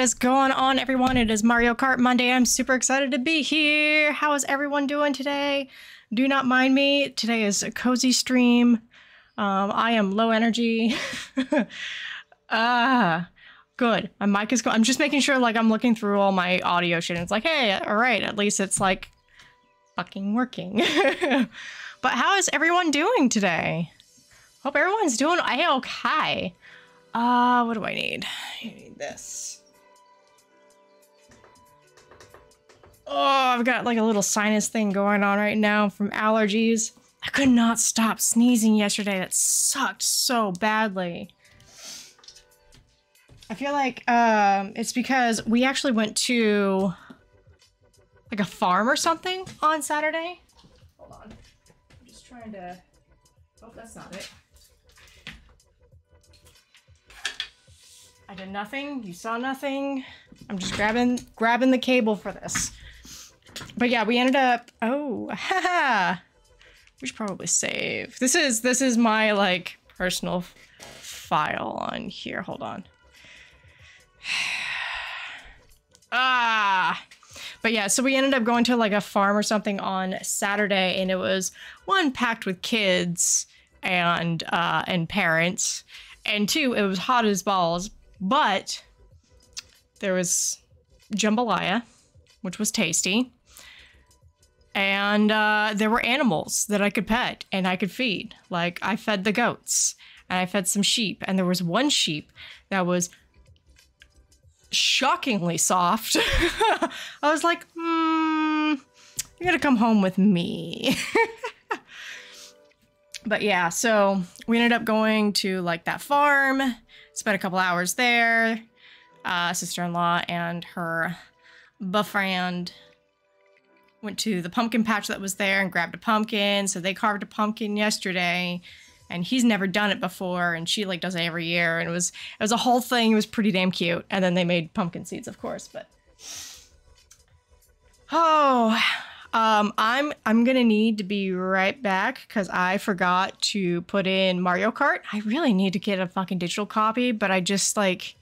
Is going on, everyone? It is Mario Kart Monday. I'm super excited to be here. How is everyone doing today? Do not mind me. Today is a cozy stream. Um, I am low energy. ah, good. My mic is going. I'm just making sure, like, I'm looking through all my audio shit. And it's like, hey, all right, at least it's like fucking working. but how is everyone doing today? Hope everyone's doing okay. Uh, what do I need? I need this. Oh, I've got like a little sinus thing going on right now from allergies. I could not stop sneezing yesterday. That sucked so badly. I feel like um, it's because we actually went to like a farm or something on Saturday. Hold on. I'm just trying to. Oh, that's not it. I did nothing. You saw nothing. I'm just grabbing grabbing the cable for this. But yeah, we ended up. Oh, haha. We should probably save. This is this is my like personal file on here. Hold on. ah. But yeah, so we ended up going to like a farm or something on Saturday, and it was one packed with kids and uh, and parents, and two, it was hot as balls. But there was jambalaya, which was tasty. And uh, there were animals that I could pet and I could feed. Like I fed the goats and I fed some sheep. And there was one sheep that was shockingly soft. I was like, hmm, you're gonna come home with me. but yeah, so we ended up going to like that farm spent a couple hours there. Uh, sister-in-law and her boyfriend went to the pumpkin patch that was there and grabbed a pumpkin. So they carved a pumpkin yesterday, and he's never done it before, and she like does it every year, and it was it was a whole thing. It was pretty damn cute. And then they made pumpkin seeds, of course, but oh. Um, I'm I'm gonna need to be right back because I forgot to put in Mario Kart. I really need to get a fucking digital copy, but I just like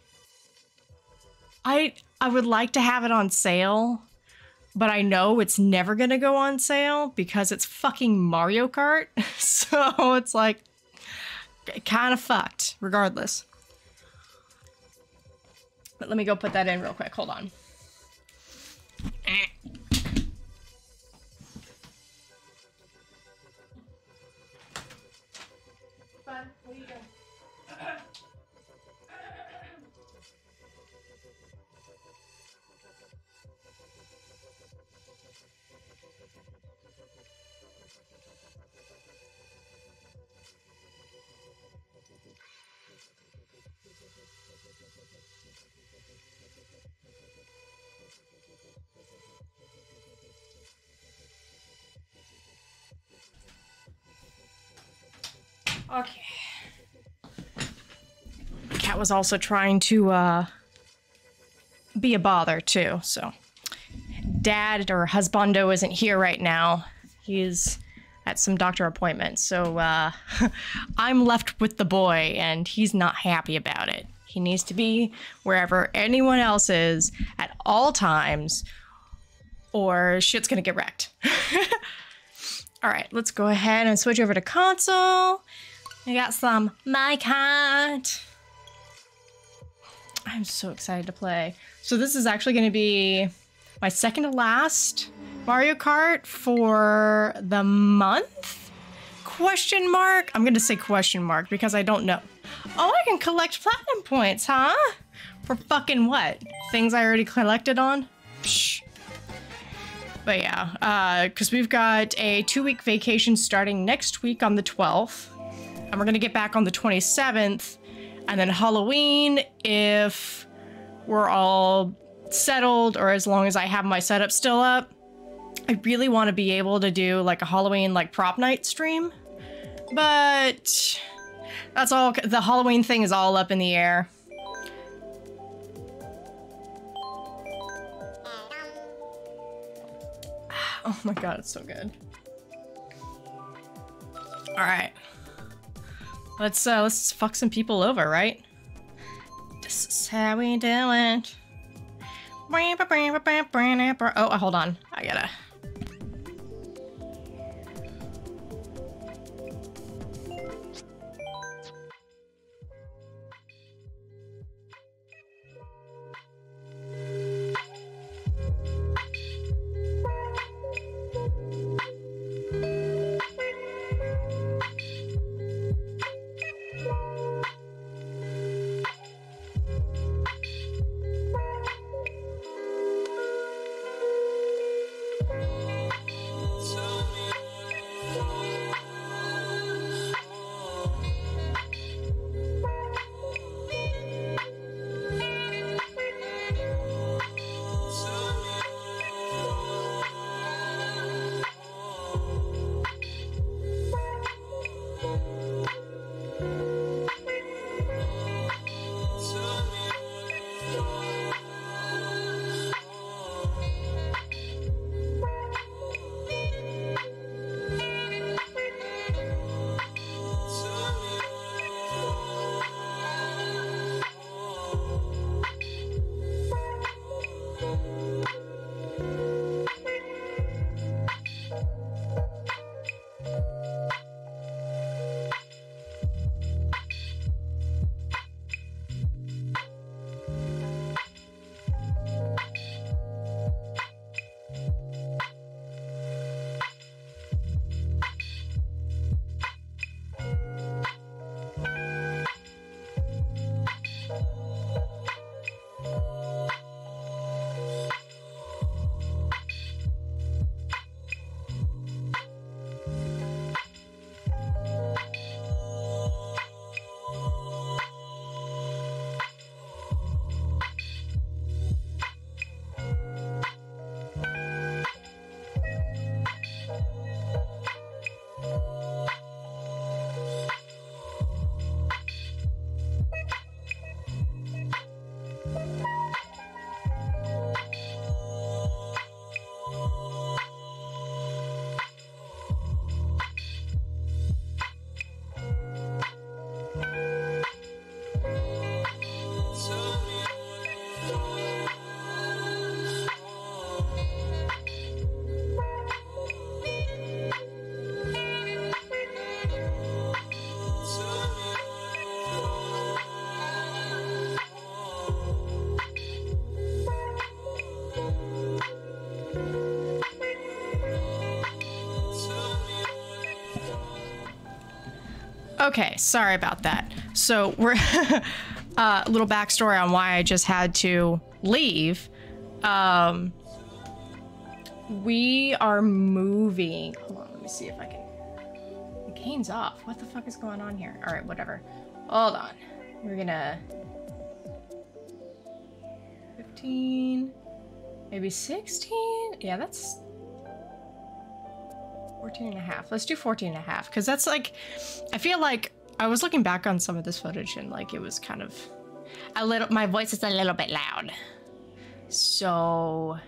I I would like to have it on sale, but I know it's never gonna go on sale because it's fucking Mario Kart. so it's like kind of fucked, regardless. But let me go put that in real quick. Hold on. Was also trying to uh, be a bother too, so. Dad or husbando isn't here right now. He's at some doctor appointment, so uh, I'm left with the boy, and he's not happy about it. He needs to be wherever anyone else is at all times, or shit's gonna get wrecked. all right, let's go ahead and switch over to console. I got some My Cat. I'm so excited to play. So this is actually going to be my second to last Mario Kart for the month? Question mark? I'm going to say question mark because I don't know. Oh, I can collect platinum points, huh? For fucking what? Things I already collected on? Psh. But yeah, uh, because we've got a two-week vacation starting next week on the 12th and we're gonna get back on the 27th, and then Halloween if we're all settled or as long as I have my setup still up. I really want to be able to do like a Halloween like prop night stream, but that's all. The Halloween thing is all up in the air. Oh my god, it's so good. All right. Let's uh let's fuck some people over, right? This is how we do it. Oh, hold on. I gotta. Okay, sorry about that. So we're uh, a little backstory on why I just had to leave. Um, we are moving. Hold on, let me see if I can. The gain's off. What the fuck is going on here? All right, whatever. Hold on. We're gonna. 15, maybe 16? Yeah, that's 14 and a half. Let's do 14 and a half because that's like, I feel like I was looking back on some of this footage and like it was kind of a little, my voice is a little bit loud. So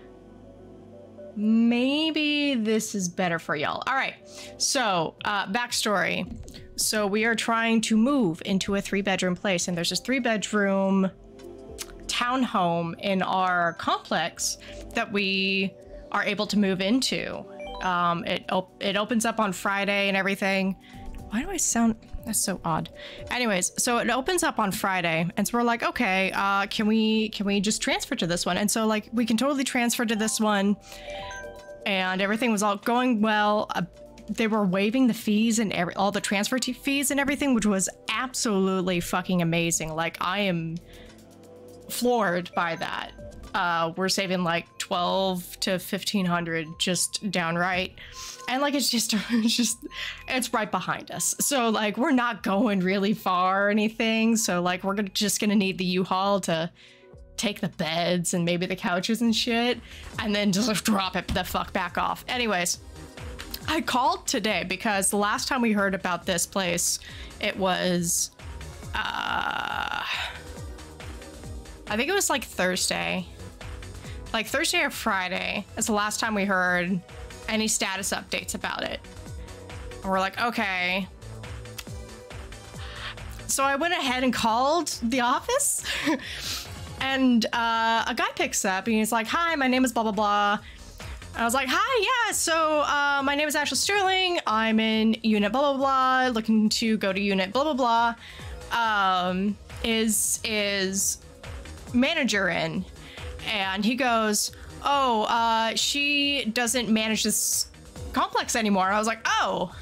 maybe this is better for y'all. All right. So, uh, backstory. So we are trying to move into a three bedroom place and there's this three bedroom townhome in our complex that we are able to move into. Um, it op it opens up on Friday and everything. Why do I sound? That's so odd. Anyways, so it opens up on Friday, and so we're like, okay, uh, can we can we just transfer to this one? And so like we can totally transfer to this one, and everything was all going well. Uh, they were waiving the fees and every, all the transfer fees and everything, which was absolutely fucking amazing. Like I am floored by that uh, we're saving like 12 to 1500 just downright. And like it's just it's just it's right behind us. So like we're not going really far or anything. So like we're gonna, just gonna need the u-haul to take the beds and maybe the couches and shit and then just drop it the fuck back off. Anyways i called today because the last time we heard about this place it was uh I think it was like Thursday like Thursday or Friday is the last time we heard any status updates about it. And we're like, okay. So I went ahead and called the office and uh, a guy picks up and he's like, "Hi, my name is blah blah blah." I was like, "Hi, yeah. So uh, my name is Ashley Sterling. I'm in unit blah blah blah. Looking to go to unit blah blah blah. Um, is is manager in?" And he goes, "Oh, uh, she doesn't manage this complex anymore." I was like, "Oh."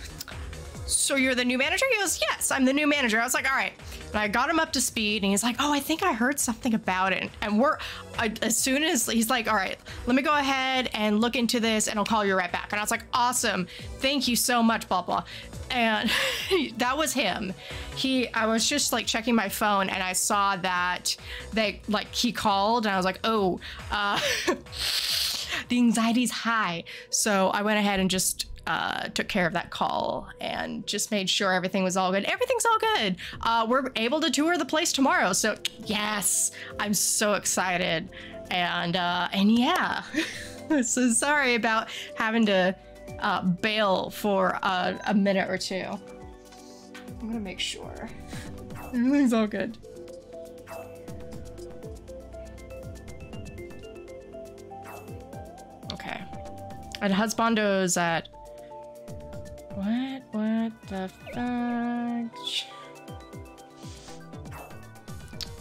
So you're the new manager? He goes, Yes, I'm the new manager. I was like, All right. And I got him up to speed, and he's like, Oh, I think I heard something about it. And we're, I, as soon as he's like, All right, let me go ahead and look into this, and I'll call you right back. And I was like, Awesome. Thank you so much, blah, blah. And that was him. He, I was just like checking my phone, and I saw that they, like, he called, and I was like, Oh, uh, the anxiety's high. So I went ahead and just uh, took care of that call and just made sure everything was all good. Everything's all good. Uh, we're able to tour the place tomorrow, so yes, I'm so excited. And uh, and yeah, so sorry about having to uh, bail for a, a minute or two. I'm gonna make sure everything's all good. Okay. And husbando's at what? What the fuck?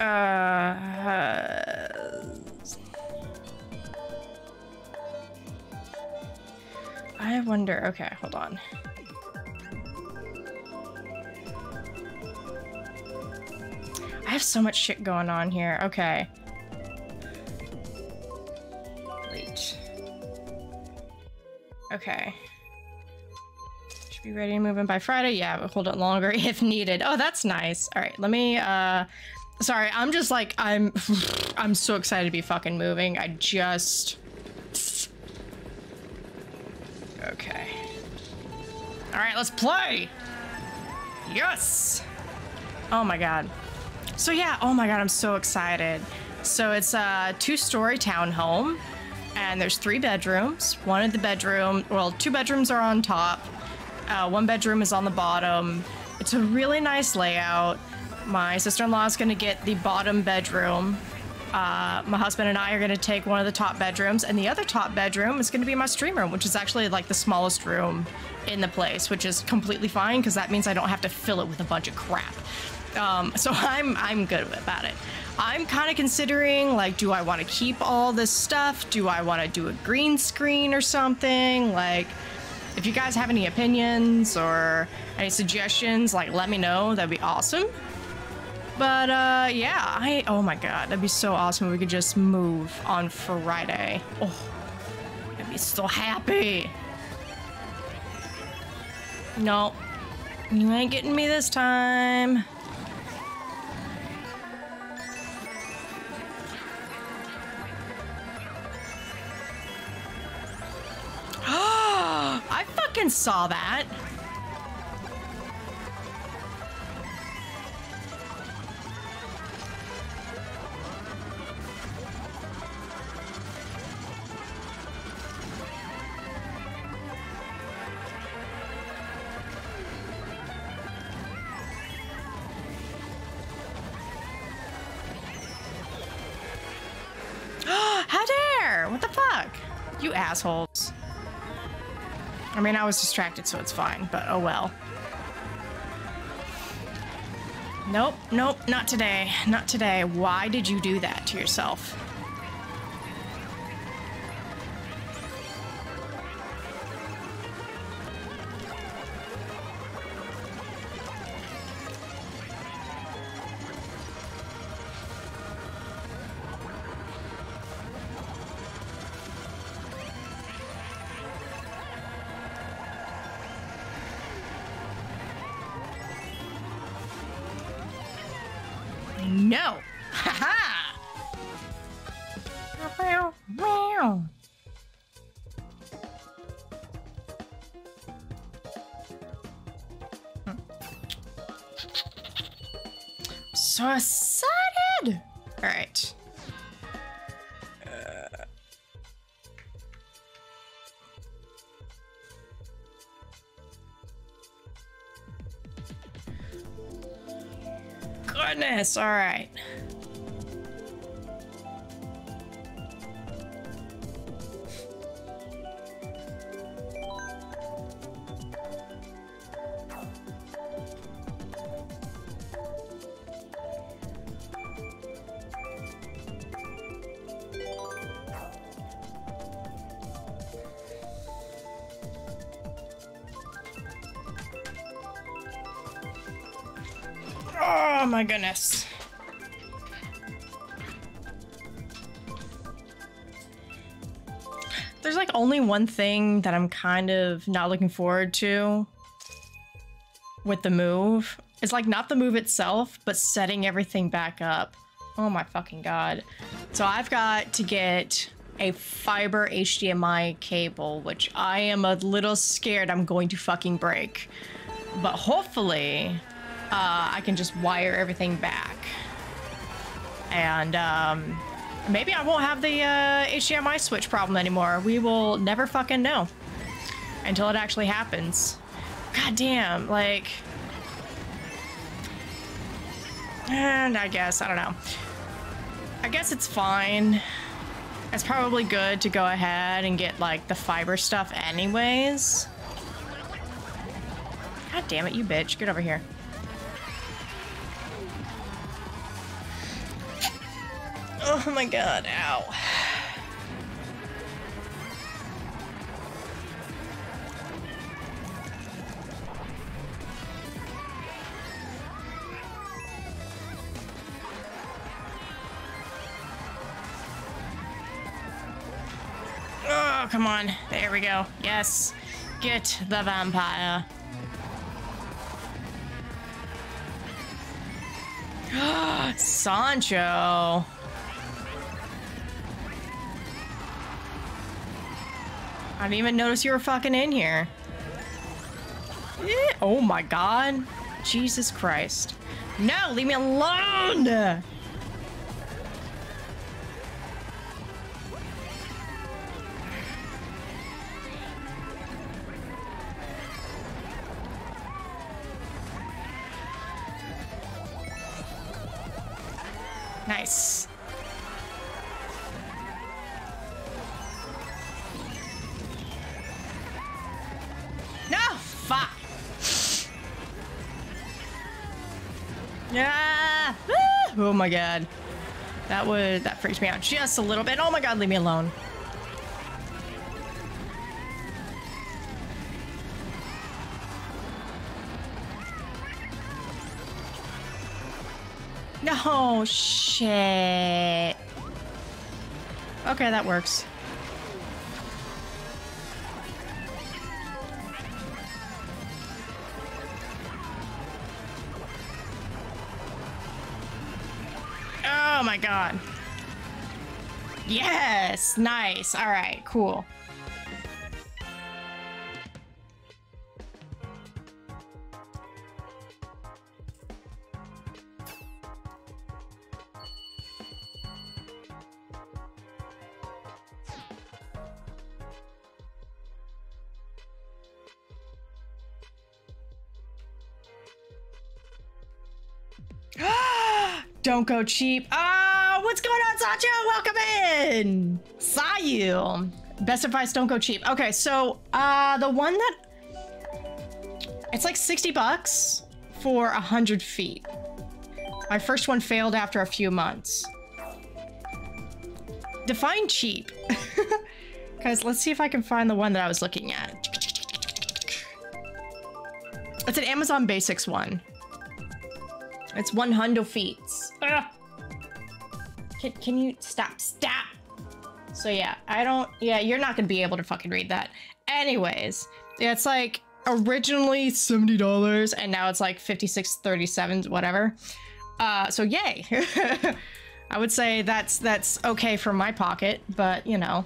Uh. I wonder. Okay, hold on. I have so much shit going on here. Okay. Wait. Okay. Should be ready to move in by Friday. Yeah, hold it longer if needed. Oh, that's nice. All right, let me, uh, sorry, I'm just like, I'm, I'm so excited to be fucking moving. I just, okay. All right, let's play. Yes. Oh my God. So yeah, oh my God, I'm so excited. So it's a two-story townhome and there's three bedrooms. One of the bedroom, well, two bedrooms are on top uh, one bedroom is on the bottom. It's a really nice layout. My sister-in-law is going to get the bottom bedroom. Uh, my husband and I are going to take one of the top bedrooms, and the other top bedroom is going to be my stream room, which is actually like the smallest room in the place, which is completely fine because that means I don't have to fill it with a bunch of crap. Um, so I'm I'm good about it. I'm kind of considering like, do I want to keep all this stuff? Do I want to do a green screen or something? Like, if you guys have any opinions or any suggestions, like let me know. That'd be awesome. But uh, yeah, I oh my god, that'd be so awesome if we could just move on Friday. Oh, I'd be so happy. No, you ain't getting me this time. I fucking saw that. Assholes. I mean, I was distracted, so it's fine, but oh well. Nope, nope, not today. Not today. Why did you do that to yourself? Goodness, alright. Goodness. There's like only one thing that I'm kind of not looking forward to with the move. It's like not the move itself, but setting everything back up. Oh my fucking god. So I've got to get a fiber HDMI cable, which I am a little scared I'm going to fucking break. But hopefully, uh, I can just wire everything back. And um, maybe I won't have the uh, HDMI switch problem anymore. We will never fucking know until it actually happens. God damn, like... And I guess, I don't know. I guess it's fine. It's probably good to go ahead and get, like, the fiber stuff anyways. God damn it, you bitch. Get over here. Oh my god, ow. Oh, come on. There we go. Yes. Get the vampire. Sancho. I didn't even notice you were fucking in here. Eh, Oh my god. Jesus Christ. No, leave me alone! Nice. Oh my god. That would that freaks me out just a little bit. Oh my god, leave me alone. No shit. Okay, that works. Oh my god. Yes, nice. All right, cool. Don't go cheap. Ah, what's going on, Sancho? Welcome in. Saw you. Best advice, don't go cheap. Okay, so uh the one that it's like 60 bucks for 100 feet. My first one failed after a few months. Define cheap. Because let's see if I can find the one that I was looking at. It's an Amazon Basics one. It's 100 feet. Ugh. Can, can you stop? Stop! So yeah, I don't... Yeah, you're not gonna be able to fucking read that. Anyways, yeah, it's like originally $70 and now it's like 56 37 whatever. Uh, so yay! I would say that's that's okay for my pocket, but you know.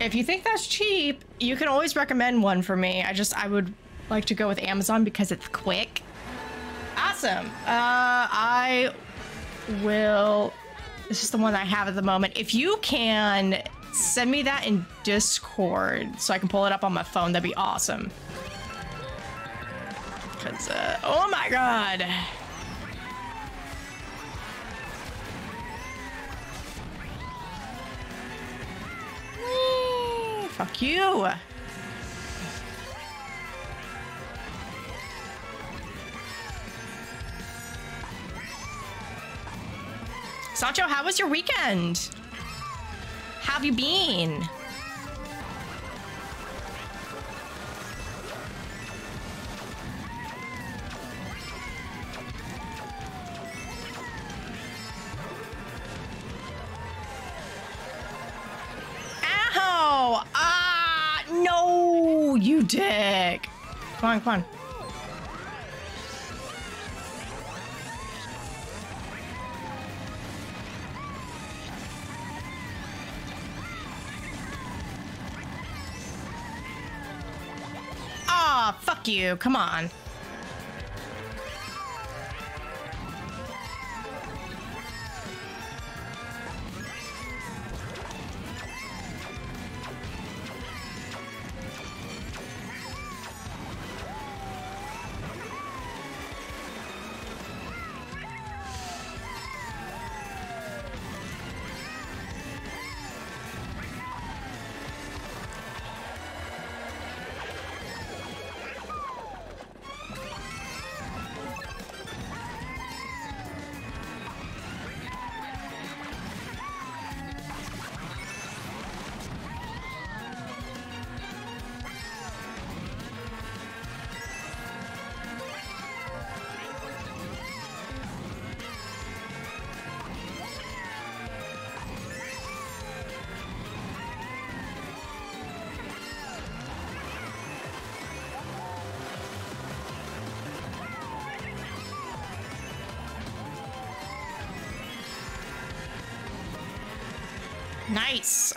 If you think that's cheap, you can always recommend one for me. I just, I would like to go with Amazon because it's quick. Awesome. Uh, I will. This is the one I have at the moment. If you can send me that in Discord so I can pull it up on my phone, that'd be awesome. Cause, uh, oh my god. Whee! Fuck you. Sancho, how was your weekend? How have you been? Ow! Ah! No! You dick! Come on, come on. Ah, fuck you. Come on.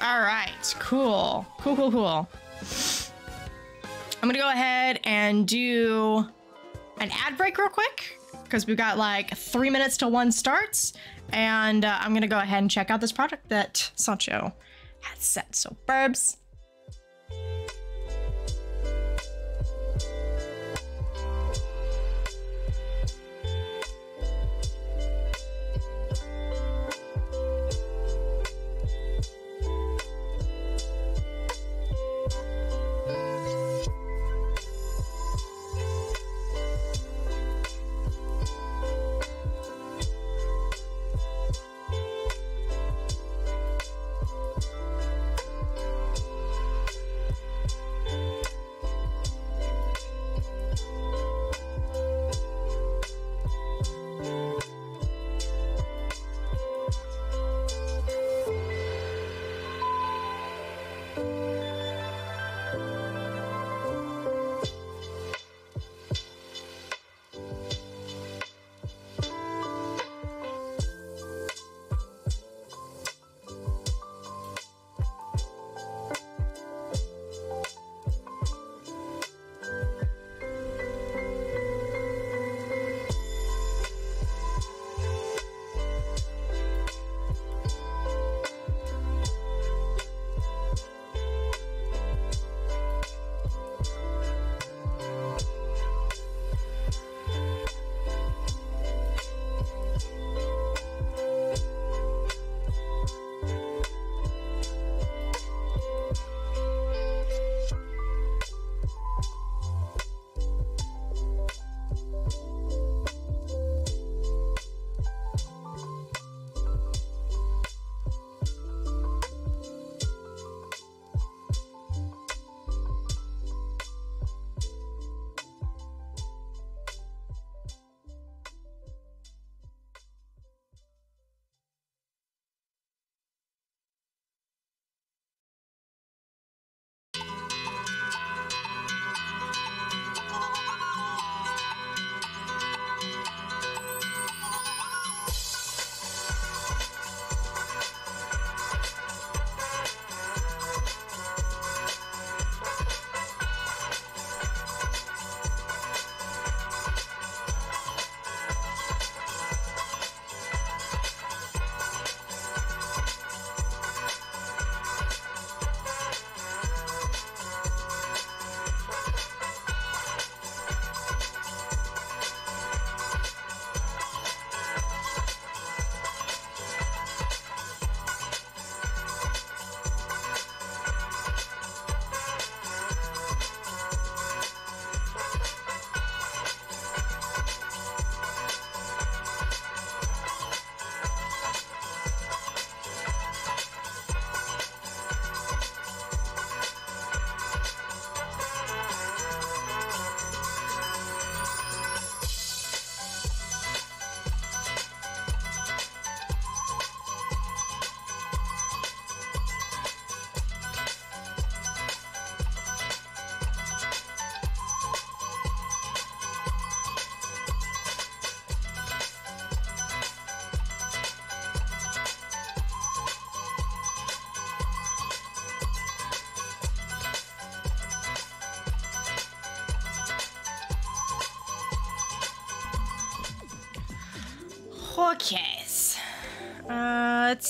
All right. Cool. Cool, cool, cool. I'm to go ahead and do an ad break real quick because we've got like three minutes till one starts. And uh, I'm to go ahead and check out this product that Sancho has sent. So, burbs.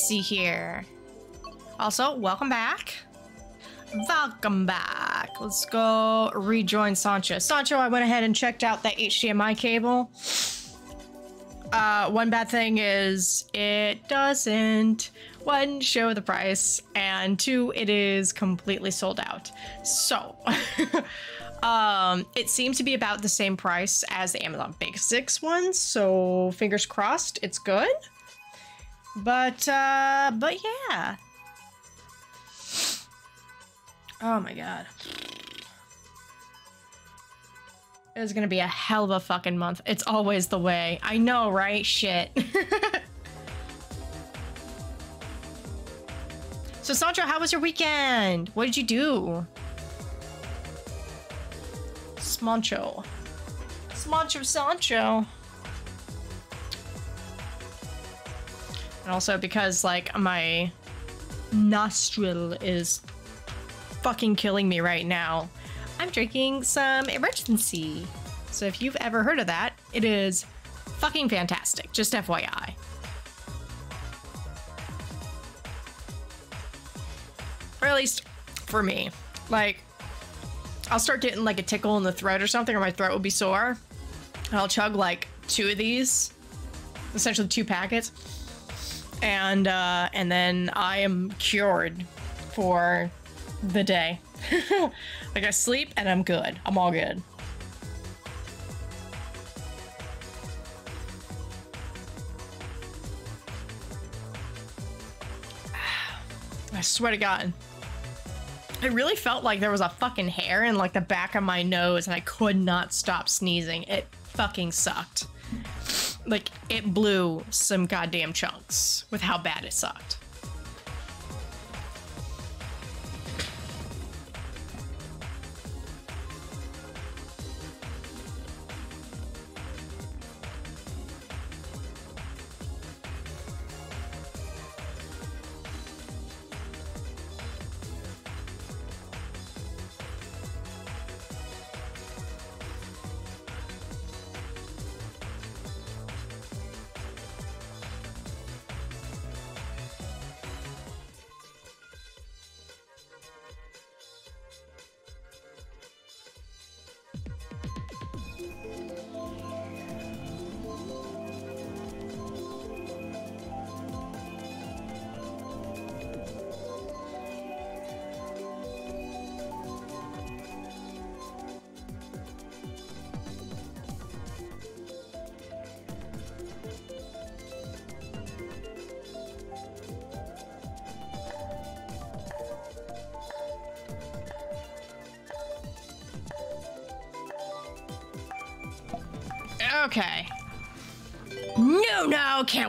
See here. Also, welcome back. Welcome back. Let's go rejoin Sancho. Sancho, I went ahead and checked out that HDMI cable. Uh, one bad thing is it doesn't one show the price and two it is completely sold out. So um it seems to be about the same price as the Amazon Basics one, so fingers crossed it's good. But uh but yeah. Oh my god. It's gonna be a hell of a fucking month. It's always the way. I know, right? Shit. so, Sandra, how was your weekend? What did you do? Smancho. Smancho Sancho. And also because, like, my nostril is fucking killing me right now. I'm drinking some Emergen-C. So if you've ever heard of that, it is fucking fantastic. Just FYI. Or at least for me. Like, I'll start getting like a tickle in the throat or something, or my throat will be sore. And I'll chug like two of these, essentially two packets, and uh, and then I am cured for the day. like I sleep and I'm good. I'm all good. I swear to God. It really felt like there was a fucking hair in like the back of my nose and I could not stop sneezing. It fucking sucked. Like it blew some goddamn chunks with how bad it sucked.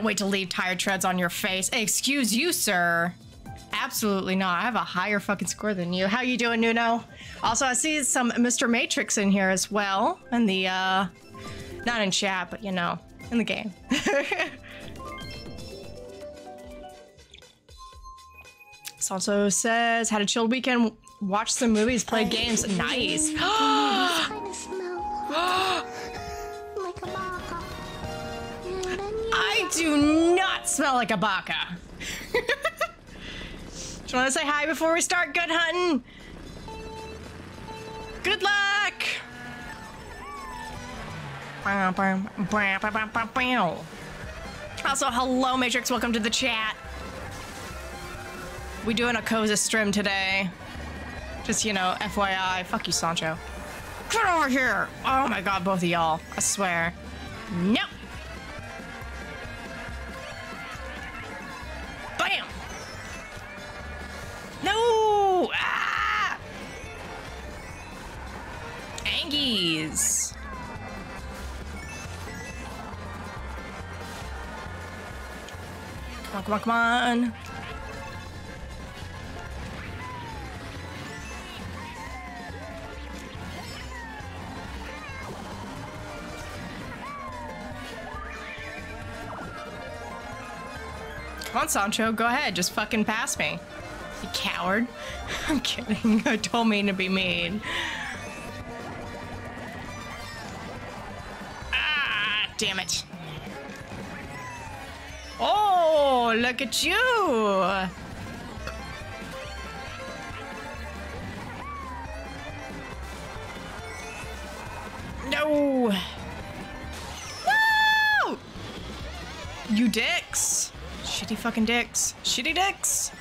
Wait to leave tire treads on your face. Excuse you, sir. Absolutely not. I have a higher fucking score than you. How you doing, Nuno? Also, I see some Mr. Matrix in here as well. In the, uh, not in chat, but you know, in the game. this also says, had a chilled weekend, watch some movies, play games. Nice. Smell like a baka. do you want to say hi before we start good hunting? Good luck! Also, hello, Matrix. Welcome to the chat. We doing a Koza stream today. Just, you know, FYI. Fuck you, Sancho. Get over here! Oh my god, both of y'all. I swear. Nope. No! Ah! Angies. Come on, come on, come on. Come on, Sancho, go ahead. Just fucking pass me. Coward. I'm kidding. I don't mean to be mean. Ah, damn it. Oh, look at you! No! No! You dicks! Shitty fucking dicks. Shitty dicks!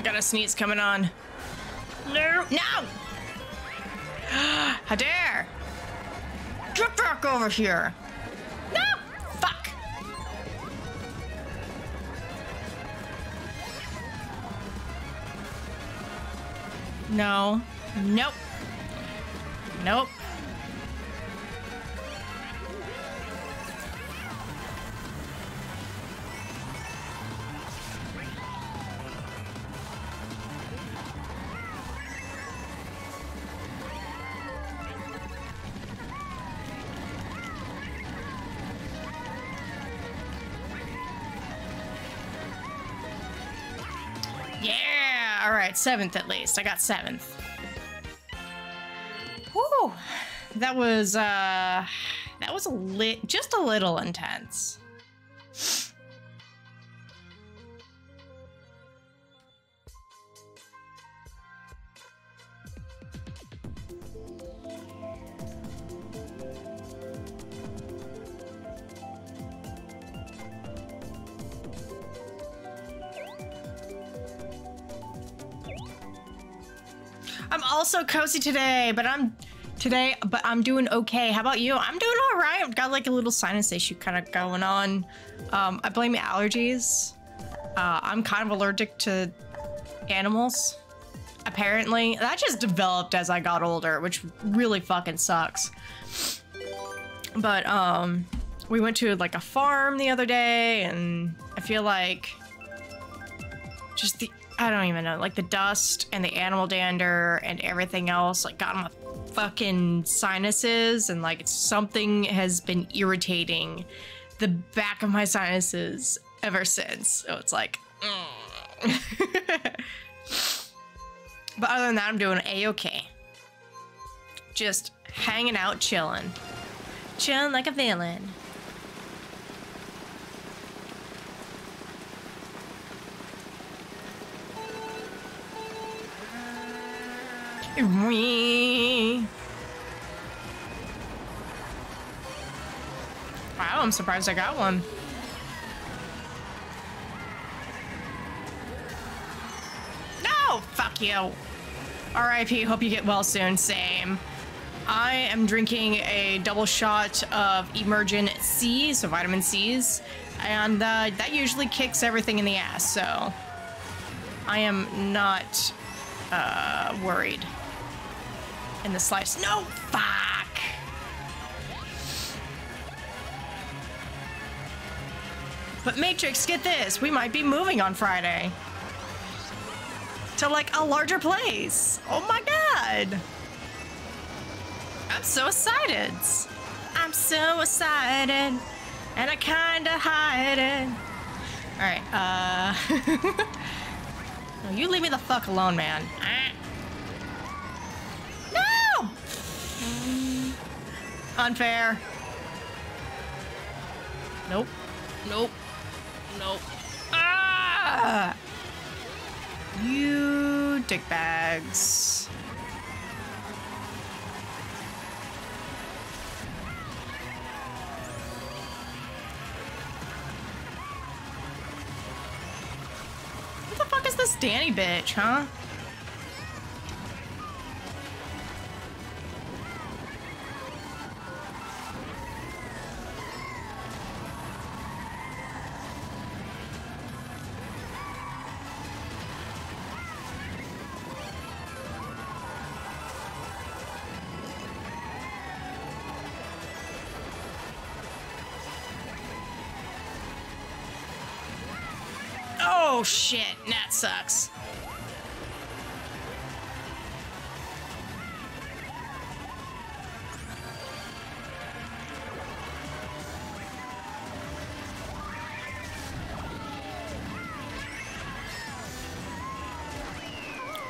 I've got a sneeze coming on. No! No! How dare! Get back over here! No! Fuck! No. Nope. Nope. Alright, seventh at least. I got seventh. Whew. That was, uh... That was a lit... Just a little intense. Today, but I'm today, but I'm doing okay. How about you? I'm doing all right. I've got like a little sinus issue kind of going on. Um, I blame allergies. Uh, I'm kind of allergic to animals. Apparently, that just developed as I got older, which really fucking sucks. But um, we went to like a farm the other day, and I feel like just the I don't even know, like the dust and the animal dander and everything else, like got on my fucking sinuses, and like something has been irritating the back of my sinuses ever since. So it's like, mm. but other than that, I'm doing a okay. Just hanging out, chilling, chilling like a villain. Wow, I'm surprised I got one. No! Fuck you. RIP, hope you get well soon. Same. I am drinking a double shot of Emergent C, so vitamin C's, and uh, that usually kicks everything in the ass, so I am not uh, worried in the slice. No, fuck. But Matrix, get this. We might be moving on Friday. To like a larger place. Oh my god. I'm so excited. I'm so excited. And I kinda hide it. Alright, uh... no, you leave me the fuck alone, man. Unfair. Nope. Nope. Nope. Ah! You dickbags. What the fuck is this Danny bitch, huh? Oh shit, that sucks.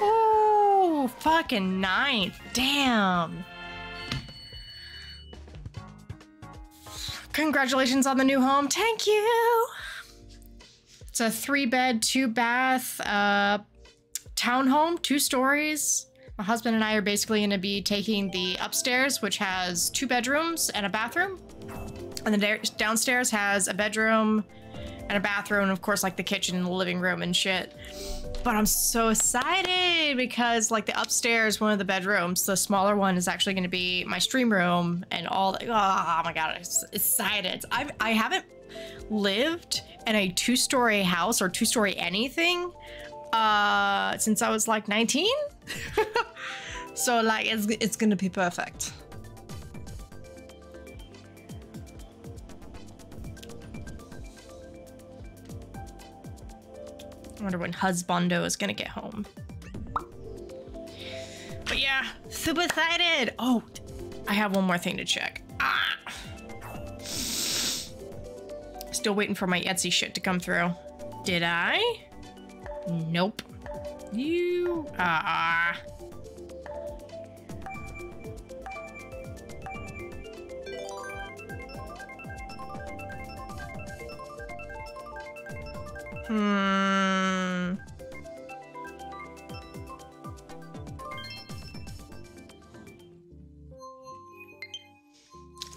Oh fucking ninth. Damn. Congratulations on the new home. Thank you. It's a three bed, two bath, uh, townhome, two stories. My husband and I are basically going to be taking the upstairs, which has two bedrooms and a bathroom. And the downstairs has a bedroom and a bathroom, and of course, like the kitchen and the living room and shit. But I'm so excited because, like, the upstairs, one of the bedrooms, the smaller one, is actually going to be my stream room and all. The, oh my god, I'm excited! I've I haven't lived in a two-story house or two-story anything uh since I was like 19. so like it's it's gonna be perfect. I wonder when husbando is gonna get home. But yeah, super excited. Oh, I have one more thing to check. Ah. Still waiting for my Etsy shit to come through. Did I? Nope. You. Ah. Hmm.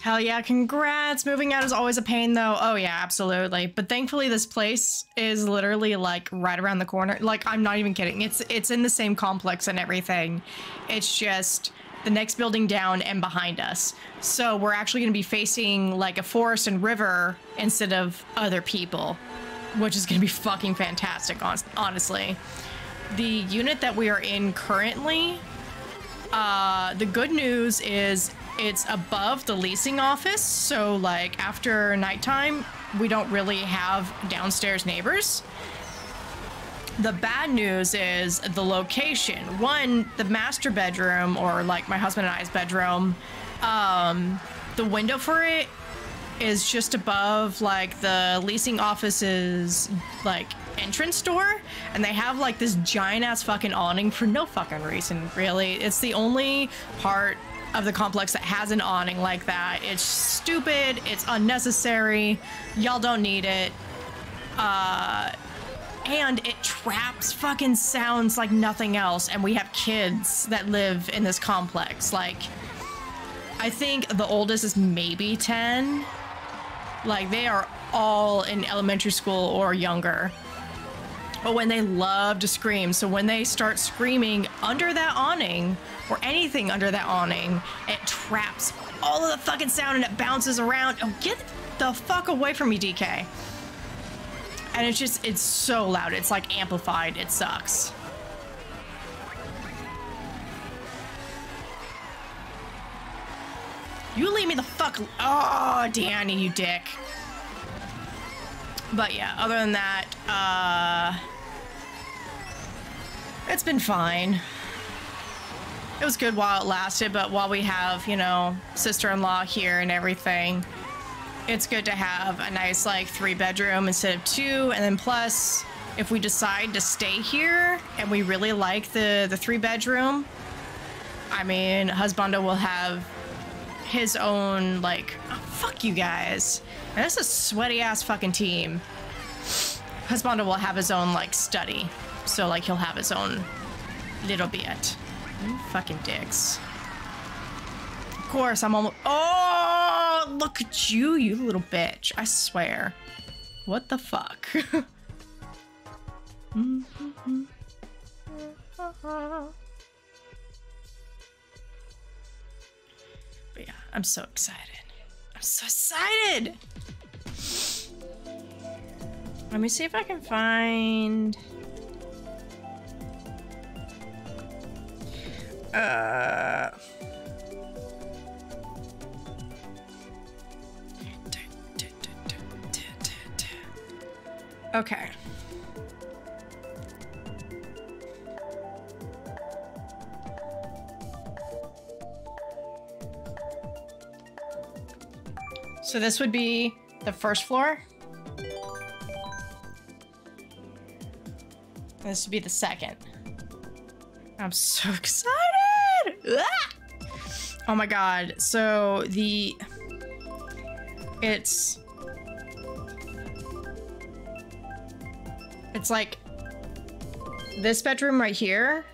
Hell yeah, congrats! Moving out is always a pain though. Oh yeah, absolutely. But thankfully this place is literally like right around the corner. Like I'm not even kidding. It's it's in the same complex and everything. It's just the next building down and behind us. So we're actually going to be facing like a forest and river instead of other people, which is going to be fucking fantastic honestly. The unit that we are in currently uh, the good news is it's above the leasing office, so like after nighttime, we don't really have downstairs neighbors. The bad news is the location. One, the master bedroom, or like my husband and I's bedroom, um, the window for it is just above like the leasing office's like entrance door and they have like this giant ass fucking awning for no fucking reason really it's the only part of the complex that has an awning like that. It's stupid. It's unnecessary. Y'all don't need it. Uh, and it traps fucking sounds like nothing else. And we have kids that live in this complex. Like, I think the oldest is maybe 10. Like, they are all in elementary school or younger. But when they love to scream, so when they start screaming under that awning, or anything under that awning, it traps all of the fucking sound and it bounces around. Oh, get the fuck away from me, DK. And it's just, it's so loud. It's like amplified. It sucks. You leave me the fuck. Oh, Danny, you dick. But yeah, other than that, uh, it's been fine it was good while it lasted, but while we have, you know, sister-in-law here and everything, it's good to have a nice like three bedroom instead of two. And then plus, if we decide to stay here and we really like the, the three bedroom, I mean, Husbando will have his own like, oh, fuck you guys. And this is a sweaty ass fucking team. Husbando will have his own like study. So like he'll have his own little bit. You fucking dicks. Of course, I'm almost- Oh, look at you, you little bitch. I swear. What the fuck? But yeah, I'm so excited. I'm so excited! Let me see if I can find... Uh... Okay. So this would be the first floor. This would be the second. I'm so excited! Ah! Oh my god. So the it's it's like this bedroom right here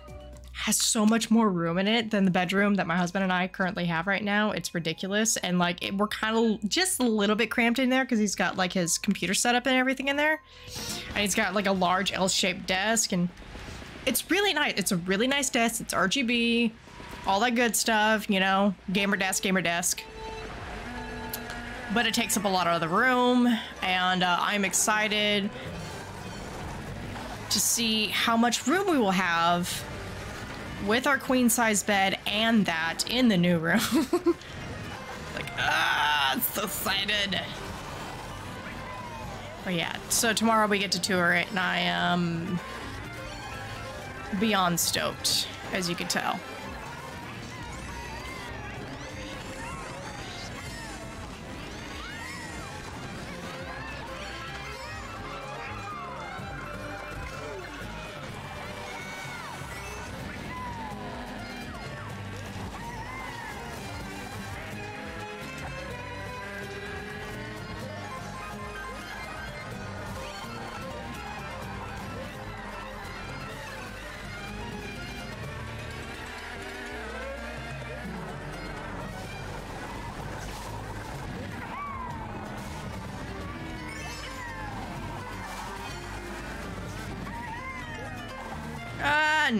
has so much more room in it than the bedroom that my husband and I currently have right now. It's ridiculous. And like it, we're kind of just a little bit cramped in there because he's got like his computer setup and everything in there. And he's got like a large L-shaped desk and it's really nice. It's a really nice desk. It's RGB, all that good stuff, you know, gamer desk, gamer desk. But it takes up a lot of the room and uh, I'm excited to see how much room we will have with our queen size bed and that in the new room. like, ah, I'm so excited. But yeah, so tomorrow we get to tour it and I am beyond stoked, as you can tell.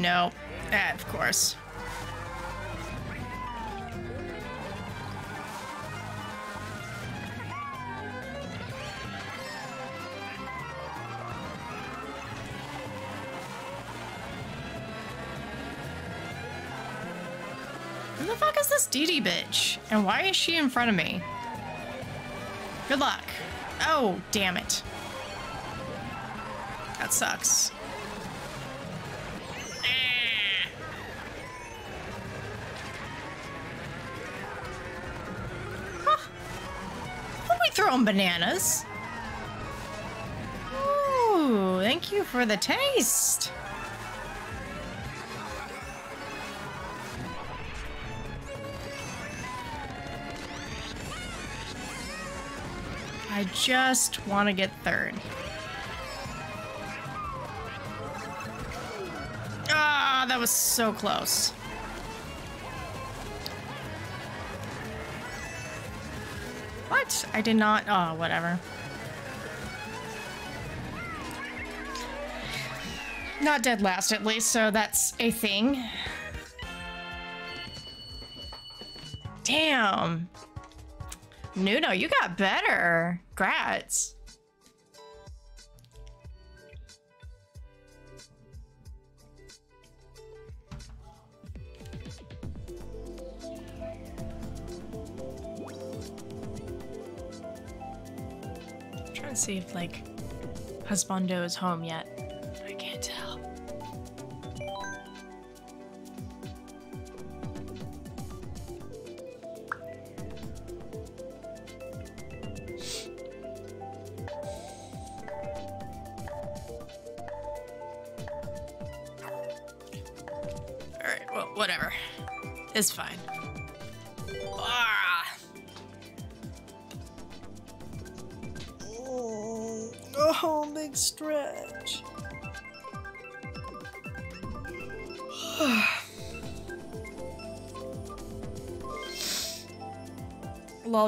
No. Ah, of course. Who the fuck is this Dee bitch? And why is she in front of me? Good luck. Oh, damn it. That sucks. Throwing bananas. Ooh, thank you for the taste. I just want to get third. Ah, that was so close. What? I did not. Oh, whatever. Not dead last, at least, so that's a thing. Damn. Nuno, you got better. Grats. See if, like, Husbando is home yet.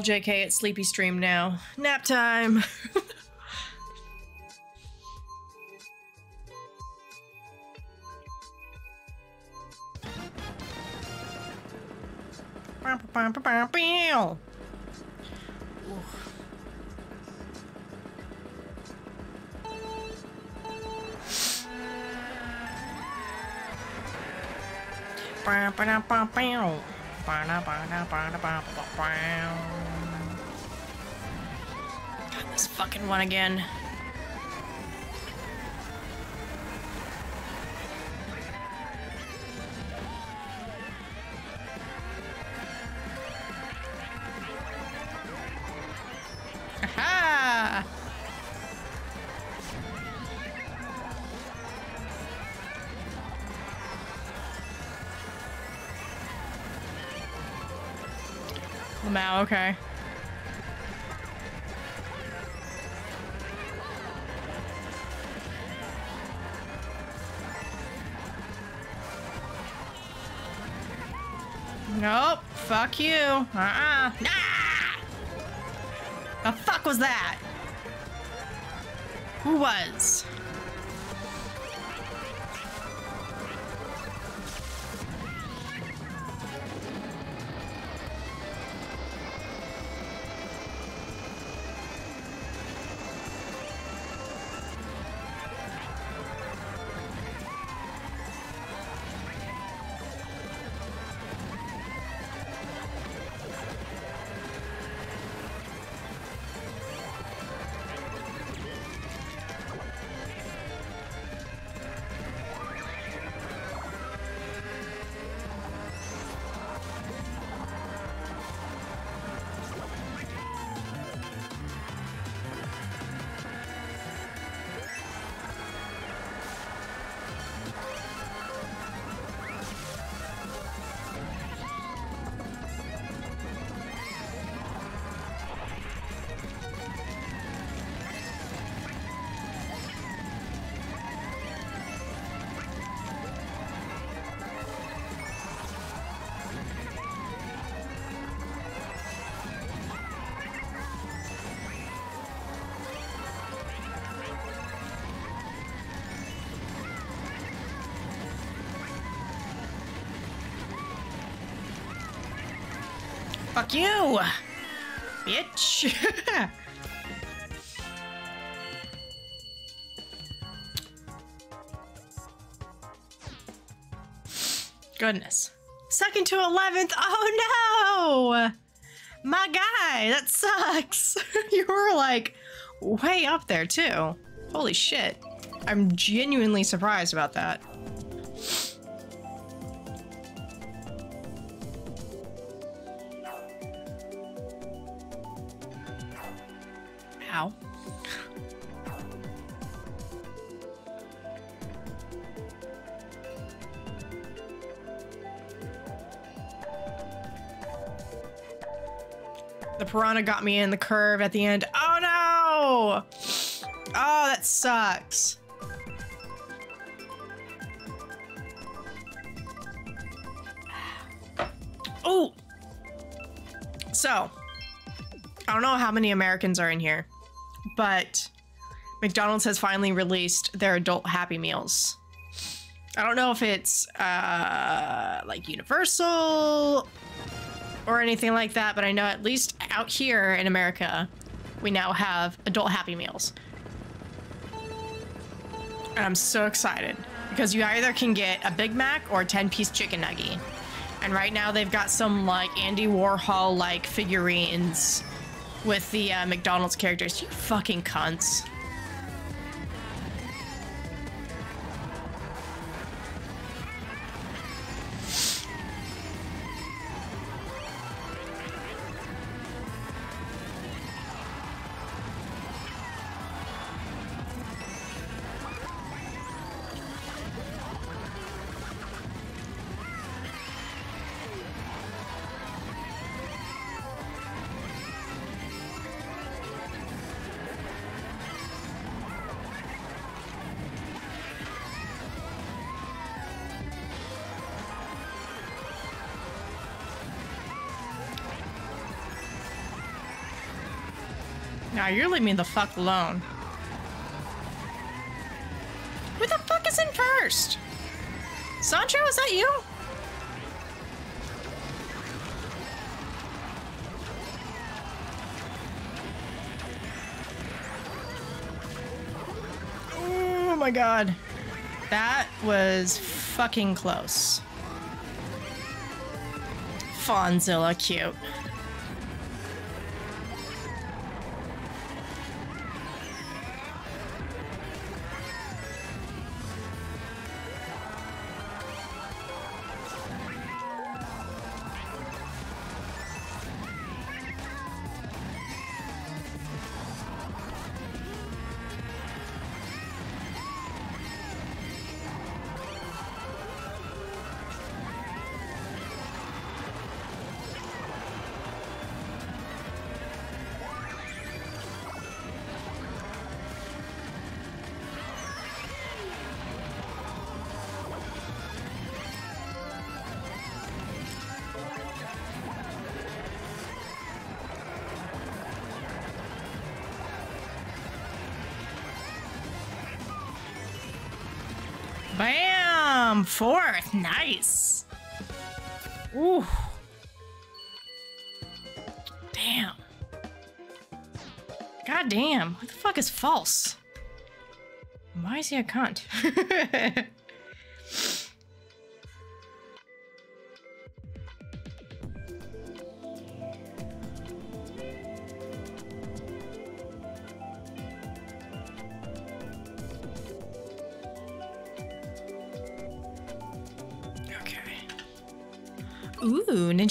JK, it's sleepy stream now. Nap time. okay. Nope. Fuck you. Uh-uh. The fuck was that? Who was? Bitch! Goodness. Second to 11th. Oh no! My guy, that sucks. you were like way up there too. Holy shit. I'm genuinely surprised about that. Got me in the curve at the end. Oh no! Oh, that sucks. Oh! So, I don't know how many Americans are in here, but McDonald's has finally released their adult Happy Meals. I don't know if it's uh, like universal or anything like that, but I know at least out here in America, we now have adult Happy Meals. And I'm so excited because you either can get a Big Mac or a 10 piece chicken nugget. And right now they've got some like Andy Warhol like figurines with the uh, McDonald's characters. You fucking cunts. Now you're leaving me the fuck alone. Who the fuck is in first? Sancho, is that you? Oh my god. That was fucking close. Fonzilla cute. Fourth. Nice. Ooh. Damn. God damn. What the fuck is false? Why is he a cunt?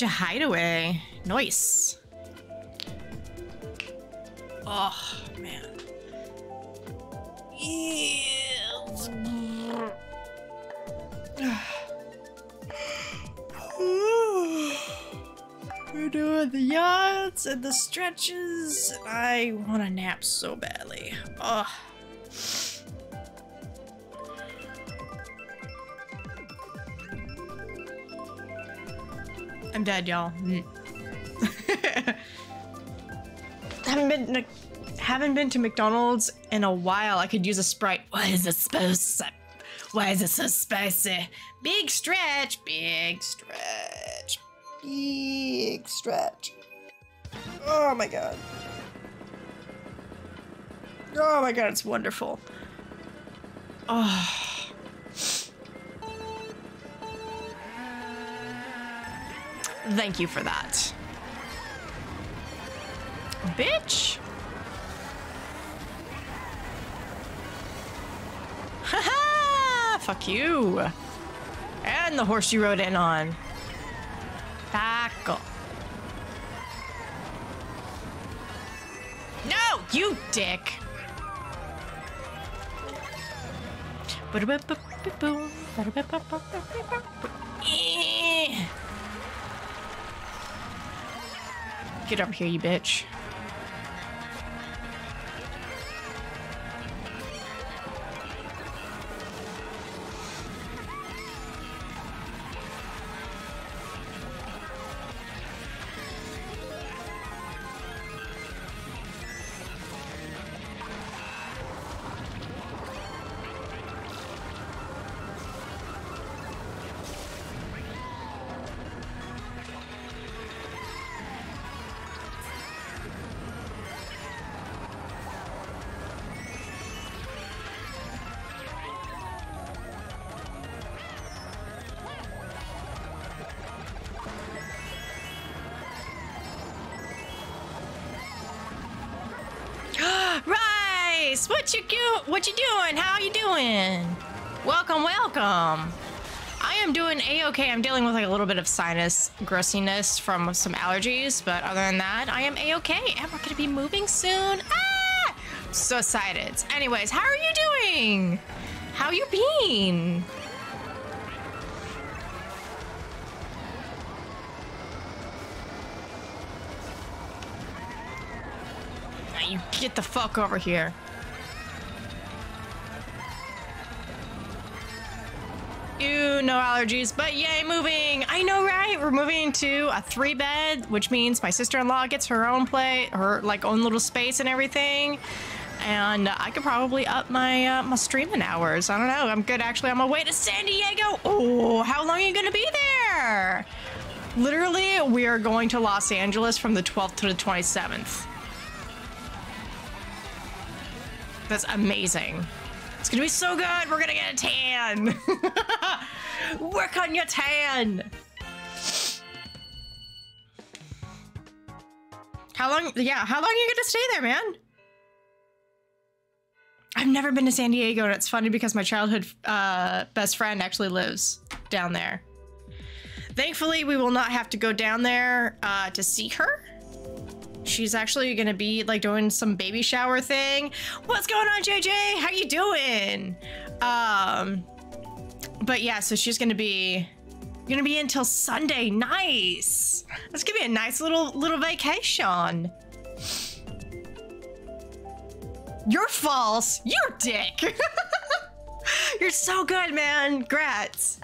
Ninja Hideaway. Nice. Oh, man. We're doing the yachts and the stretches. I want a nap so badly. Oh. I'm dead, y'all. Mm. haven't been to, haven't been to McDonald's in a while. I could use a Sprite. Why is it spicy? Why is it so spicy? Big stretch, big stretch, big stretch. Oh my god. Oh my god, it's wonderful. Oh. Thank you for that. Bitch! Haha! Fuck you! And the horse you rode in on. Tackle. No! You dick! Get up here, you bitch. What you doing? How you doing? Welcome, welcome. I am doing a-okay. I'm dealing with like a little bit of sinus grossiness from some allergies, but other than that, I am a-okay. And we're gonna be moving soon. Ah! So excited. Anyways, how are you doing? How you been? You get the fuck over here. No allergies, but yay, moving! I know, right? We're moving to a three bed, which means my sister-in-law gets her own play, her like own little space and everything. And I could probably up my uh, my streaming hours. I don't know. I'm good actually on my way to San Diego. Oh, how long are you gonna be there? Literally, we are going to Los Angeles from the 12th to the 27th. That's amazing. It's gonna be so good. We're gonna get a tan. Work on your tan. How long? Yeah, how long are you gonna stay there, man? I've never been to San Diego, and it's funny because my childhood uh, best friend actually lives down there. Thankfully, we will not have to go down there uh, to see her. She's actually gonna be like doing some baby shower thing. What's going on, JJ? How you doing? Um, but yeah, so she's gonna be gonna be until Sunday. Nice. That's gonna be a nice little little vacation. You're false. You're dick. You're so good, man. Grats.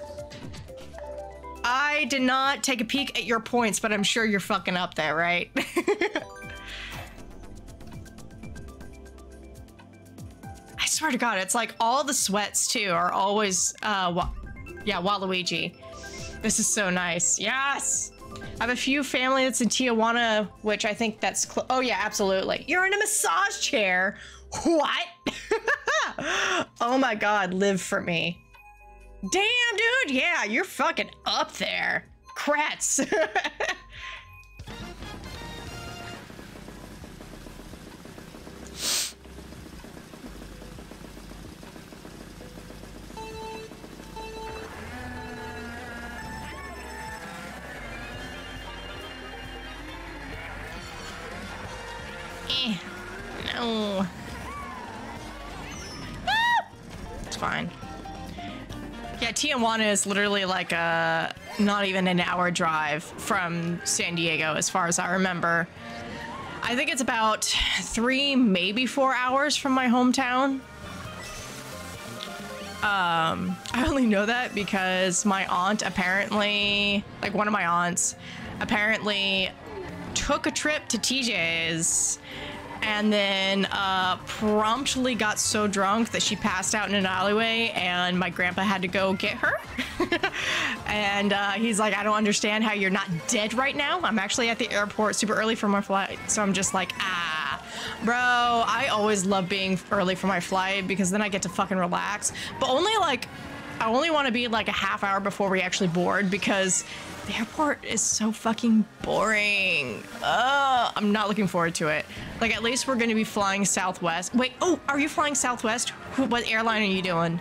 I did not take a peek at your points, but I'm sure you're fucking up there, right? I swear to God, it's like all the sweats too are always uh, wa- Yeah, Waluigi. This is so nice. Yes! I have a few family that's in Tijuana, which I think that's close. Oh yeah, absolutely. You're in a massage chair. What? oh my god, live for me. Damn, dude. Yeah, you're fucking up there. Kratz. Yeah, Tijuana is literally like a not even an hour drive from San Diego, as far as I remember. I think it's about three, maybe four hours from my hometown. Um, I only know that because my aunt apparently, like one of my aunts, apparently took a trip to TJ's and then uh, promptly got so drunk that she passed out in an alleyway and my grandpa had to go get her. And uh, he's like i don't understand how you're not dead right now. I'm actually at the airport super early for my flight. So i'm just like ah bro i always love being early for my flight because then i get to fucking relax. But only like i only want to be like a half hour before we actually board because the airport is so fucking boring. Uh, I'm not looking forward to it. Like, at least we're to be flying Southwest. Wait, oh, are you flying Southwest? What airline are you doing?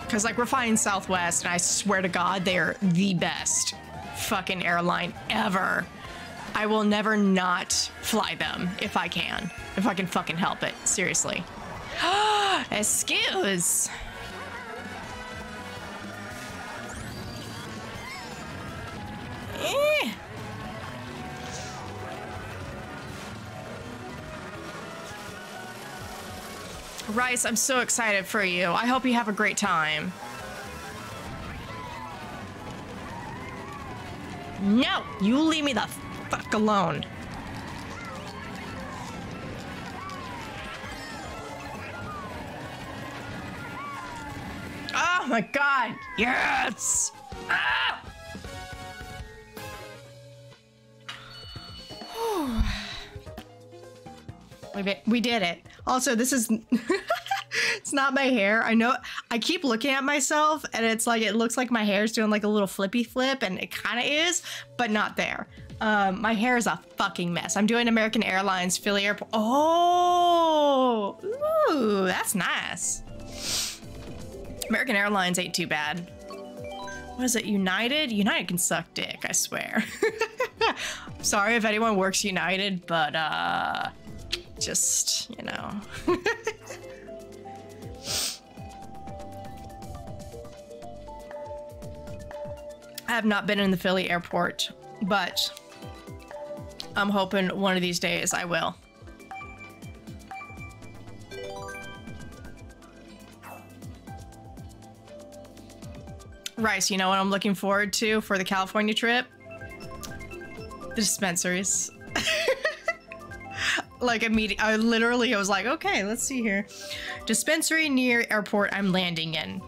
Because, like, we're flying Southwest, and I swear to God, they're the best fucking airline ever. I will never not fly them if I can. If I can fucking help it. Seriously. Excuse. Eh. Rice, I'm so excited for you. I hope you have a great time. No, you leave me the fuck alone. Oh my god, yes! Ah! We, did, it. Also, this is it's not my hair. I know I keep looking at myself and it's like it looks like my hair is doing like a little flippy flip and it kind of is, but not there. Um, my hair is a fucking mess. I'm doing American Airlines Philly Airport. Oh, ooh, that's nice. American Airlines ain't too bad. What is it? United? United can suck dick, I swear. Sorry if anyone works United, but uh just, you know. I have not been in the Philly airport, but I'm hoping one of these days I will. Rice, you know what I'm looking forward to for the California trip? The dispensaries. like immediately, I literally I was like, okay, let's see here. Dispensary near airport I'm landing in.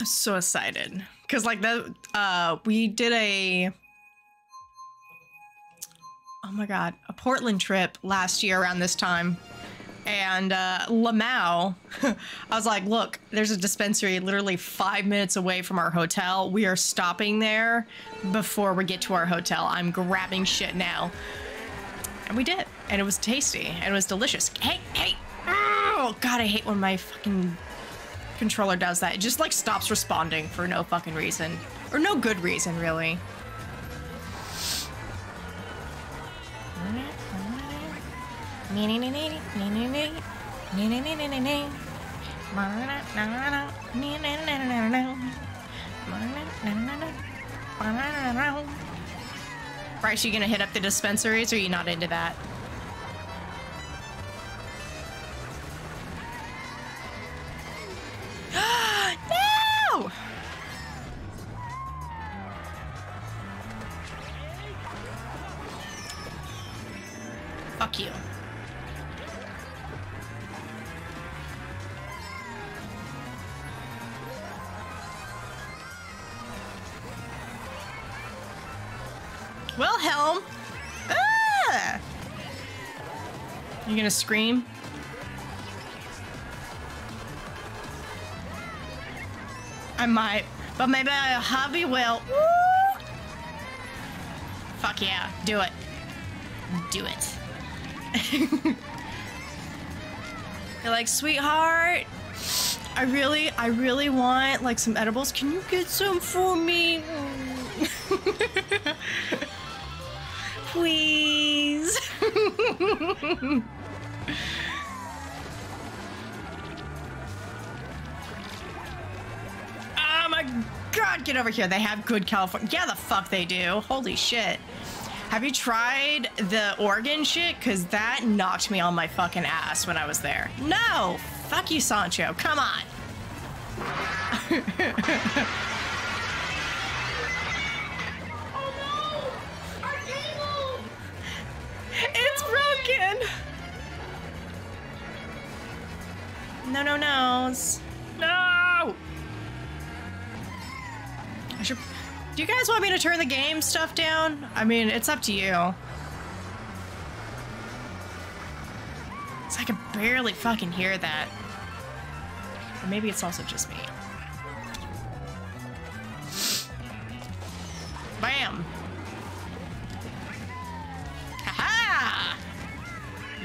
I'm so excited. Cause like that uh we did a oh my god, a Portland trip last year around this time and uh, Lamau, I was like, look, there's a dispensary literally five minutes away from our hotel. We are stopping there before we get to our hotel. I'm grabbing shit now. And we did. And it was tasty. And it was delicious. Hey, hey. Oh, God, I hate when my fucking controller does that. It just like stops responding for no fucking reason. Or no good reason, really. Bryce, you gonna hit up the dispensaries or are you not into that? Fuck you. Wilhelm! Ah! You gonna scream? I might, but maybe a hubby will. Woo! Fuck yeah, do it. Do it. You're like, sweetheart, I really, I really want like some edibles. Can you get some for me? Please. oh my god, get over here. They have good California. Yeah, the fuck they do. Holy shit. Have you tried the Oregon shit? Because that knocked me on my fucking ass when I was there. No! Fuck you, Sancho. Come on. No, no, no's. No! I should... Do you guys want me to turn the game stuff down? I mean, it's up to you. So I can barely fucking hear that. Or maybe it's also just me. Bam! Ha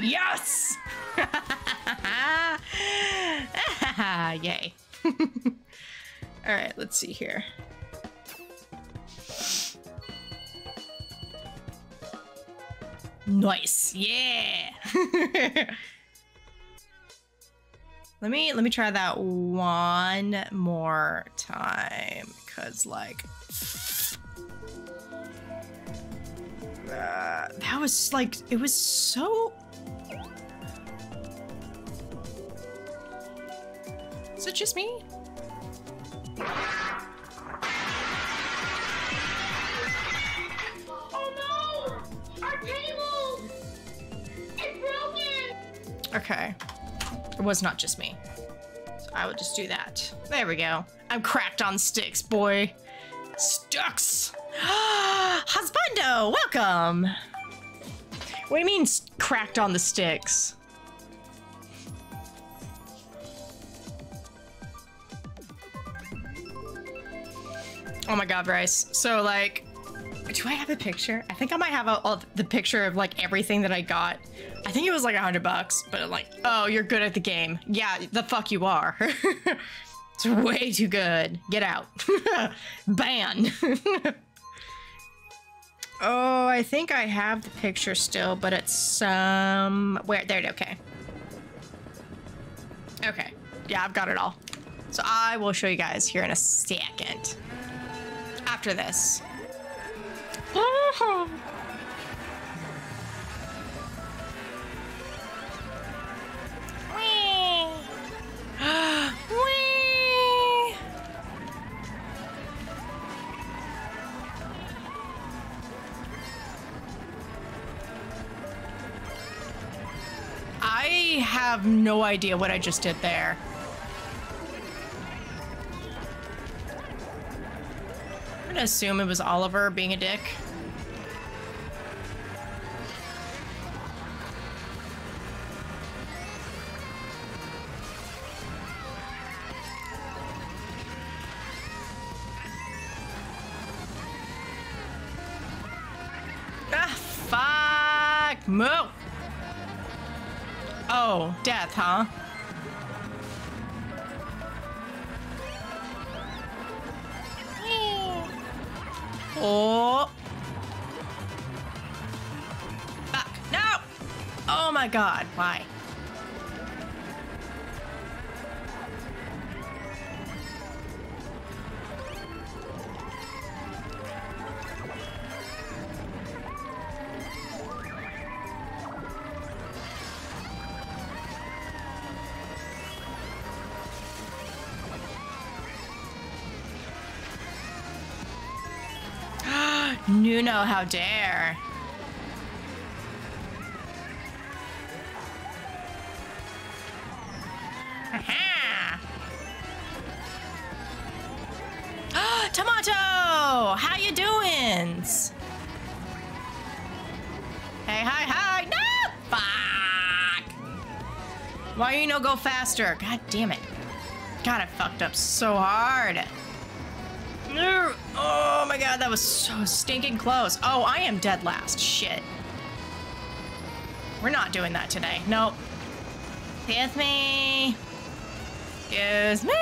Yes! Yay. All right, let's see here. Nice. Yeah. let me let me try that one more time cuz like uh, that was like it was so Is it just me? Oh no! Our table! It's broken! Okay. It was not just me. So I will just do that. There we go. I'm cracked on sticks, boy. Sticks! Husbando, welcome! What do you mean cracked on the sticks? Oh my god, Bryce. So, like, do I have a picture? I think I might have a, a- the picture of like everything that I got. I think it was like a hundred bucks, but I'm like, oh, you're good at the game. Yeah, the fuck you are. it's way too good. Get out. Ban. oh, I think I have the picture still, but it's some where there. Okay. Okay. Yeah, I've got it all. So I will show you guys here in a second. After this. I have no idea what I just did there. Gonna assume it was Oliver being a dick. Ah, fuck! Move! Oh, death, huh? Oh. Fuck. No! Oh my god, why? Nuno, how dare. Uh-huh. Aha! Tomato! How you doing? Hey, hi, hi! No! Fuck! Why you no go faster? God damn it. God, I fucked up so hard. Oh my god, that was so stinking close. Oh, I am dead last. Shit. We're not doing that today. Nope. Excuse me. Excuse me.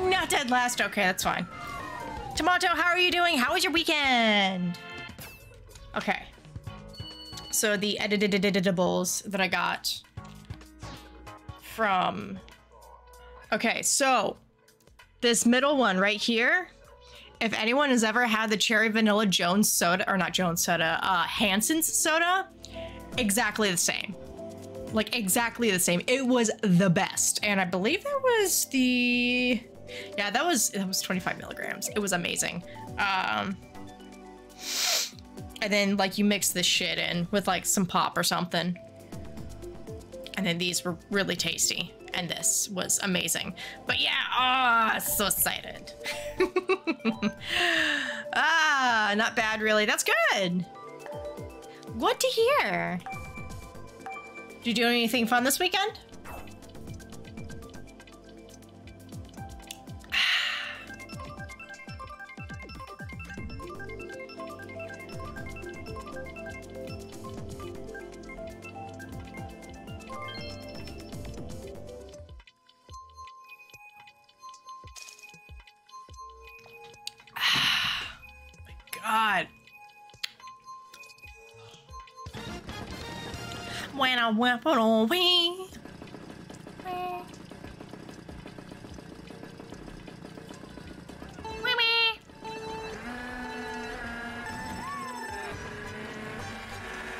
Not dead last. Okay, that's fine. Tomato, how are you doing? How was your weekend? Okay. So the editables that I got from. Okay, so this middle one right here. If anyone has ever had the cherry vanilla Jones soda, or not Jones soda, uh, Hansen's soda, exactly the same. Like exactly the same. It was the best, and I believe that was the, yeah, that was that was 25 milligrams. It was amazing. Um, and then like you mix this shit in with like some pop or something, and then these were really tasty, and this was amazing. But yeah, ah, so excited. ah, not bad really. That's good. Good to hear. Did you do anything fun this weekend? God. When I went on away.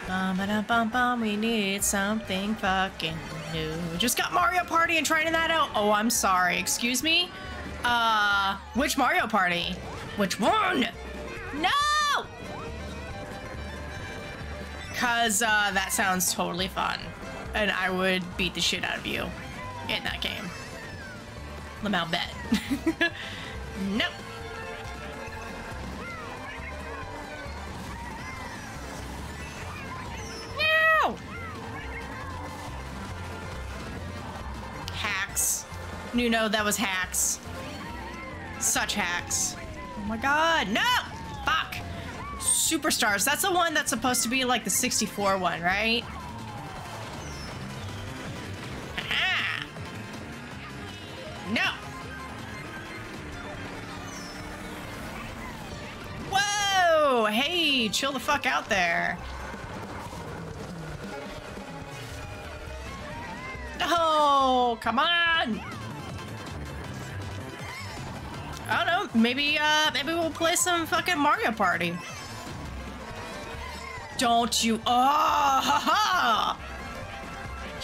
Bum, ba, bum, bum, we need something fucking new. Just got Mario Party and trying that out. Oh, I'm sorry. Excuse me? Uh, which Mario Party? Which one? No! Cause uh, that sounds totally fun. And I would beat the shit out of you in that game. Lamau bet. nope. No! Hacks. Nuno, that was hacks. Such hacks. Oh my god, no! Superstars, that's the one that's supposed to be like the 64 one, right? Aha! No! Whoa! Hey, chill the fuck out there. Oh, come on! I don't know. Maybe, uh, maybe we'll play some fucking Mario Party. Don't you? Oh, ha ha!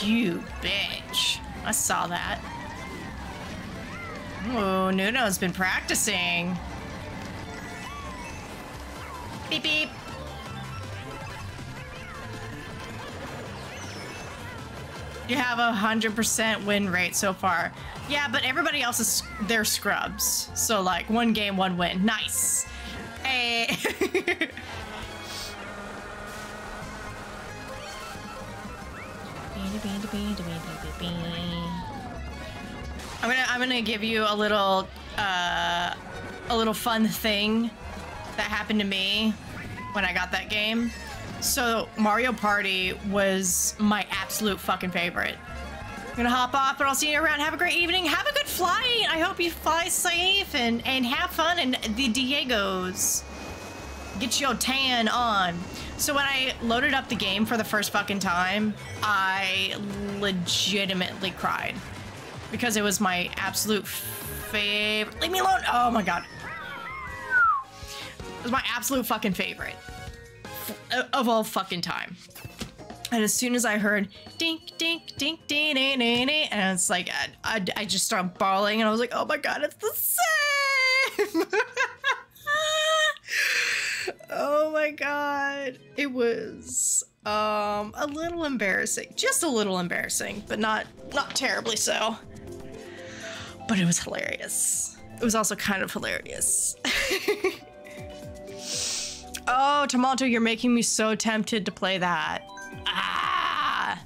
You bitch. I saw that. Oh, Nuno's been practicing. Beep beep. You have a hundred percent win rate so far. Yeah, but everybody else is they're scrubs. So like one game, one win. Nice. Hey. I'm gonna I'm gonna give you a little uh, a little fun thing that happened to me when I got that game. So Mario Party was my absolute fucking favorite. I'm gonna hop off, but I'll see you around. Have a great evening. Have a good flight. I hope you fly safe and and have fun in the Diegos. Get your tan on. So when I loaded up the game for the first fucking time, I legitimately cried because it was my absolute favorite. Leave me alone. Oh my god. It was my absolute fucking favorite of all fucking time. And as soon as I heard dink, dink, dink, ding, ding, ding, ding, and it's like, I, I, I just started bawling, and I was like, oh my god, it's the same! oh my god. It was um a little embarrassing. Just a little embarrassing, but not not terribly so. but it was hilarious. It was also kind of hilarious. oh, Tomato, you're making me so tempted to play that. Ah!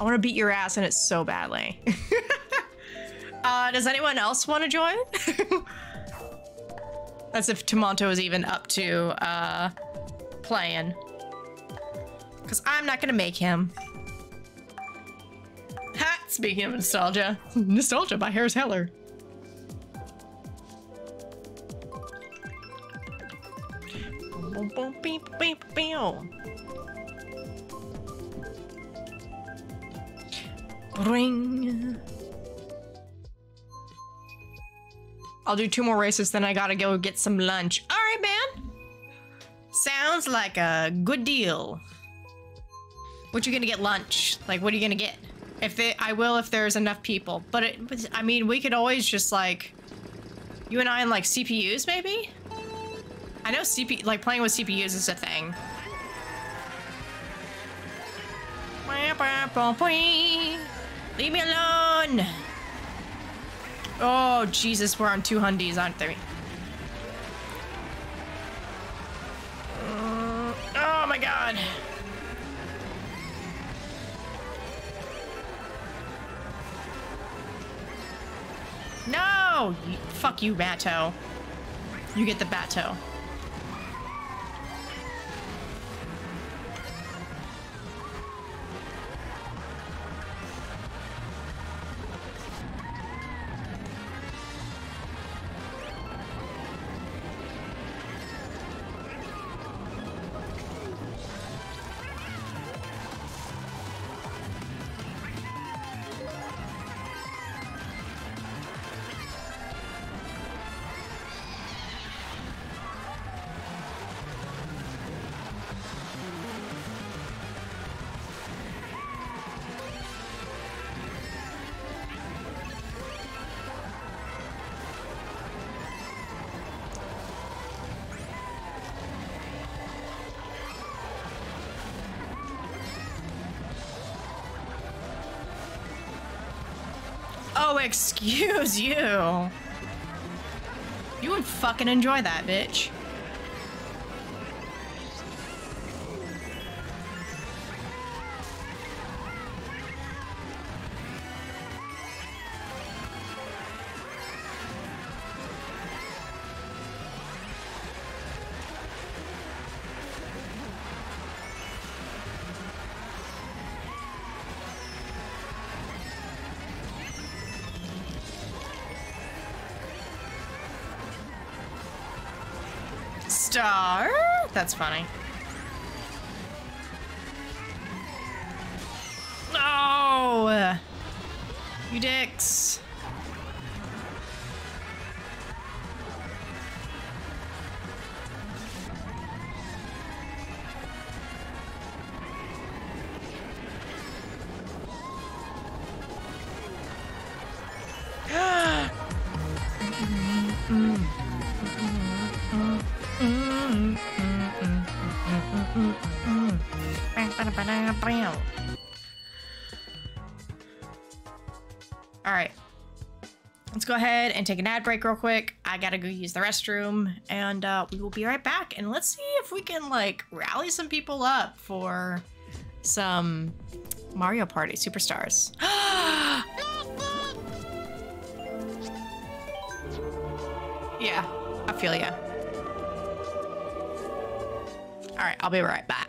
I want to beat your ass in it so badly. uh, does anyone else want to join? As if Tomato is even up to uh, playing. Because I'm not going to make him. Ha! Speaking of nostalgia. nostalgia by Harris Heller. Boom, boom, beep, beep. Ring. I'll do two more races, then I gotta go get some lunch. All right, man. Sounds like a good deal. What you gonna get lunch? Like, what are you gonna get? If they, I will if there's enough people. But it, I mean, we could always just like, you and I and like CPUs maybe. I know CP, like playing with CPUs is a thing. Leave me alone. Oh, Jesus, we're on two hundies, aren't they? Uh, oh my god. No! Fuck you, Bato. You get the Bato. Excuse you. You would fucking enjoy that, bitch. That's funny. No! You dicks. Go ahead and take an ad break real quick. I gotta go use the restroom and uh, we will be right back. And let's see if we can like rally some people up for some Mario Party Superstars. yeah, I feel ya. All right, I'll be right back.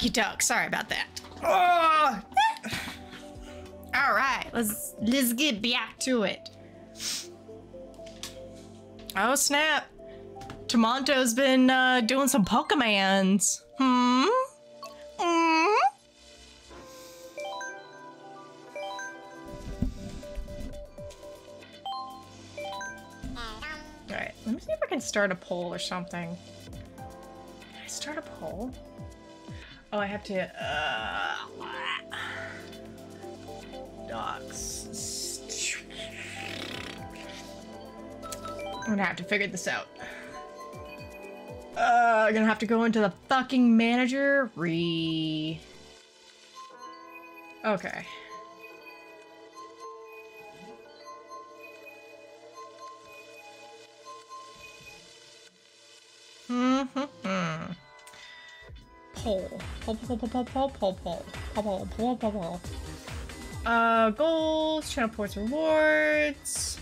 Ducky duck. Sorry about that. Oh. All right, let's let's get back to it. Oh snap! Tomonto's been uh, doing some Pokemans. Hmm. Hmm. All right, let me see if I can start a poll or something. Can I start a poll? Oh, I have to. Uh, docs. I'm gonna have to figure this out. Uh, I'm gonna have to go into the fucking manager. Re. Okay. Hmm. Poll. Poll. Poll. Poll. Poll. Poll. Poll. Poll. Poll. Poll. Poll. Poll. Uh, goals. Channel points. Rewards.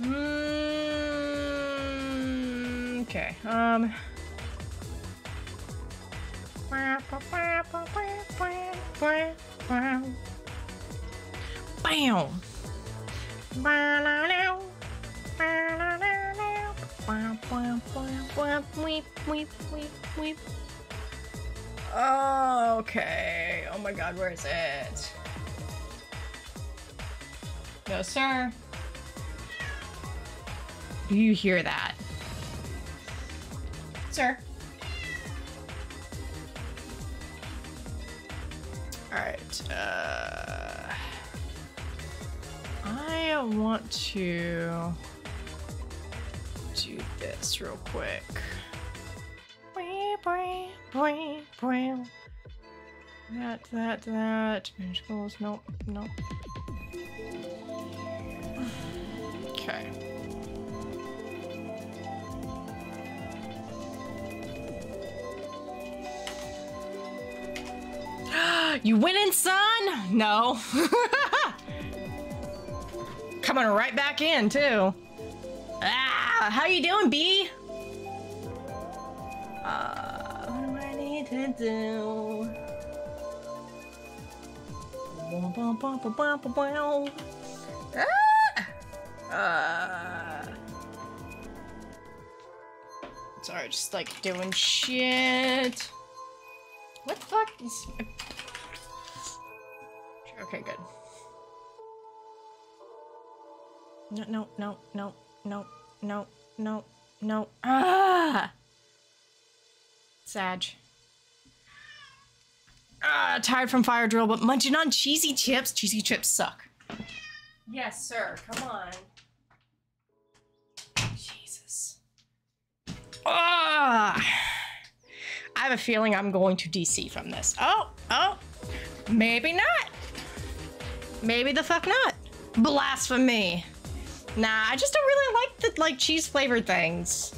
Mm, okay. Um. Bam. Okay. Oh my god, where is it? No, sir. Do you hear that? Sir? Alright, uh... I want to do this real quick. That, that, that. Manage goals. Nope, nope. Okay. you winning, son? No. Coming right back in, too. Ah, how you doing, B? Uh, do? Ah! Uh, sorry, just like doing shit. What the fuck is... Okay, good. No, no, no, no, no, no, no, no. Ah! Sag. Ah, tired from fire drill, but munching on cheesy chips. Cheesy chips suck. Yes, sir. Come on. Jesus. Ah! I have a feeling I'm going to DC from this. Oh, oh, maybe not. Maybe the fuck not. Blasphemy. Nah, I just don't really like the like cheese flavored things.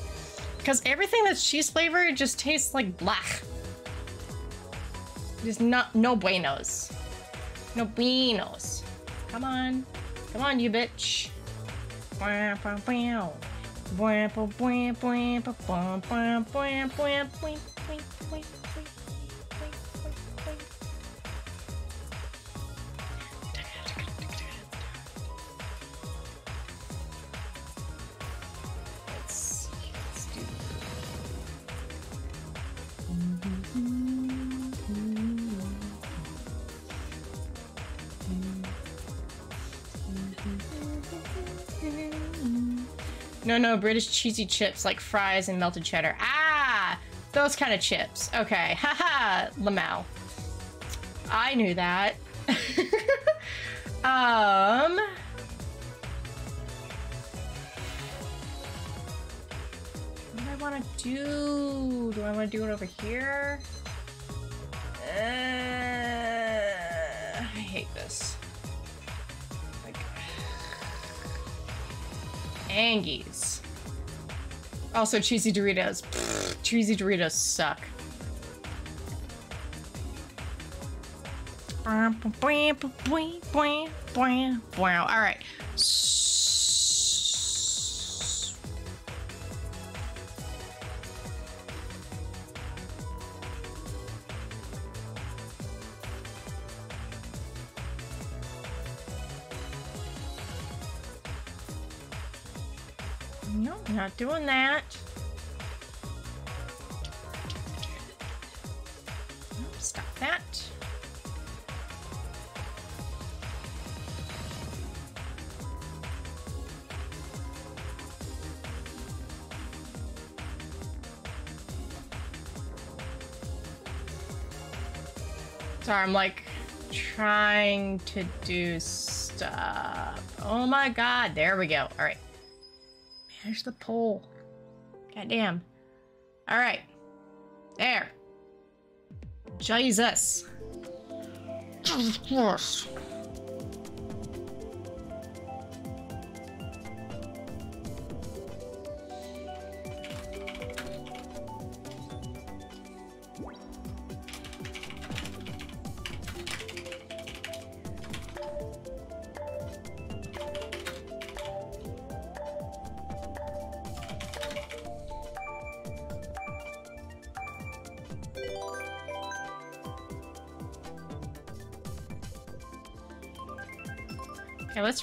Because everything that's cheese flavored just tastes like blach. Just not no buenos. No buenos. Come on. Come on, you bitch. No, no, British cheesy chips like fries and melted cheddar. Ah, those kind of chips. Okay, haha, Lamau. I knew that. um. What do I want to do? Do I want to do it over here? Uh, I hate this. Like, Angies. Also, cheesy Doritos. Pfft, cheesy Doritos suck. All right. Not doing that. Stop that. Sorry, I'm like trying to do stuff. Oh my god, there we go. All right. Manage the pole. Goddamn. All right. There. Jesus. Jesus Christ.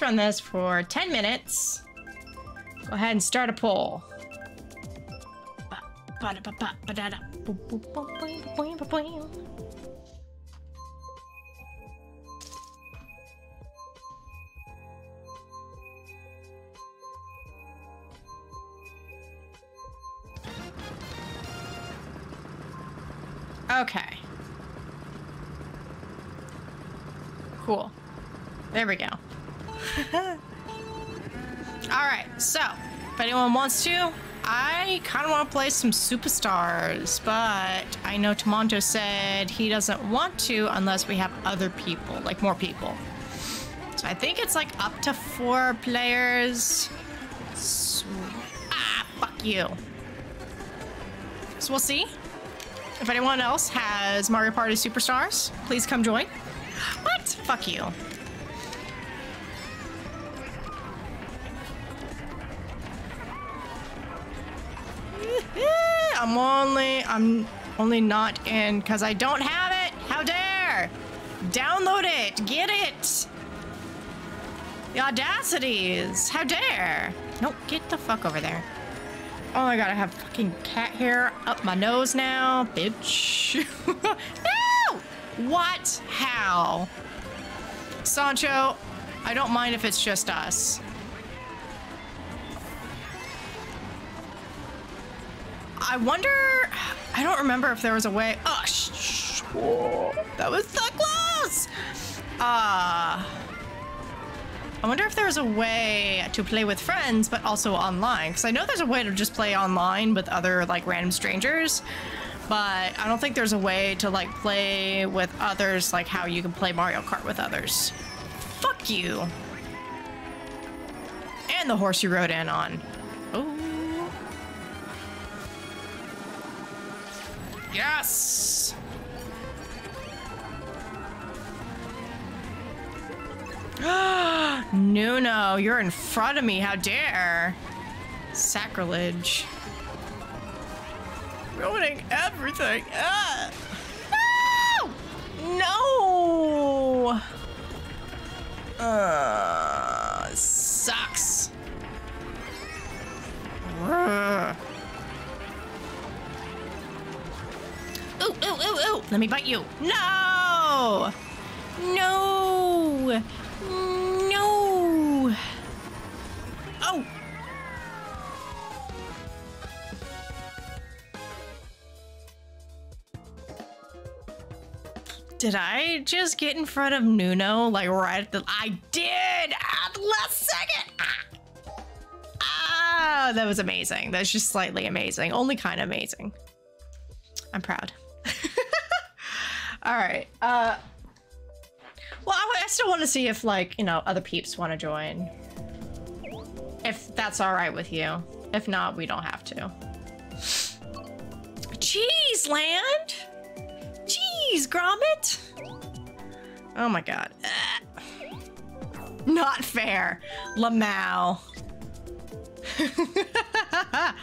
Run this for 10 minutes. Go ahead and start a poll. Okay. Cool. There we go. All right, so if anyone wants to, I kind of want to play some superstars, but I know Tomonto said he doesn't want to unless we have other people, like more people. So I think it's like up to four players. Ah, fuck you. So we'll see. If anyone else has Mario Party Superstars, please come join. What? Fuck you. I'm only, I'm only not in because I don't have it. How dare! Download it, get it. The audacities, how dare! Nope, get the fuck over there. Oh my god, I have fucking cat hair up my nose now, bitch. no! What? How? Sancho, I don't mind if it's just us. I wonder. I don't remember if there was a way. Oh, sh- whoa, that was so close. Uh, I wonder if there was a way to play with friends, but also online. Because I know there's a way to just play online with other like random strangers, but I don't think there's a way to like play with others like how you can play Mario Kart with others. Fuck you. And the horse you rode in on. Yes! Nuno, you're in front of me. How dare? Sacrilege. Ruining everything. Ah. No! No! Uh, sucks. Ugh. Ooh, ooh, ooh, ooh. Let me bite you. No! No! No! Oh! Did I just get in front of Nuno, like right at the- I did! At the last second! Ah! ah that was amazing. That's just slightly amazing. Only kind of amazing. I'm proud. All right. Uh, well, I, I still want to see if, like, you know, other peeps want to join. If that's all right with you. If not, we don't have to. Jeez, land! Jeez, Gromit! Oh my god. Not fair. Lamau.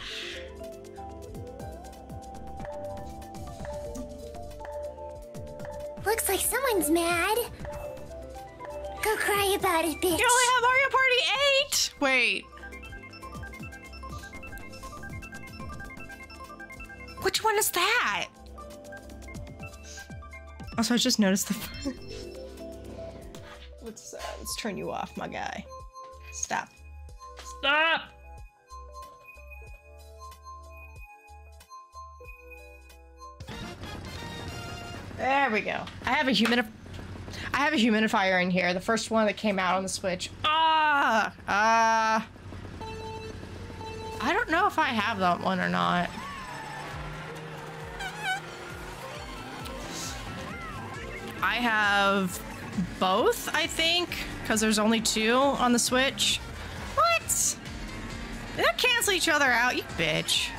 Looks like someone's mad. Go cry about it, bitch. You only have Mario Party 8! Wait. Which one is that? Also, I just noticed the. let's uh, let's turn you off, my guy. Stop. Stop. There we go. I have a humidif- I have a humidifier in here. The first one that came out on the Switch. Ah, ah. Uh, I don't know if I have that one or not. I have both, I think, because there's only two on the Switch. What? They cancel each other out, you bitch.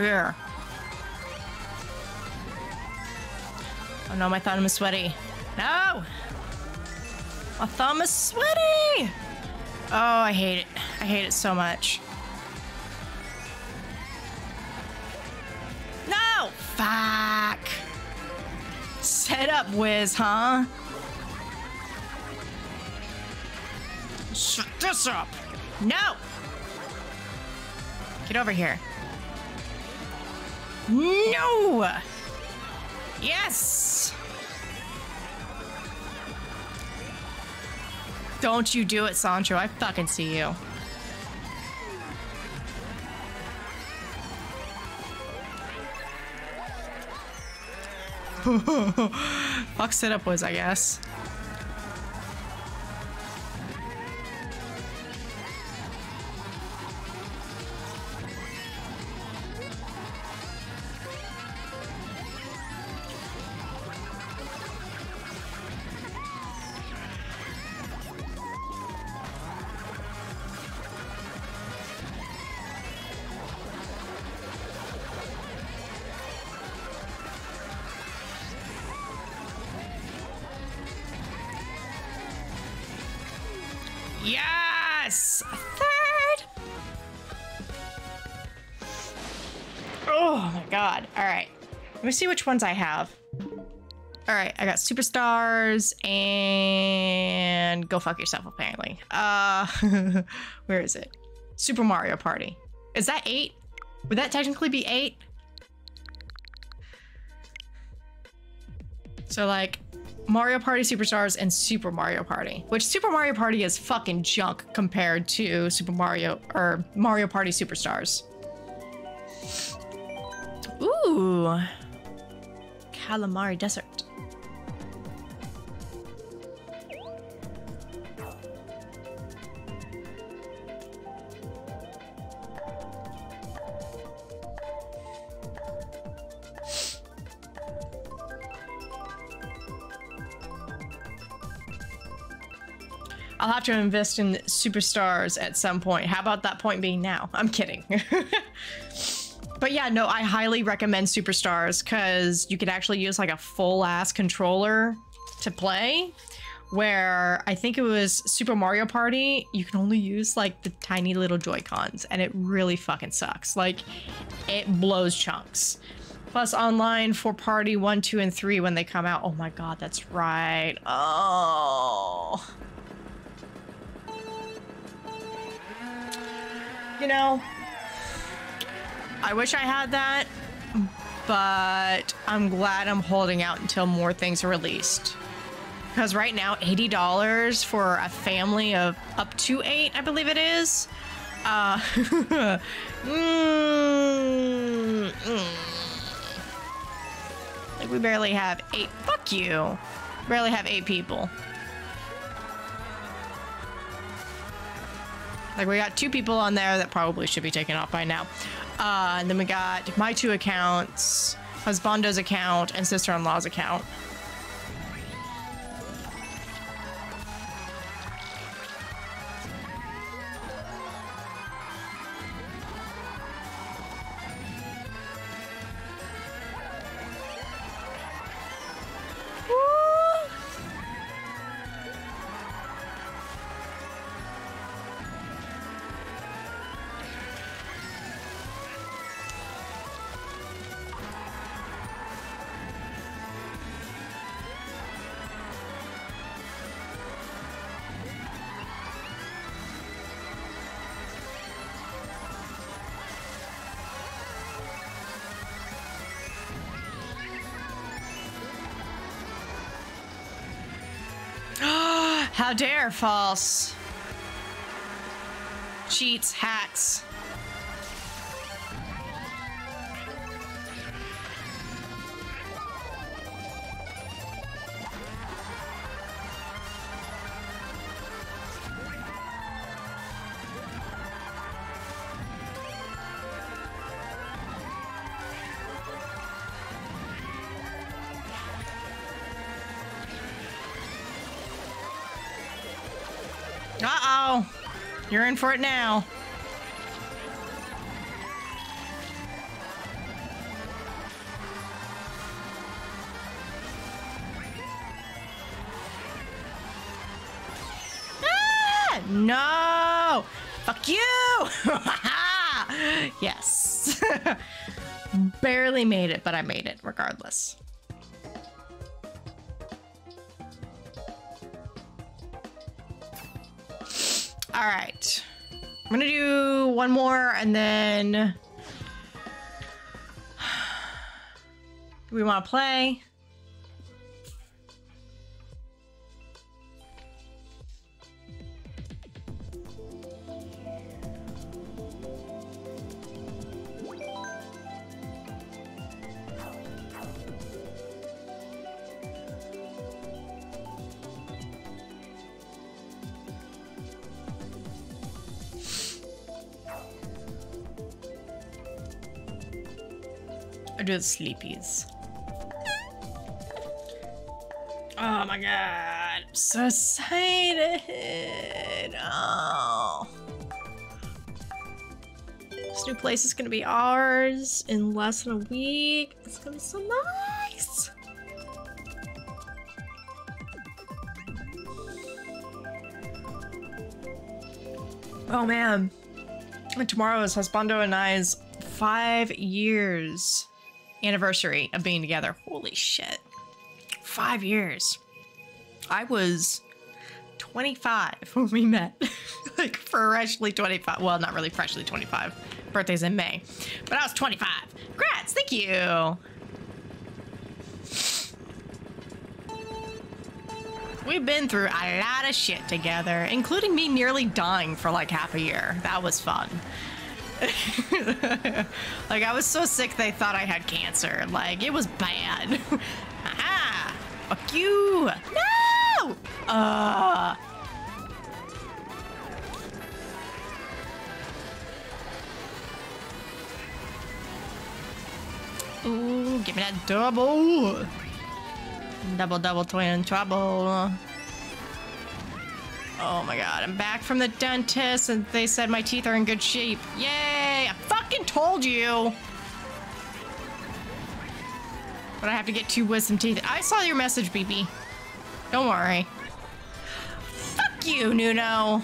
Here. Oh no, my thumb is sweaty. No! My thumb is sweaty! Oh, I hate it. I hate it so much. No! Fuck! Set up, Wiz, huh? Shut this up! No! Get over here. No! Yes! Don't you do it, Sancho. I fucking see you. Fuck setup was, I guess. Me see which ones I have. Alright, I got superstars and go fuck yourself apparently. Uh where is it? Super Mario Party. Is that eight? Would that technically be eight? So like Mario Party Superstars and Super Mario Party, which Super Mario Party is fucking junk compared to Super Mario or Mario Party Superstars. Ooh. Kalimari Desert. I'll have to invest in superstars at some point. How about that point being now? I'm kidding. but yeah, no, I highly recommend superstars because you could actually use like a full ass controller to play. Where I think it was Super Mario Party, you can only use like the tiny little Joy-Cons and it really fucking sucks. Like it blows chunks. Plus online for party one, two, and three when they come out. Oh my god, that's right. Oh. You know, I wish I had that, but I'm glad I'm holding out until more things are released. Because right now, $80 for a family of up to eight, I believe it is. Uh, mm, mm. Like, we barely have eight. Fuck you. Barely have eight people. Like we got two people on there that probably should be taken off by now. Uh, and then we got my two accounts, Husbando's account, and sister-in-law's account. How dare false. Cheats, hacks. You're in for it now. Ah, no! Fuck you! yes. Barely made it, but I made it regardless. All right. I'm gonna do one more and then. Do we want to play? I the sleepies. Oh my god. I'm so excited. Oh. This new place is gonna be ours in less than a week. It's gonna be so nice. Oh man. Tomorrow is Husbando and I's five years anniversary of being together. Holy shit. Five years. I was 25 when we met. like freshly 25. Well, not really freshly 25. Birthday's in May. But I was 25. Congrats, thank you. We've been through a lot of shit together, including me nearly dying for like half a year. That was fun. like I was so sick they thought I had cancer. Like it was bad. Aha! Fuck you! No! Uh. Ooh, give me that double. Double, double, twin trouble. Oh my god, I'm back from the dentist and they said my teeth are in good shape. Yay! I fucking told you! But I have to get two wisdom teeth. I saw your message, BB. Don't worry. Fuck you, Nuno!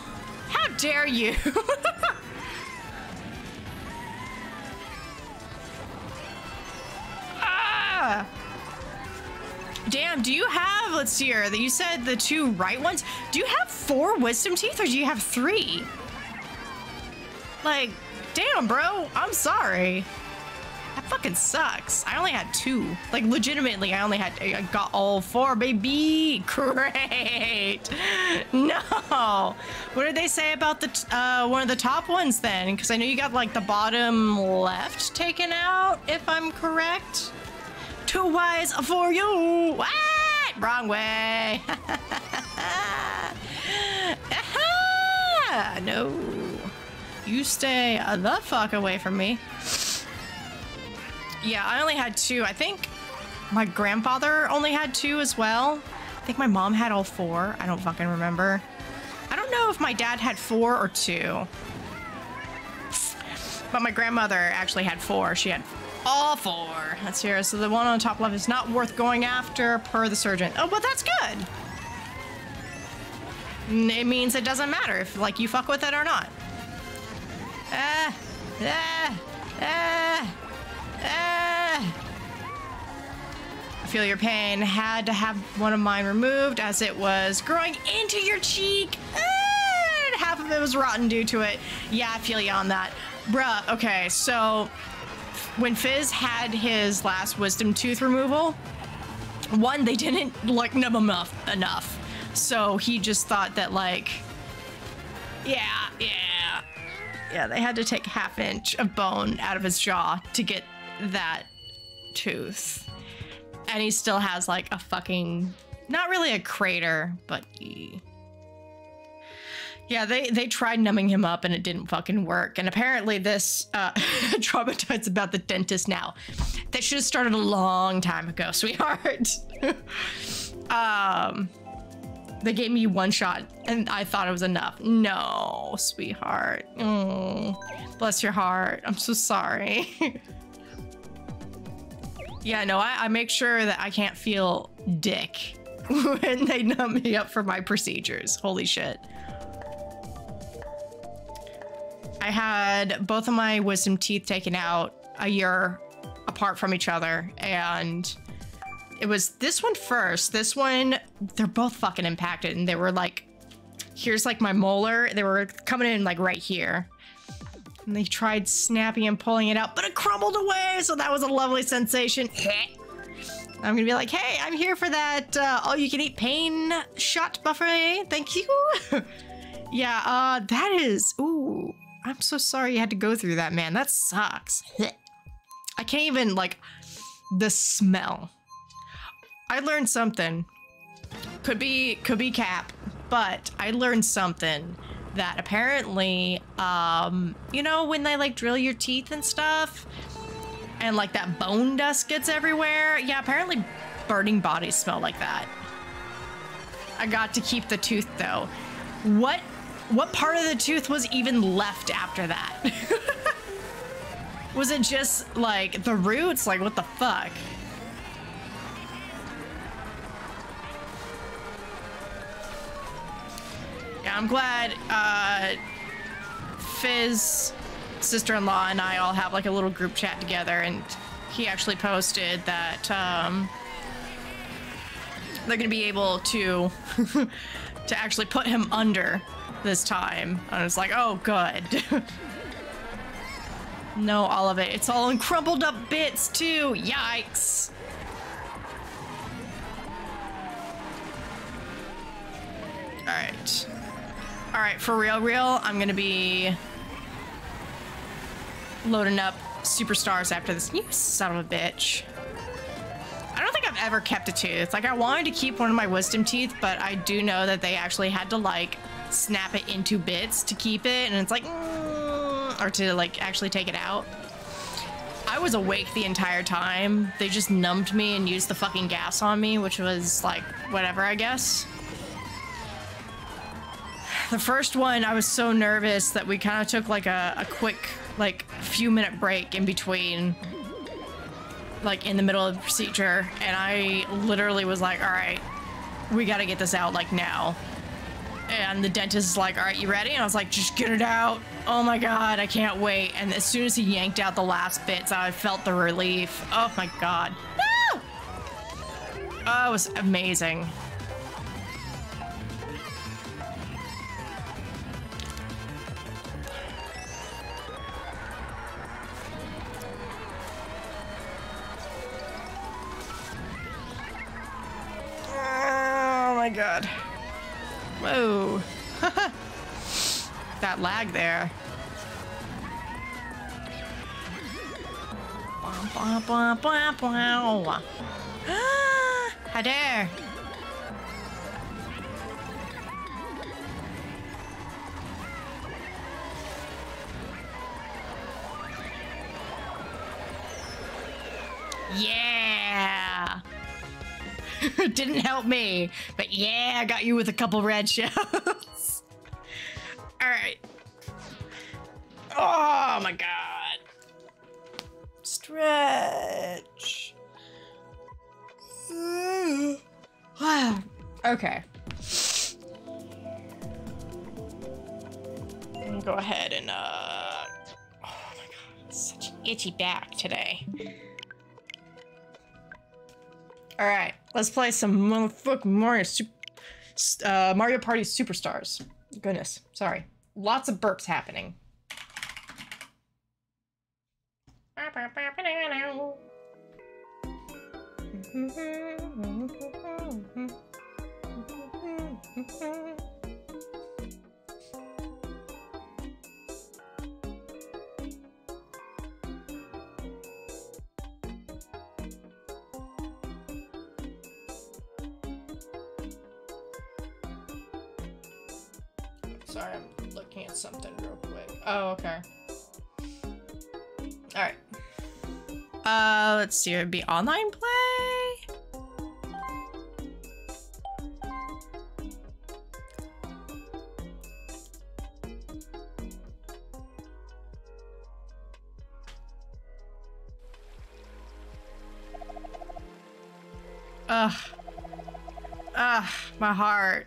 How dare you! ah! Damn, do you have, let's see here, that you said the two right ones. Do you have four wisdom teeth or do you have three? Like, damn, bro, I'm sorry. That fucking sucks. I only had two. Like, legitimately, I only had, I got all four, baby. Great. No. What did they say about the, uh, one of the top ones then? Because I know you got, like, the bottom left taken out, if I'm correct. Too wise for you. What? Wrong way. no. You stay the fuck away from me. Yeah, I only had two. I think my grandfather only had two as well. I think my mom had all four. I don't fucking remember. I don't know if my dad had four or two. But my grandmother actually had four. She had all four. That's here. So the one on the top left is not worth going after per the surgeon. Oh, but that's good. It means it doesn't matter if like you fuck with it or not. Ah, ah, ah, ah. I feel your pain. Had to have one of mine removed as it was growing into your cheek. Ah, half of it was rotten due to it. Yeah, I feel you on that. Bruh, okay, so when Fizz had his last wisdom tooth removal, one, they didn't like numb him enough. enough. So he just thought that like, yeah, yeah, yeah. They had to take half inch of bone out of his jaw to get that tooth, and he still has like a fucking, not really a crater, but he. Yeah, they they tried numbing him up and it didn't fucking work. And apparently this uh traumatized about the dentist now. That should have started a long time ago, sweetheart. um they gave me one shot and I thought it was enough. No, sweetheart. Oh, bless your heart. I'm so sorry. yeah, no, I, I make sure that I can't feel dick when they numb me up for my procedures. Holy shit. I had both of my wisdom teeth taken out a year apart from each other, and it was this one first. This one, they're both fucking impacted, and they were like, here's like my molar. They were coming in like right here. And they tried snapping and pulling it out, but it crumbled away, so that was a lovely sensation. I'm gonna be like, hey, I'm here for that uh, all-you-can-eat pain shot buffet. Thank you. yeah, uh, that is, ooh, I'm so sorry you had to go through that, man. That sucks. I can't even, like, the smell. I learned something. Could be, could be cap, but I learned something that apparently, um, you know, when they, like, drill your teeth and stuff, and, like, that bone dust gets everywhere, yeah, apparently burning bodies smell like that. I got to keep the tooth, though. What what part of the tooth was even left after that? was it just like the roots? Like what the fuck? Yeah, I'm glad uh Fizz sister-in-law and I all have like a little group chat together and he actually posted that um they're gonna be able to to actually put him under this time. I was like, oh, good. no, all of it. It's all in crumpled up bits, too. Yikes. All right. All right, for real, real, I'm gonna be loading up superstars after this. You son of a bitch. I don't think I've ever kept a tooth. Like, I wanted to keep one of my wisdom teeth, but I do know that they actually had to, like, snap it into bits to keep it, and it's like, mm, or to like actually take it out. I was awake the entire time. They just numbed me and used the fucking gas on me, which was like, whatever, I guess. The first one, I was so nervous that we kind of took like a, a quick, like, few minute break in between, like, in the middle of the procedure. And I literally was like, all right, we got to get this out, like, now. And the dentist is like, all right, you ready? And I was like, just get it out. Oh my God, I can't wait. And as soon as he yanked out the last bits, I felt the relief. Oh my God. No! Oh, it was amazing. Ah, oh my God. Whoa. that lag there. How dare. Yeah. Didn't help me, but yeah, I got you with a couple red shells. All right. Oh my god. Stretch. okay. Go ahead and uh. Oh my god, such an itchy back today. All right, let's play some motherfucking Mario uh, Mario Party Superstars. Goodness, sorry. Lots of burps happening. I'm looking at something real quick. Oh, okay. All right. Uh, let's see. It would be online play. Ugh. Ugh, my heart.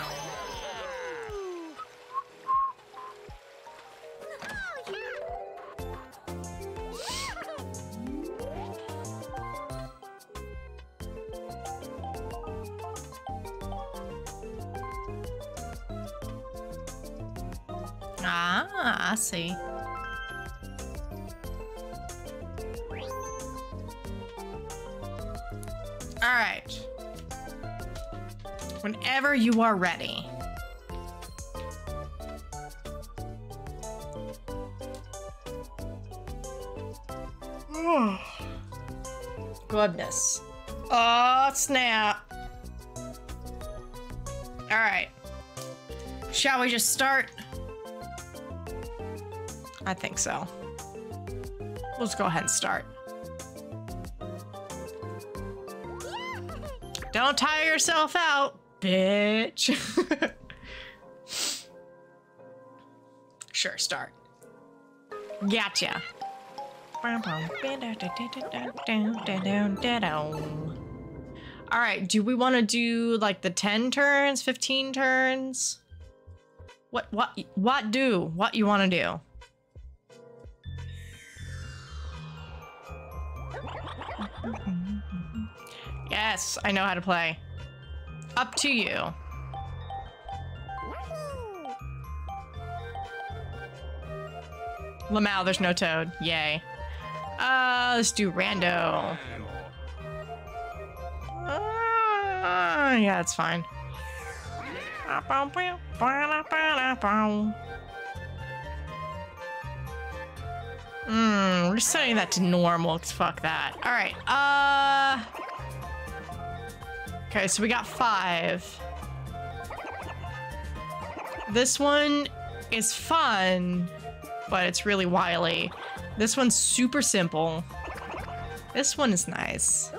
are ready. Mm. Goodness. Oh, snap. All right. Shall we just start? I think so. Let's go ahead and start. Don't tire yourself out, bitch. sure, start. Gotcha. All right, do we want to do like the 10 turns, 15 turns? What what what do? What you want to do? Yes, I know how to play. Up to you. Lamau, there's no toad. Yay. Uh, let's do rando. Uh, yeah, that's fine. Hmm, we're setting that to normal, fuck that. All right, uh... Okay, so we got five. This one is fun, but it's really wily. This one's super simple. This one is nice.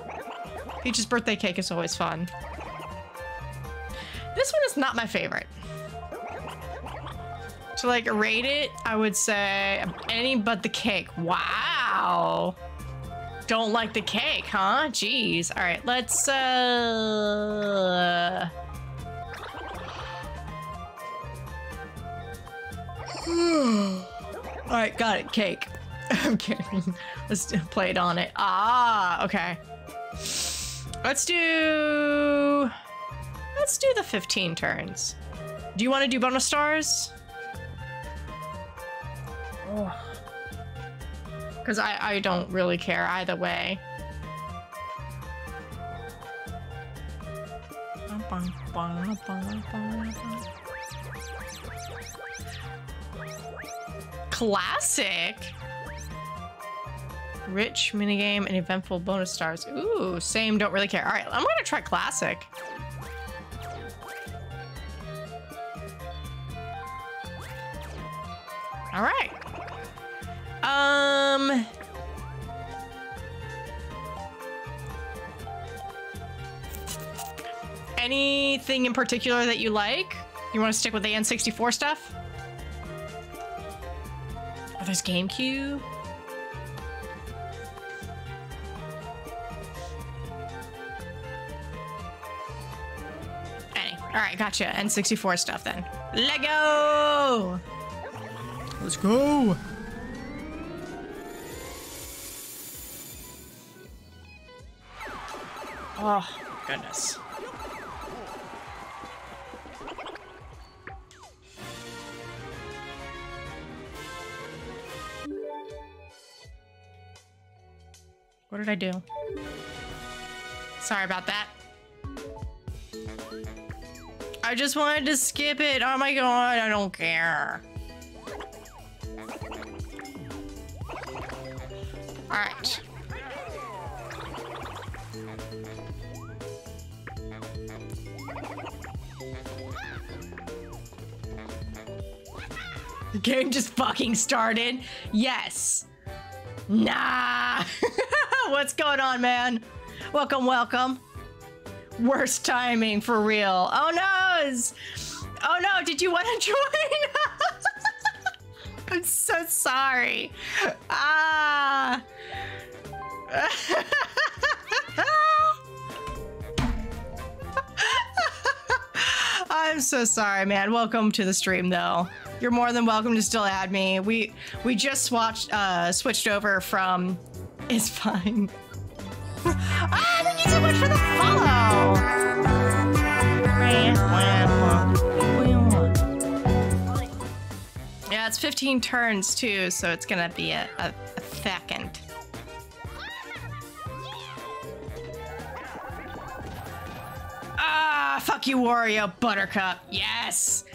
Peach's birthday cake is always fun. This one is not my favorite. To like rate it, I would say any but the cake. Wow. Don't like the cake, huh? Jeez. All right, let's uh All right, got it. Cake. I'm kidding. Let's play it on it. Ah, okay. Let's do. Let's do the 15 turns. Do you want to do bonus stars? Because I, I don't really care either way. Classic. Rich minigame and eventful bonus stars. Ooh, same, don't really care. All right, I'm gonna try classic. All right. Um. Anything in particular that you like? You want to stick with the N64 stuff? Oh, there's GameCube. Any. All right, gotcha. N64 stuff then. Lego. Let's go. Oh, goodness. What did I do? Sorry about that. I just wanted to skip it. Oh my god, I don't care. Alright. Game just fucking started. Yes. Nah. What's going on, man? Welcome, welcome. Worst timing for real. Oh no! Oh no, did you want to join? I'm so sorry. Ah. I'm so sorry, man. Welcome to the stream, though. You're more than welcome to still add me. We we just watched uh switched over from. It's fine. ah, thank you so much for the follow. Yeah, it's 15 turns too, so it's gonna be a, a, a second. Ah, fuck you, Wario Buttercup. Yes.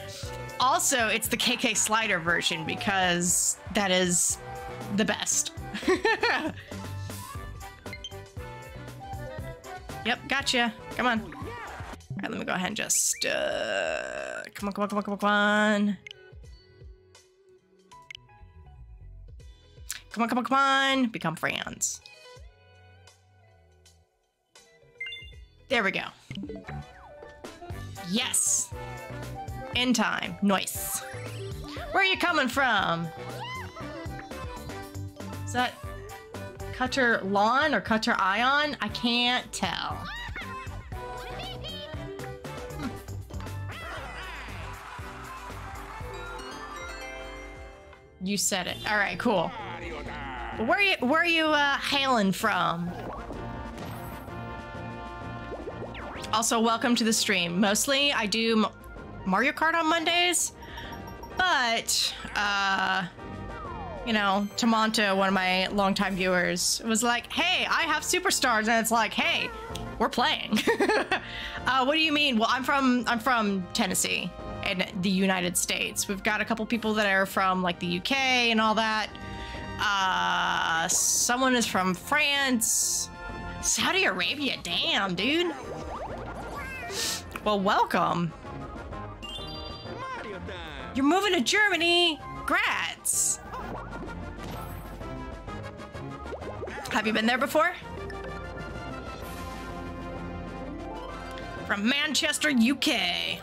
Also, it's the KK Slider version because that is the best. yep, gotcha. Come on. All right, let me go ahead and just uh, come on, come on, come on, come on, come on. Come on, come on, come on. Become friends. There we go. Yes. In time. Nice. Where are you coming from? Is that Cutter Lawn or Cutter Ion? I can't tell. Hmm. You said it. All right, cool. Where are you? Where are you uh, hailing from? Also, welcome to the stream. Mostly, I do Mario Kart on Mondays, but uh, you know, Tamanto, one of my longtime viewers, was like, "Hey, I have superstars," and it's like, "Hey, we're playing." uh, what do you mean? Well, I'm from I'm from Tennessee in the United States. We've got a couple people that are from like the UK and all that. Uh, someone is from France, Saudi Arabia. Damn, dude. Well, welcome. You're moving to Germany. Grats. Have you been there before? From Manchester, UK.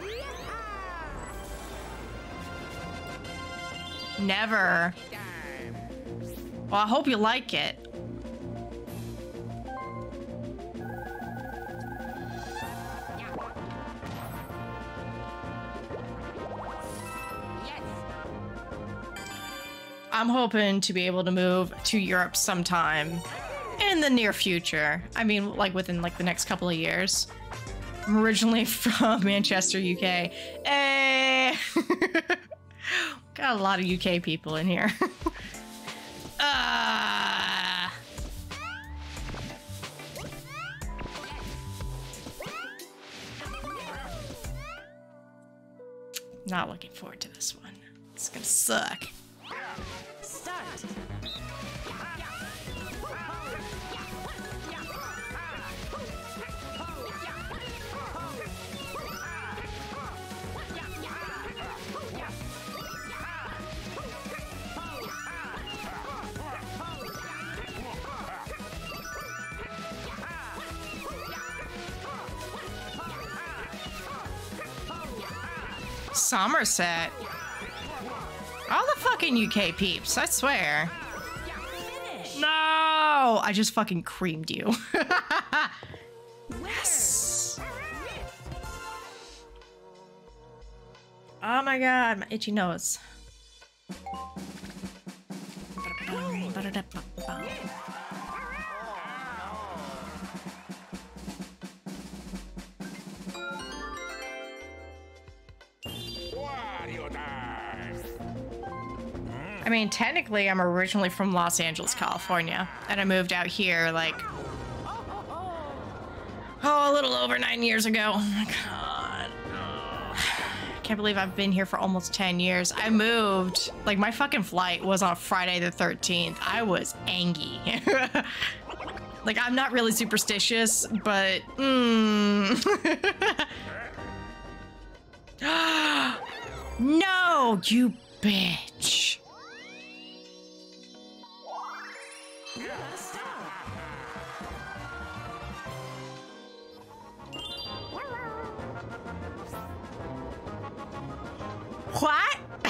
Never. Well, I hope you like it. I'm hoping to be able to move to Europe sometime in the near future. I mean, like within like the next couple of years. I'm originally from Manchester, UK. Eh. Got a lot of UK people in here. Ah. Not looking forward to this one. It's gonna suck. Somerset. All the fucking UK peeps, I swear. No! I just fucking creamed you. yes! Oh my god, my itchy nose. I mean, technically, I'm originally from Los Angeles, California, and I moved out here like oh, a little over nine years ago. Oh my god. Can't believe I've been here for almost 10 years. I moved, like, my fucking flight was on Friday the 13th. I was angry. like, I'm not really superstitious, but. Mm. no, you bitch. What?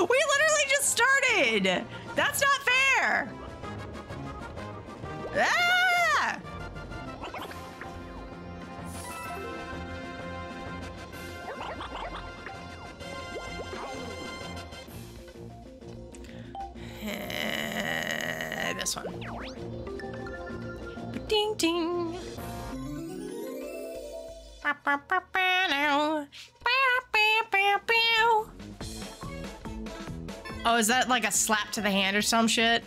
we literally just started. That's not fair. Ah! This one. Ding ding. Oh, is that like a slap to the hand or some shit?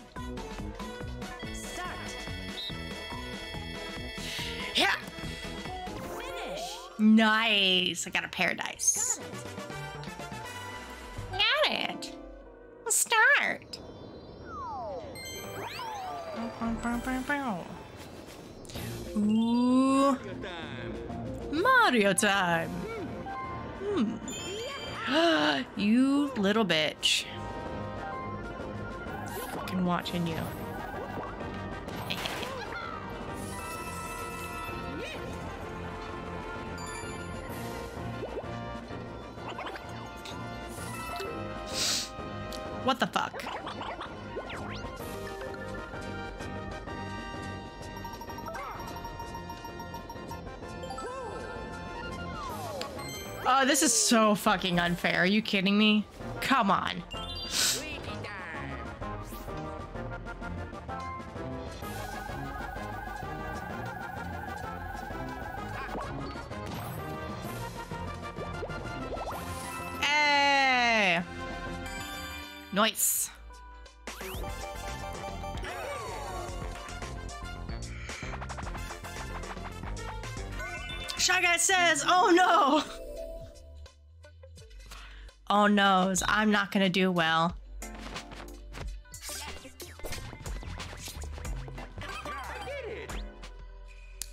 Yeah. Finish. Nice. I got a paradise. Got it. Let's start. Ooh. Mario time. Hmm. you little bitch. Fucking watching you. What the fuck? Oh, this is so fucking unfair. Are you kidding me? Come on. Hey! Nice. Shy Guy says, oh no! Oh noes, I'm not gonna do well.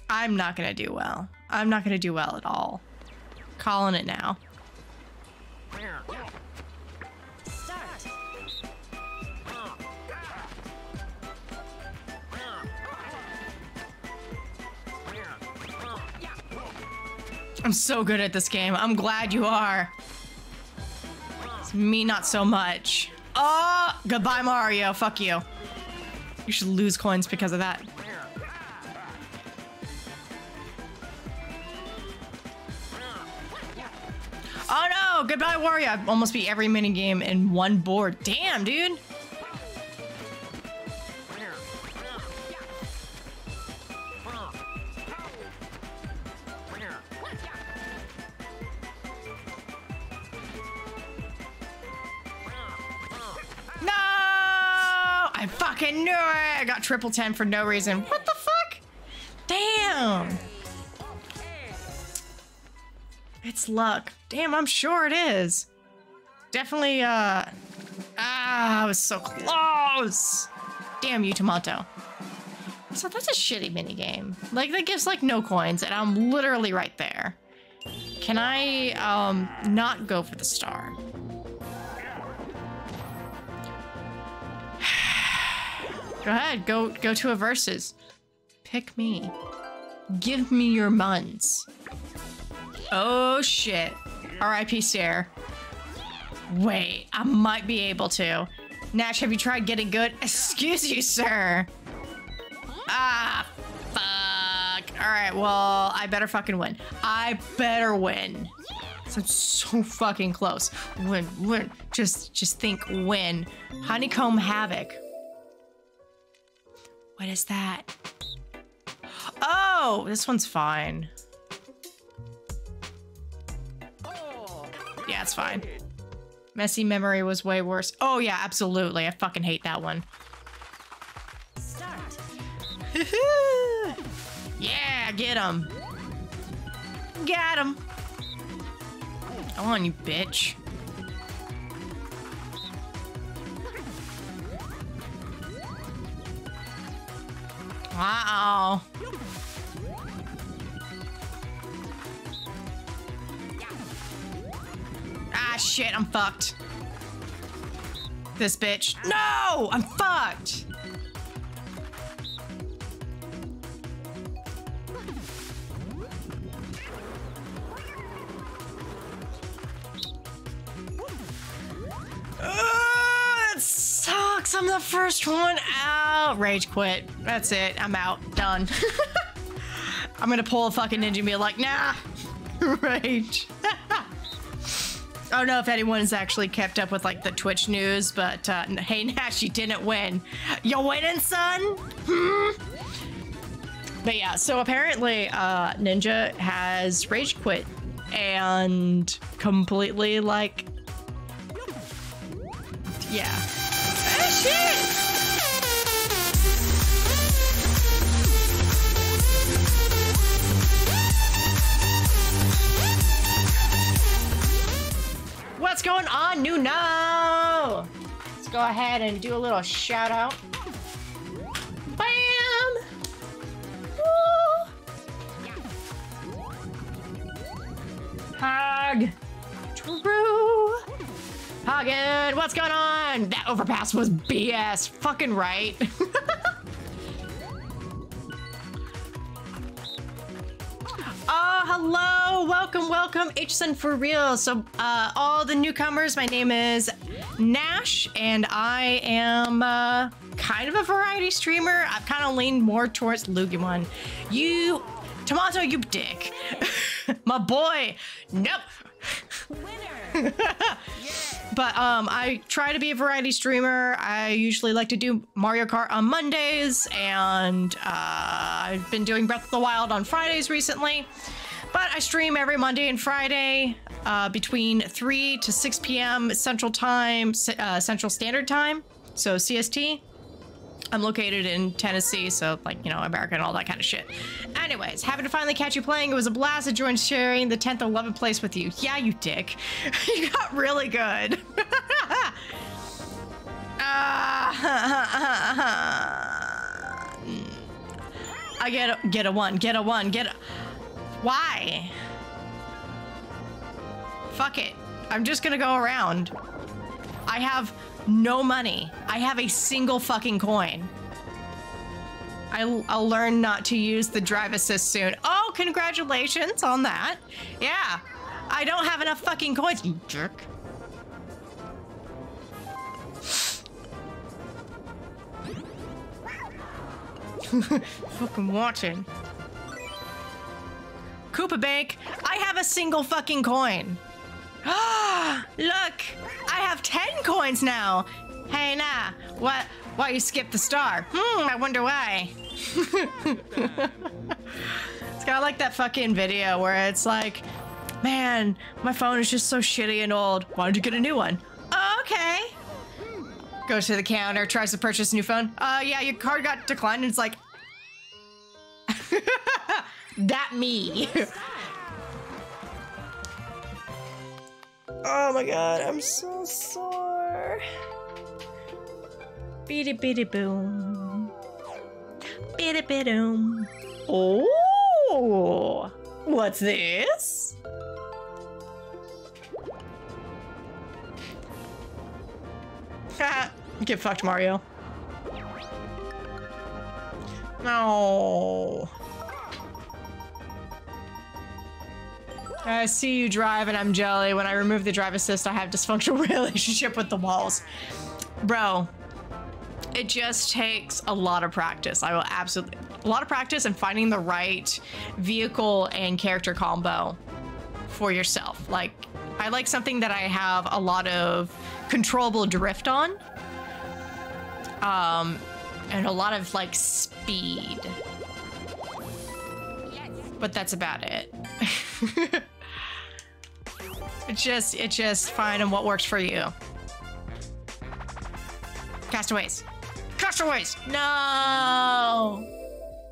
I'm not gonna do well. I'm not gonna do well at all. Calling it now. I'm so good at this game. I'm glad you are. Me, not so much. Oh, goodbye, Mario. Fuck you. You should lose coins because of that. Oh no! Goodbye, Wario. I almost beat every minigame in one board. Damn, dude. Triple 10 for no reason. What the fuck? Damn! It's luck. Damn, I'm sure it is. Definitely, uh... Ah, I was so close! Damn you, Tomato. So that's a shitty minigame. Like, that gives, like, no coins, and I'm literally right there. Can I, um, not go for the star? Go ahead, go go to a versus. Pick me. Give me your muns. Oh shit. R.I.P. Stare. Wait, I might be able to. Nash, have you tried getting good? Excuse you, sir. Ah, fuck. All right, well, I better fucking win. I better win. I'm so fucking close. Win, win. Just, just think win. Honeycomb Havoc. What is that? Oh, this one's fine. Yeah, it's fine. Messy Memory was way worse. Oh yeah, absolutely. I fucking hate that one. Yeah, get him. Got him. Come on, you bitch. Wow. Ah, shit, I'm fucked. This bitch. No! I'm fucked! It sucks. I'm the first one out. Rage quit. That's it. I'm out. Done. I'm gonna pull a fucking ninja and be like, nah. Rage. I don't know if anyone's actually kept up with like the Twitch news, but uh, hey Nash, you didn't win. You winning, son? Hmm? But yeah, so apparently uh, Ninja has rage quit and completely like, yeah. What's going on, Nuno? Let's go ahead and do a little shout out. Bam! Hug! True! Hugging! What's going on? That overpass was BS. Fucking right. Oh, hello, welcome, welcome, HSN for real. So, uh, all the newcomers, my name is Nash, and I am uh, kind of a variety streamer. I've kind of leaned more towards Lugimon. You, Tomato, you dick. my boy, nope. But um, I try to be a variety streamer. I usually like to do Mario Kart on Mondays, and uh, I've been doing Breath of the Wild on Fridays recently. But I stream every Monday and Friday uh, between 3 to 6 p.m. Central Time, uh, Central Standard Time, so CST. I'm located in Tennessee, so like, you know, America and all that kind of shit. Anyways, happy to finally catch you playing. It was a blast to join sharing the 10th 11th place with you. Yeah, you dick. you got really good. I get a, get a one, get a one, get a... Why? Fuck it. I'm just gonna go around. I have no money. I have a single fucking coin. I'll, I'll learn not to use the drive assist soon. Oh, congratulations on that. Yeah. I don't have enough fucking coins, you jerk. fucking watching. Koopa Bank, I have a single fucking coin. Look, I have 10 coins now. Hey, nah, what? Why you skipped the star? Hmm, I wonder why. it's kind of like that fucking video where it's like, man, my phone is just so shitty and old. Why don't you get a new one? okay. Goes to the counter, tries to purchase a new phone. Uh, yeah, your card got declined, and it's like, that me. Oh my god, I'm so sore. Beady beady boom. Beady beady boom. Oh, what's this? Ha! Get fucked, Mario. No. I see you drive and I'm jelly. When I remove the drive assist, I have dysfunctional relationship with the walls. Bro, it just takes a lot of practice. I will absolutely, a lot of practice and finding the right vehicle and character combo for yourself. Like, I like something that I have a lot of controllable drift on. Um, and a lot of like speed. But that's about it. It's just, it's just finding what works for you. Castaways. Castaways! No!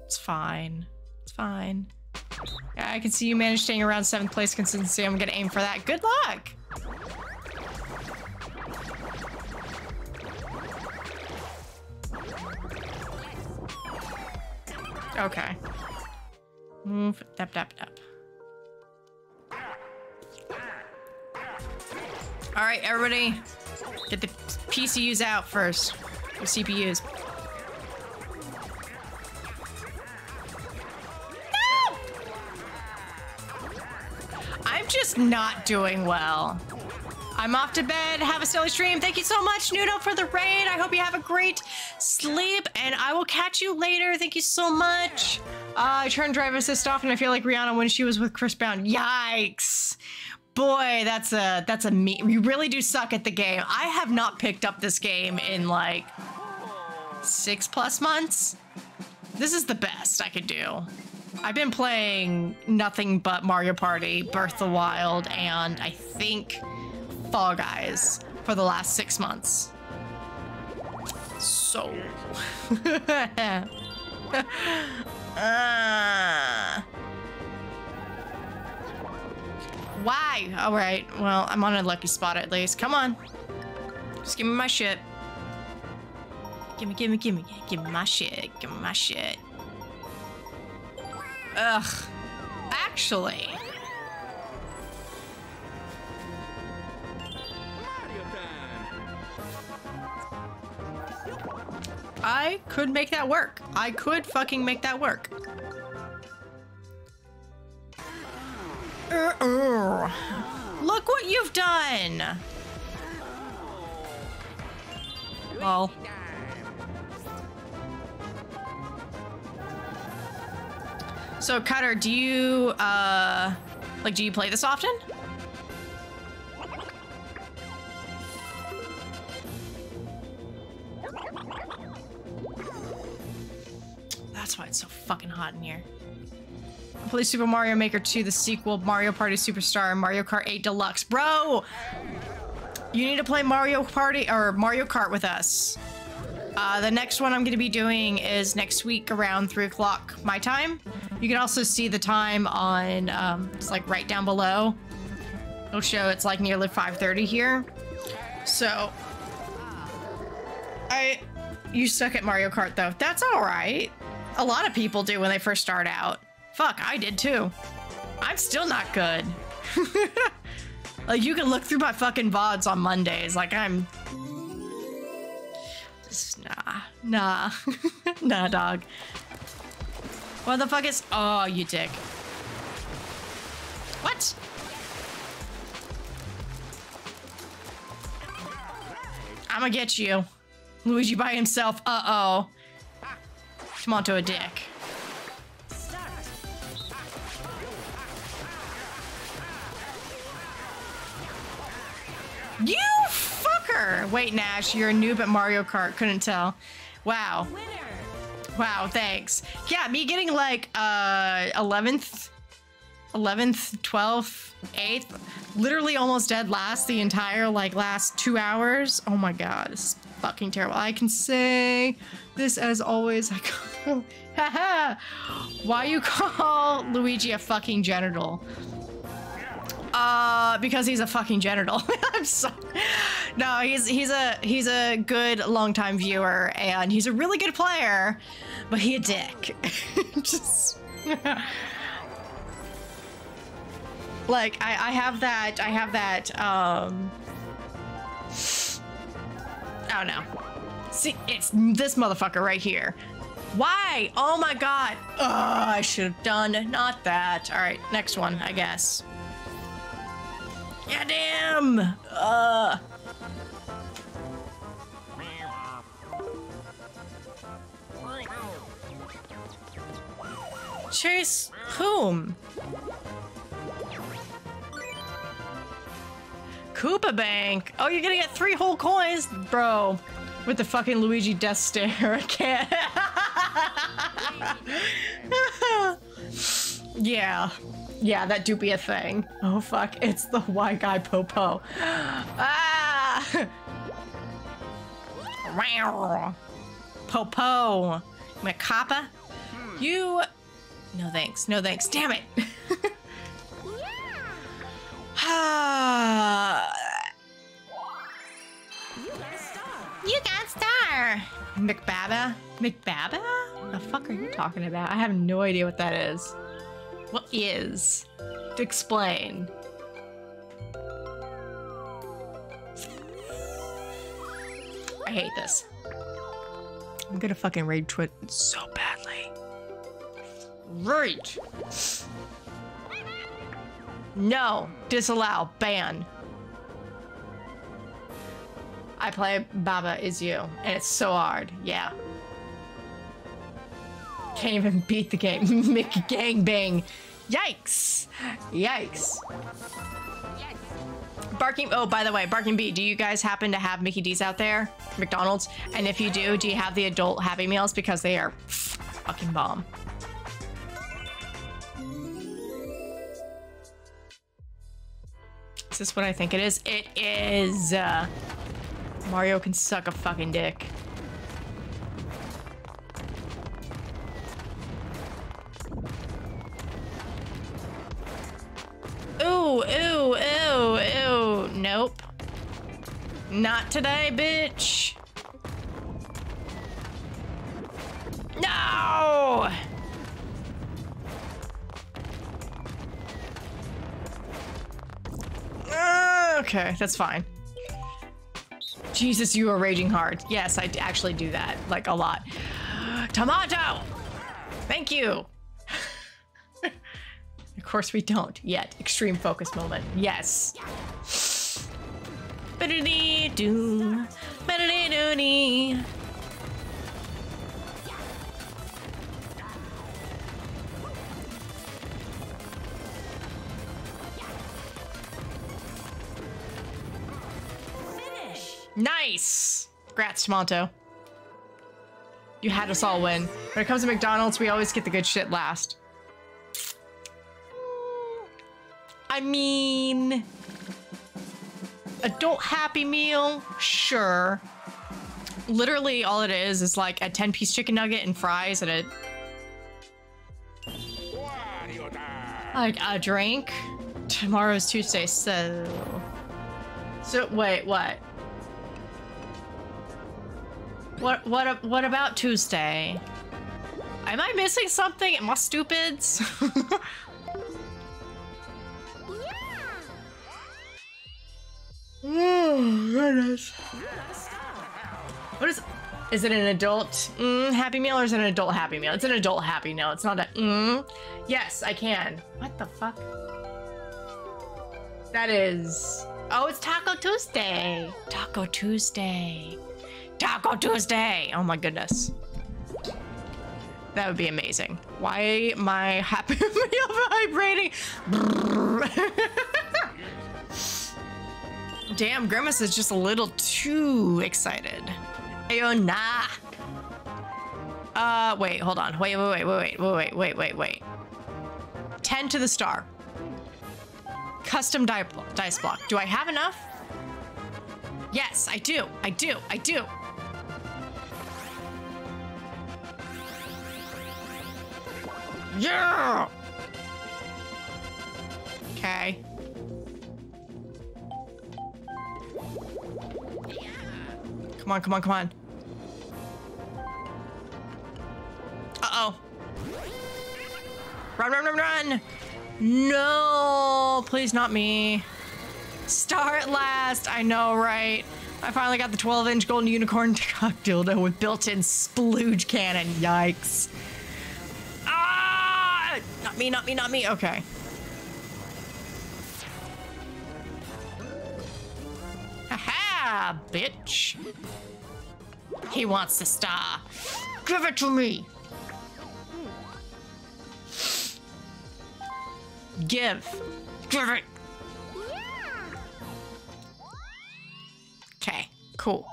It's fine. It's fine. Yeah, I can see you managed staying around seventh place consistency. I'm gonna aim for that. Good luck! Okay. Move, dap, dap, dap. All right, everybody, get the PCUs out first. The CPUs. No! I'm just not doing well. I'm off to bed. Have a silly stream. Thank you so much, Nudo, for the raid. I hope you have a great sleep, and I will catch you later. Thank you so much. Uh, I turned drive assist off, and I feel like Rihanna when she was with Chris Brown. Yikes! Boy, that's a that's a me. You really do suck at the game. I have not picked up this game in like six plus months. This is the best I could do. I've been playing nothing but Mario Party, of the Wild, and I think Fall Guys for the last six months. So. uh. Why? All right. Well, I'm on a lucky spot at least. Come on. Just give me my shit. Gimme, gimme, gimme, gimme my shit. Gimme my shit. Ugh. Actually. I could make that work. I could fucking make that work. Look what you've done! Well. So, Cutter, do you, uh, like, do you play this often? That's why it's so fucking hot in here. Play Super Mario Maker 2, the sequel, Mario Party Superstar, and Mario Kart 8 Deluxe. Bro! You need to play Mario Party or Mario Kart with us. Uh, the next one I'm going to be doing is next week around 3 o'clock my time. You can also see the time on, um, it's like right down below. It'll show it's like nearly 5.30 here. So, I, you suck at Mario Kart though. That's all right. A lot of people do when they first start out. Fuck, I did too. I'm still not good. like, you can look through my fucking VODs on Mondays. Like, I'm... Just, nah. Nah. nah, dog. What the fuck is... Oh, you dick. What? I'ma get you. Luigi by himself. Uh-oh. Tomato a dick. You fucker! Wait, Nash, you're a noob at Mario Kart. Couldn't tell. Wow. Wow, thanks. Yeah, me getting like uh 11th, 11th, 12th, 8th, literally almost dead last the entire like last two hours. Oh my god, this is fucking terrible. I can say this as always. Haha. Why you call Luigi a fucking genital? Uh, because he's a fucking genital. I'm sorry. No, he's he's a he's a good longtime viewer and he's a really good player, but he a dick. Just like I I have that I have that um don't know. See, it's this motherfucker right here. Why? Oh my god. Oh, I should have done not that. All right, next one, I guess. Yeah, damn! Uh. Chase whom? Koopa Bank. Oh, you're gonna get three whole coins, bro. With the fucking Luigi death stare. I can't. yeah. Yeah, that do be a thing. Oh fuck, it's the white guy Popo. Ah! Wow. Popo. Macapa. You. No thanks. No thanks. Damn it. Ah. you got star. McBaba. McBaba? The fuck are you talking about? I have no idea what that is. What is? To explain. I hate this. I'm gonna fucking raid Twit so badly. Rage! No, disallow, ban. I play Baba is you, and it's so hard. Yeah. Can't even beat the game. Mickey gangbang. Yikes. Yikes. Barking. Oh, by the way, Barking Bee. Do you guys happen to have Mickey D's out there, McDonald's? And if you do, do you have the adult Happy Meals because they are fucking bomb. Is this what I think it is? It is. Uh, Mario can suck a fucking dick. Ooh, ooh, ooh, ooh. Nope. Not today, bitch. No! Okay, that's fine. Jesus, you are raging hard. Yes, I actually do that, like a lot. Tomato! Thank you! Of course we don't yet. Extreme focus moment. Yes. Nice! Grats, Monto. You had us all win. When it comes to McDonald's, we always get the good shit last. I mean... Adult Happy Meal? Sure. Literally, all it is is like a 10 piece chicken nugget and fries and a. Like a drink. Tomorrow's Tuesday, so. So, wait, what? What, what, what about Tuesday? Am I missing something? Am I stupids? oh, goodness. What is is it an adult mm, happy meal or is it an adult happy meal? It's an adult happy meal. It's not a mm. Yes, I can. What the fuck? That is. Oh, it's Taco Tuesday. Taco Tuesday. Taco Tuesday. Oh my goodness. That would be amazing. Why my happy meal vibrating? Damn, Grimace is just a little too excited. Ayo, nah. Uh, wait, hold on. Wait, wait, wait, wait, wait, wait, wait, wait. 10 to the star. Custom di dice block. Do I have enough? Yes, I do. I do. I do. Yeah! Okay. Come on, come on, come on. Uh-oh. Run, run, run, run! No, please not me. Start last, I know, right? I finally got the 12-inch golden unicorn cock dildo with built-in splooge cannon. Yikes. Ah! Not me, not me, not me. Okay. Aha, Ah, bitch. He wants the star. Give it to me. Give. Give it. Okay, cool.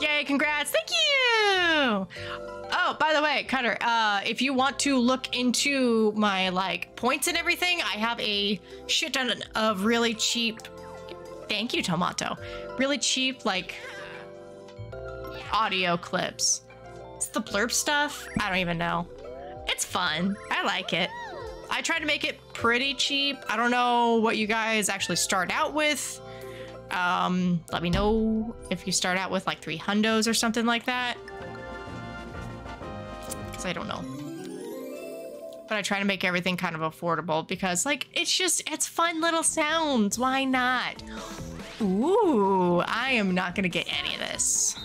Yay, congrats. Thank you. Oh, by the way, Cutter, uh, if you want to look into my like points and everything, I have a shit ton of really cheap thank you, Tomato. Really cheap, like audio clips. It's the blurb stuff. I don't even know. It's fun. I like it. I try to make it pretty cheap. I don't know what you guys actually start out with. Um, let me know if you start out with like three hundos or something like that. Because I don't know. But I try to make everything kind of affordable because, like, it's just, it's fun little sounds. Why not? Ooh, I am not going to get any of this.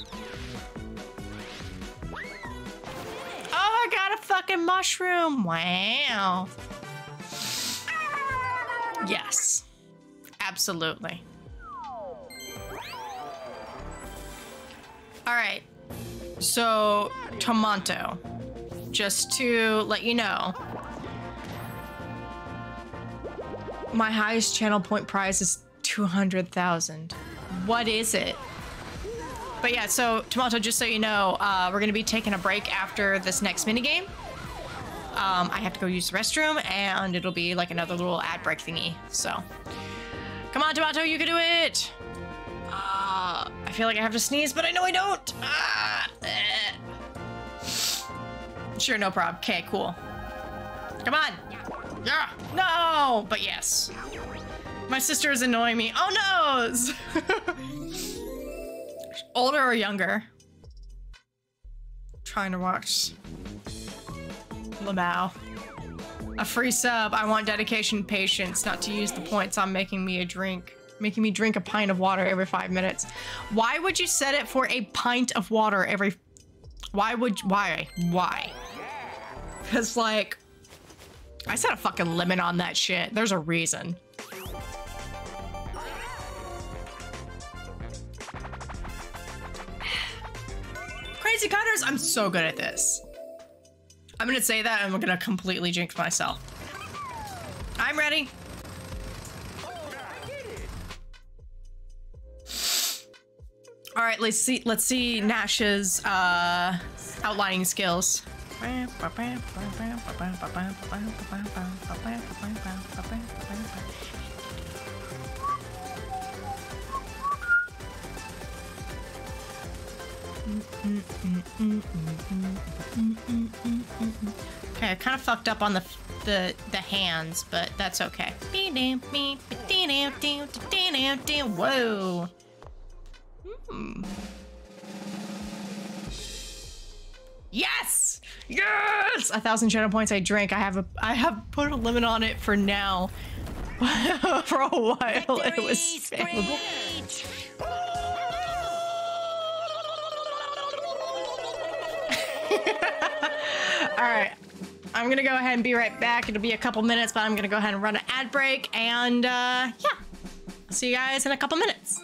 Oh, I got a fucking mushroom. Wow. Yes. Absolutely. All right. So, Tomonto, just to let you know, my highest channel point prize is 200,000. What is it? But yeah, so Tomato, just so you know, uh, we're gonna be taking a break after this next minigame. Um, I have to go use the restroom, and it'll be like another little ad break thingy. So, come on, Tomato, you can do it. I feel like I have to sneeze, but I know I don't. Ah, eh. Sure, no problem. Okay, cool. Come on. Yeah. No, but yes. My sister is annoying me. Oh no! Older or younger? Trying to watch Lamau. A free sub. I want dedication and patience, not to use the points on making me a drink. Making me drink a pint of water every five minutes. Why would you set it for a pint of water every... Why would... Why? Why? Because, like... I set a fucking limit on that shit. There's a reason. Crazy Cutters, I'm so good at this. I'm gonna say that and I'm gonna completely jinx myself. I'm ready. All right, let's see. Let's see Nash's uh, outlining skills. Okay, I kind of fucked up on the the the hands, but that's okay. Whoa. Hmm. Yes! Yes! A thousand channel points I drank. I have a I have put a limit on it for now. for a while it was spammable. All right. I'm gonna go ahead and be right back. It'll be a couple minutes, but I'm gonna go ahead and run an ad break. And uh, yeah, I'll see you guys in a couple minutes.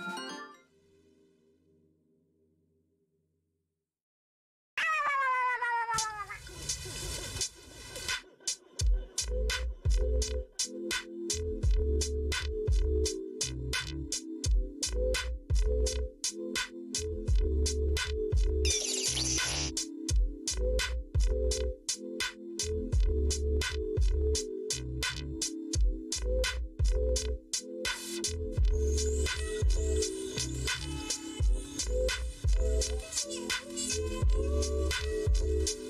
Who's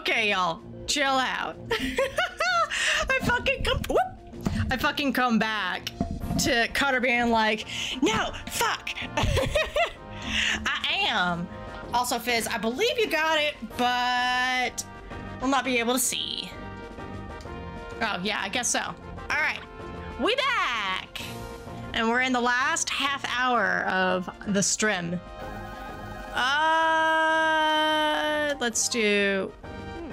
Okay, y'all, chill out. I fucking come. Whoop! I fucking come back to Cutter being like, no, fuck. I am. Also, Fizz, I believe you got it, but we'll not be able to see. Oh, yeah, I guess so. All right, we back. And we're in the last half hour of the stream. Uh, let's do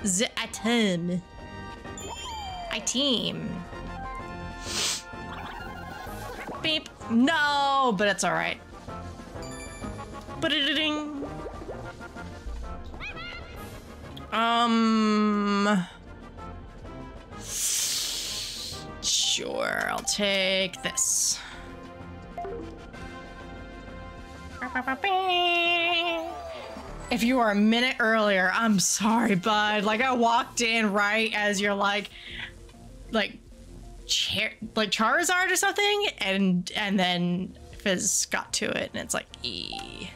the item. Item. Beep. No, but it's all right. Ba-da-da-ding. Um. Sure, I'll take this. If you are a minute earlier, I'm sorry, bud. Like I walked in right as you're like, like, Char- like Charizard or something, and and then Fizz got to it, and it's like, e.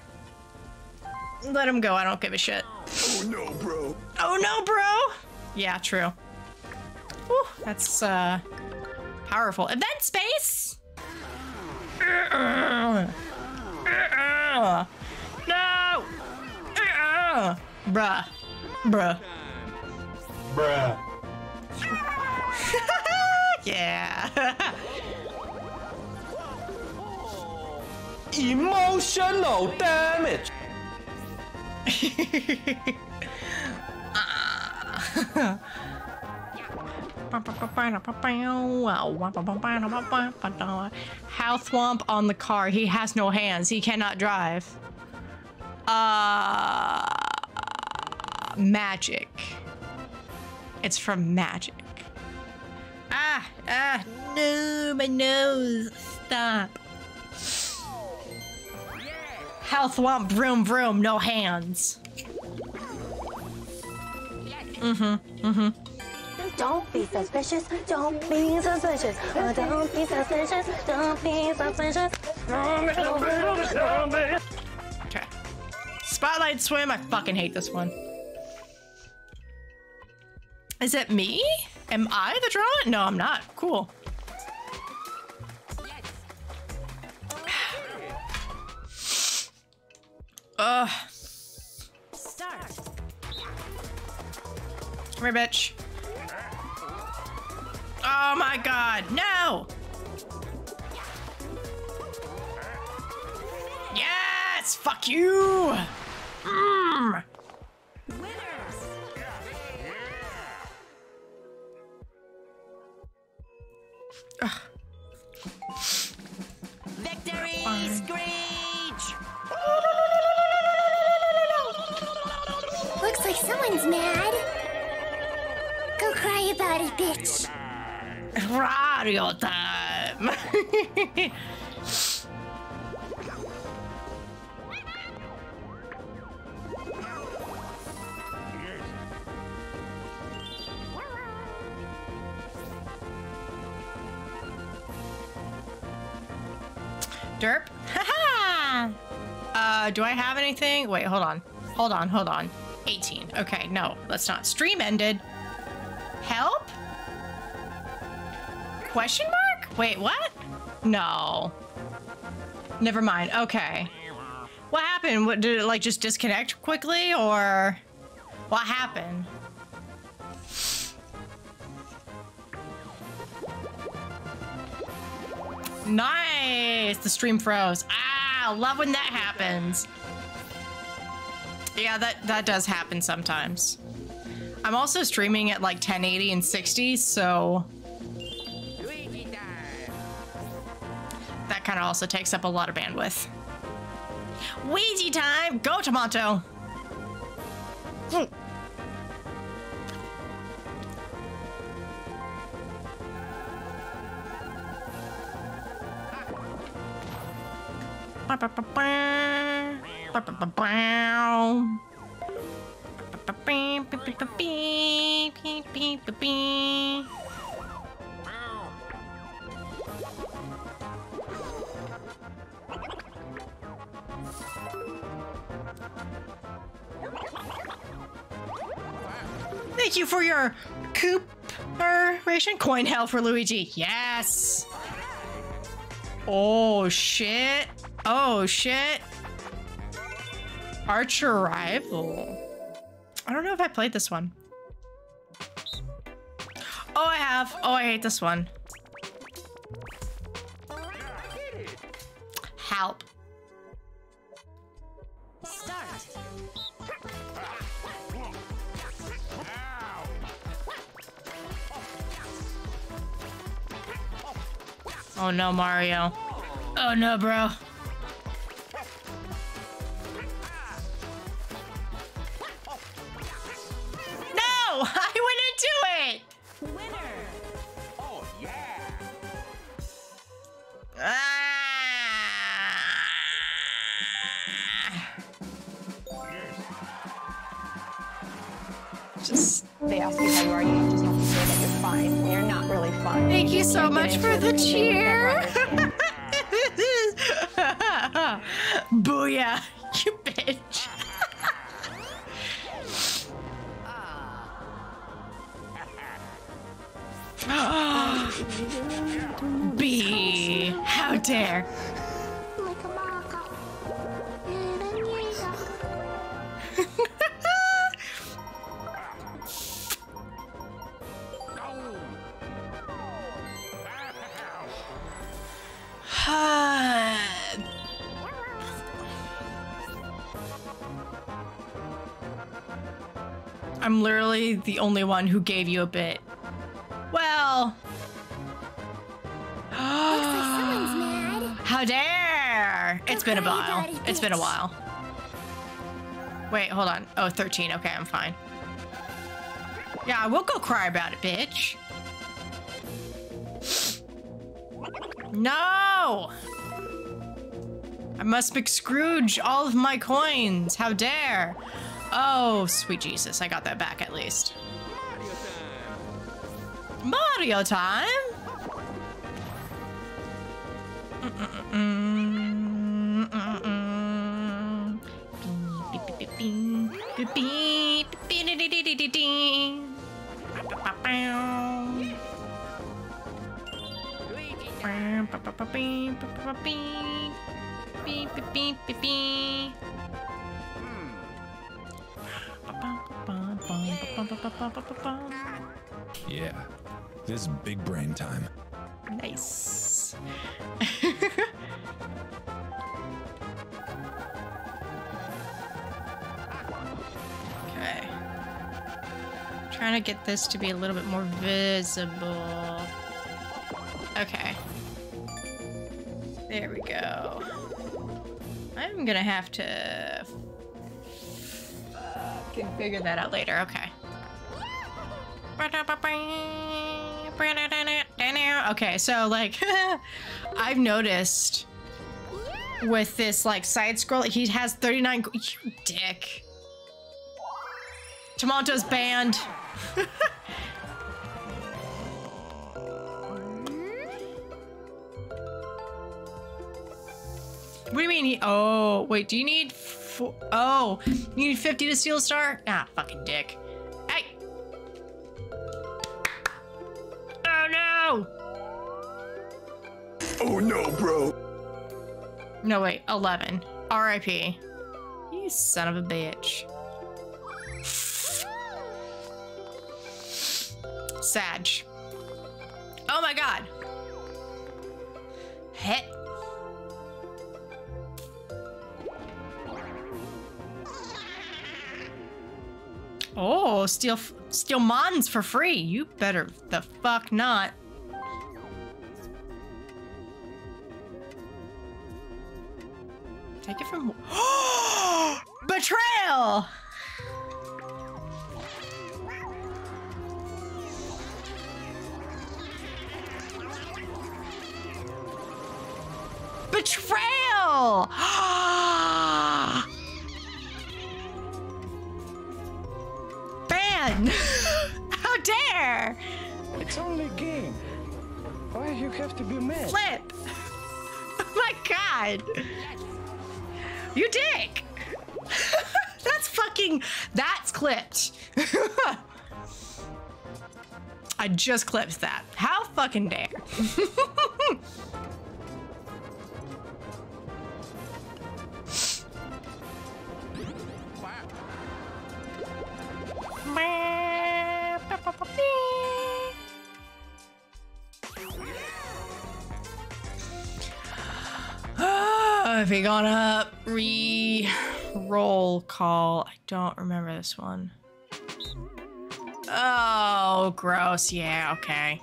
Let him go. I don't give a shit. Oh no, bro. Oh no, bro. Yeah, true. Whew, that's uh powerful. Event space. Uh-uh. Uh-uh. No. Uh-uh. Bruh. Bruh. Bruh. yeah. Emotional damage. How thwomp on the car. He has no hands. He cannot drive. Uh, magic. It's from magic. Ah, ah, no, my nose. Stop. How thwomp, broom broom, no hands. Mm-hmm, mm-hmm. Don't be suspicious. Don't be suspicious. Oh, don't be suspicious. Don't be suspicious. Okay. Spotlight swim. I fucking hate this one. Is it me? Am I the draw? No, I'm not. Cool. Ugh. Start. Come here, bitch. Oh my god, no! Yes! Fuck you! Mm. Winners. Victory Screech. Looks like someone's mad. Go cry about it, bitch. Radio time! Derp. Haha. uh, do I have anything? Wait, hold on. Hold on, hold on. 18. Okay, no, let's not. Stream ended. Help? Question mark? Wait, what? No. Never mind. Okay. What happened? What did it like just disconnect quickly or what happened? Nice! The stream froze. Ah, love when that happens. Yeah, that, that does happen sometimes. I'm also streaming at like 1080 and 60, so that kind of also takes up a lot of bandwidth. Ouija time! Go, Tomato! Thank you for your cooperation. Coin hell for Luigi. Yes. Oh shit. Oh shit. Archer-ival. I don't know if I played this one. Oh, I have. Oh, I hate this one. Help. Start. Oh no, Mario. Oh no, bro. I wouldn't do it! Winner. Oh, yeah. Ah. Just They ask you how you are, you just have to say that you're fine. You're not really fine. thank you so much for the cheer. Booyah, I'm literally the only one who gave you a bit. It's been a while. it, It's been a while. Wait, hold on. Oh, 13. Okay, I'm fine. Yeah, I will go cry about it, bitch. No! I must Scrooge all of my coins. How dare! Oh, sweet Jesus. I got that back at least. Mario time? Yeah, this is big brain time. Nice. okay. Trying to get this to be a little bit more visible. Okay. There we go. I'm gonna have to can figure that out later. Okay. Okay, so like I've noticed with this like side scroll, he has 39 go- you dick. Tomato's banned. What do you mean? He, oh, wait. Do you need? Oh, you need 50 to steal a star? Ah, fucking dick. Hey. Oh no. Oh no, bro. No, wait. 11. R.I.P. You son of a bitch. Sag. Oh my god. Hit. Oh, steal steal mons for free. You better the fuck not. Take it from betrayal. Betrayal! Ban! How dare! It's only a game. Why you have to be mad? Flip! Oh my god! You dick! that's fucking. That's clipped. I just clipped that. How fucking dare. if we gonna re-roll call, I don't remember this one. Oh, gross. Yeah, okay.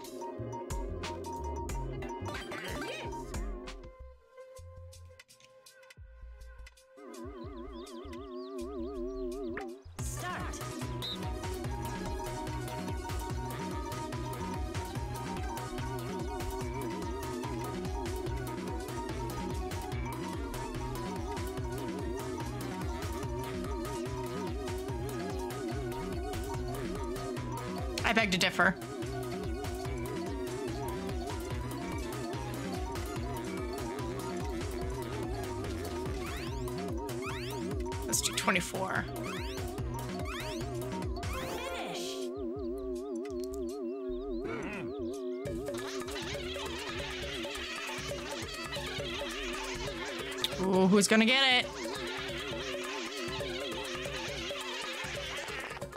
Beg to differ. Let's do 24. Finish. Ooh, who's gonna get it?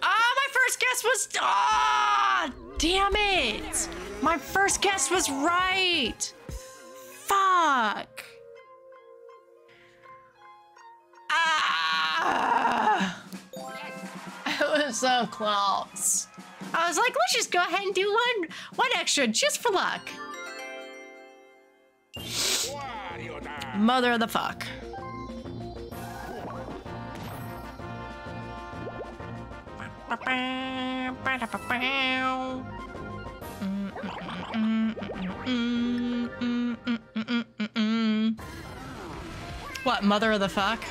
Ah, my first guess was. Ah, damn it! My first guess was right. Fuck. Ah! It was so close. I was like, let's just go ahead and do one, one extra just for luck. Mother of the fuck. What, mother of the fuck?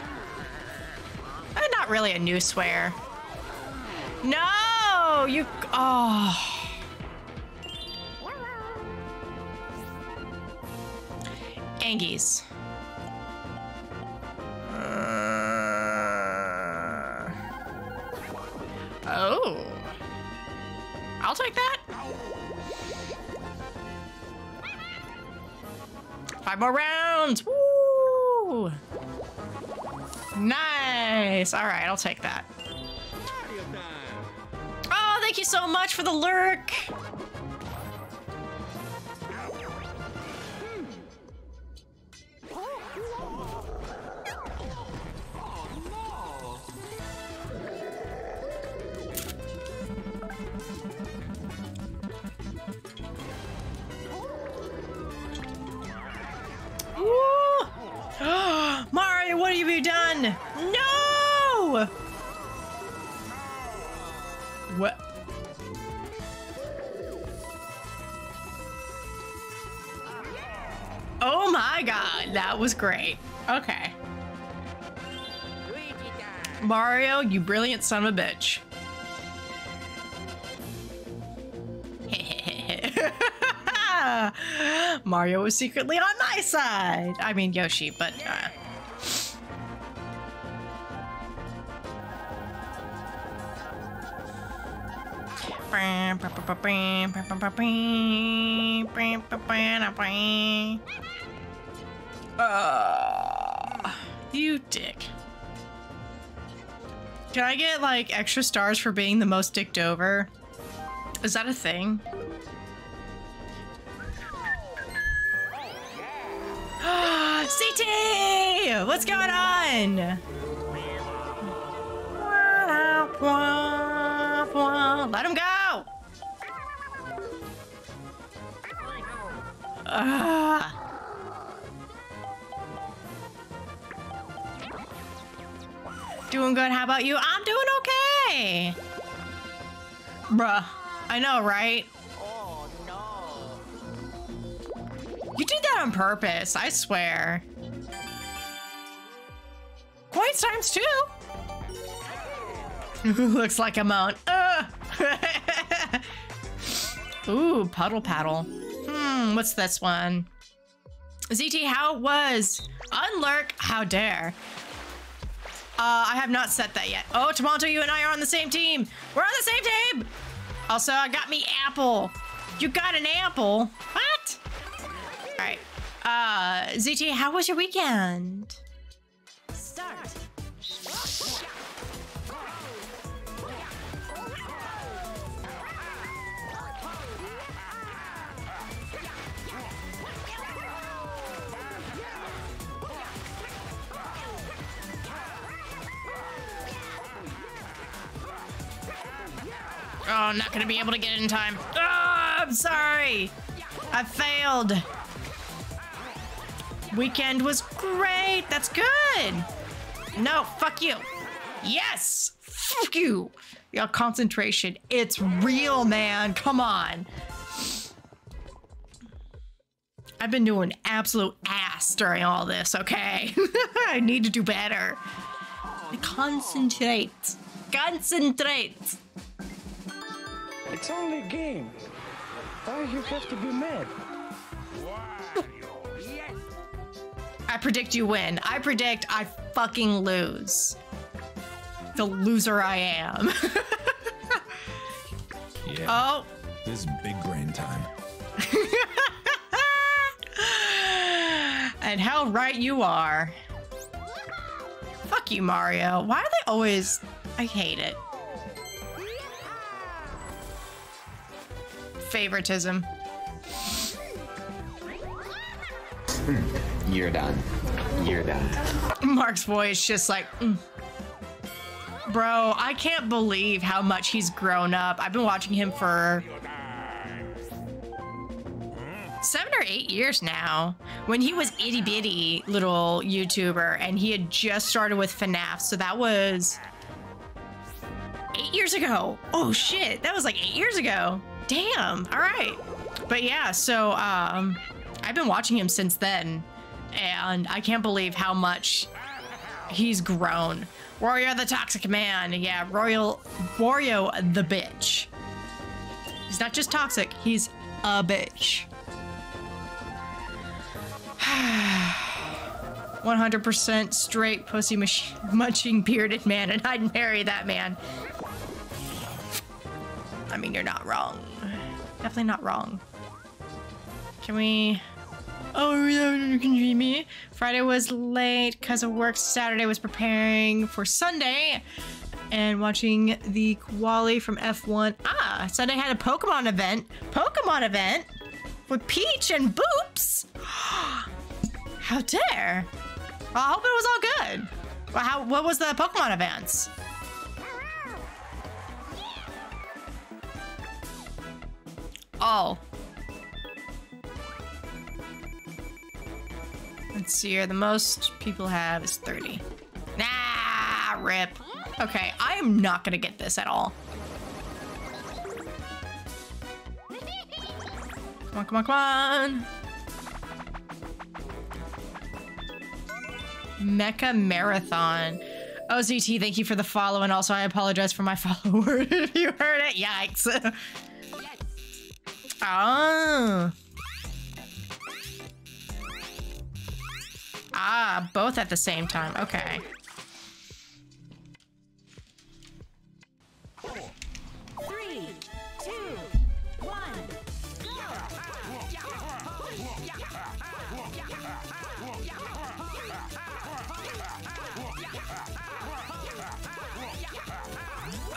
Uh, not really a new swear. No, you. Oh. Angies. I'll take that. Five more rounds. Woo! Nice. All right, I'll take that. Oh, thank you so much for the lurk. great. Okay. Mario, you brilliant son of a bitch. Mario was secretly on my side. I mean, Yoshi, but. Uh... You dick. Can I get like extra stars for being the most dicked over? Is that a thing? CT! What's going on? Let him go! Ah. Doing good. How about you? I'm doing okay. Bruh. I know, right? Oh no. You did that on purpose, I swear. Points times two. Looks like a. Ugh. Ooh, puddle paddle. Hmm, what's this one? ZT, how was? Unlurk, how dare. Uh, I have not set that yet. Oh, Tomato, you and I are on the same team. We're on the same team. Also, I got me apple. You got an apple? What? All right. Uh, ZT, how was your weekend? Start. Oh, I'm not gonna be able to get it in time. Oh, I'm sorry. I failed. Weekend was great. That's good. No, fuck you. Yes. Fuck you. Your concentration. It's real, man. Come on. I've been doing absolute ass during all this, okay? I need to do better. Concentrate. Concentrate. It's only a game. Why you have to be mad? Yes. I predict you win. I predict I fucking lose. The loser I am. Yeah. oh. This is big brain time. and how right you are. Fuck you, Mario. Why are they always. I hate it. Favoritism. You're done. You're done. Mark's voice just like. mm. Bro, I can't believe how much he's grown up. I've been watching him for seven or eight years now. When he was itty bitty little YouTuber and he had just started with FNAF, so that was eight years ago. Oh shit, that was like eight years ago. Damn. All right. But yeah, so um, I've been watching him since then, and I can't believe how much he's grown. Wario the Toxic Man. Yeah, Royal Wario the bitch. He's not just toxic, he's a bitch. 100% straight pussy munching bearded man, and I'd marry that man. I mean, you're not wrong. Definitely not wrong. Can we. Oh, yeah, you can dream me. Friday was late because of work. Saturday was preparing for Sunday and watching the quali from F1. Ah, Sunday had a Pokemon event. Pokemon event with Peach and Boops. How dare! Well, I hope it was all good. Well, how? What was the Pokemon events? Oh. Let's see here. The most people have is 30. Nah, rip. Okay, I am not gonna get this at all. Come on, come on, come on. Mecha Marathon. OZT, thank you for the follow, and also I apologize for my follow word if you heard it. Yikes. Oh. Ah, both at the same time. Okay. Three, two, one.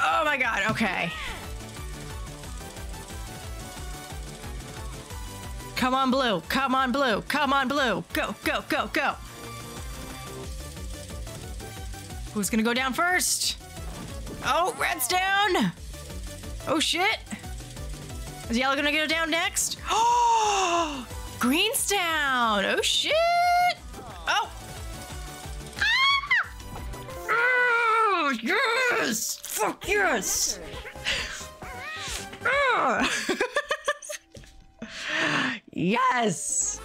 Oh my god, okay. Come on, blue. Come on, blue. Come on, blue. Go, go, go, go. Who's gonna go down first? Oh, red's down. Oh shit. Is yellow gonna go down next? Oh, green's down. Oh shit. Oh. Ah! Oh, yes. Fuck yes. Ah. yes.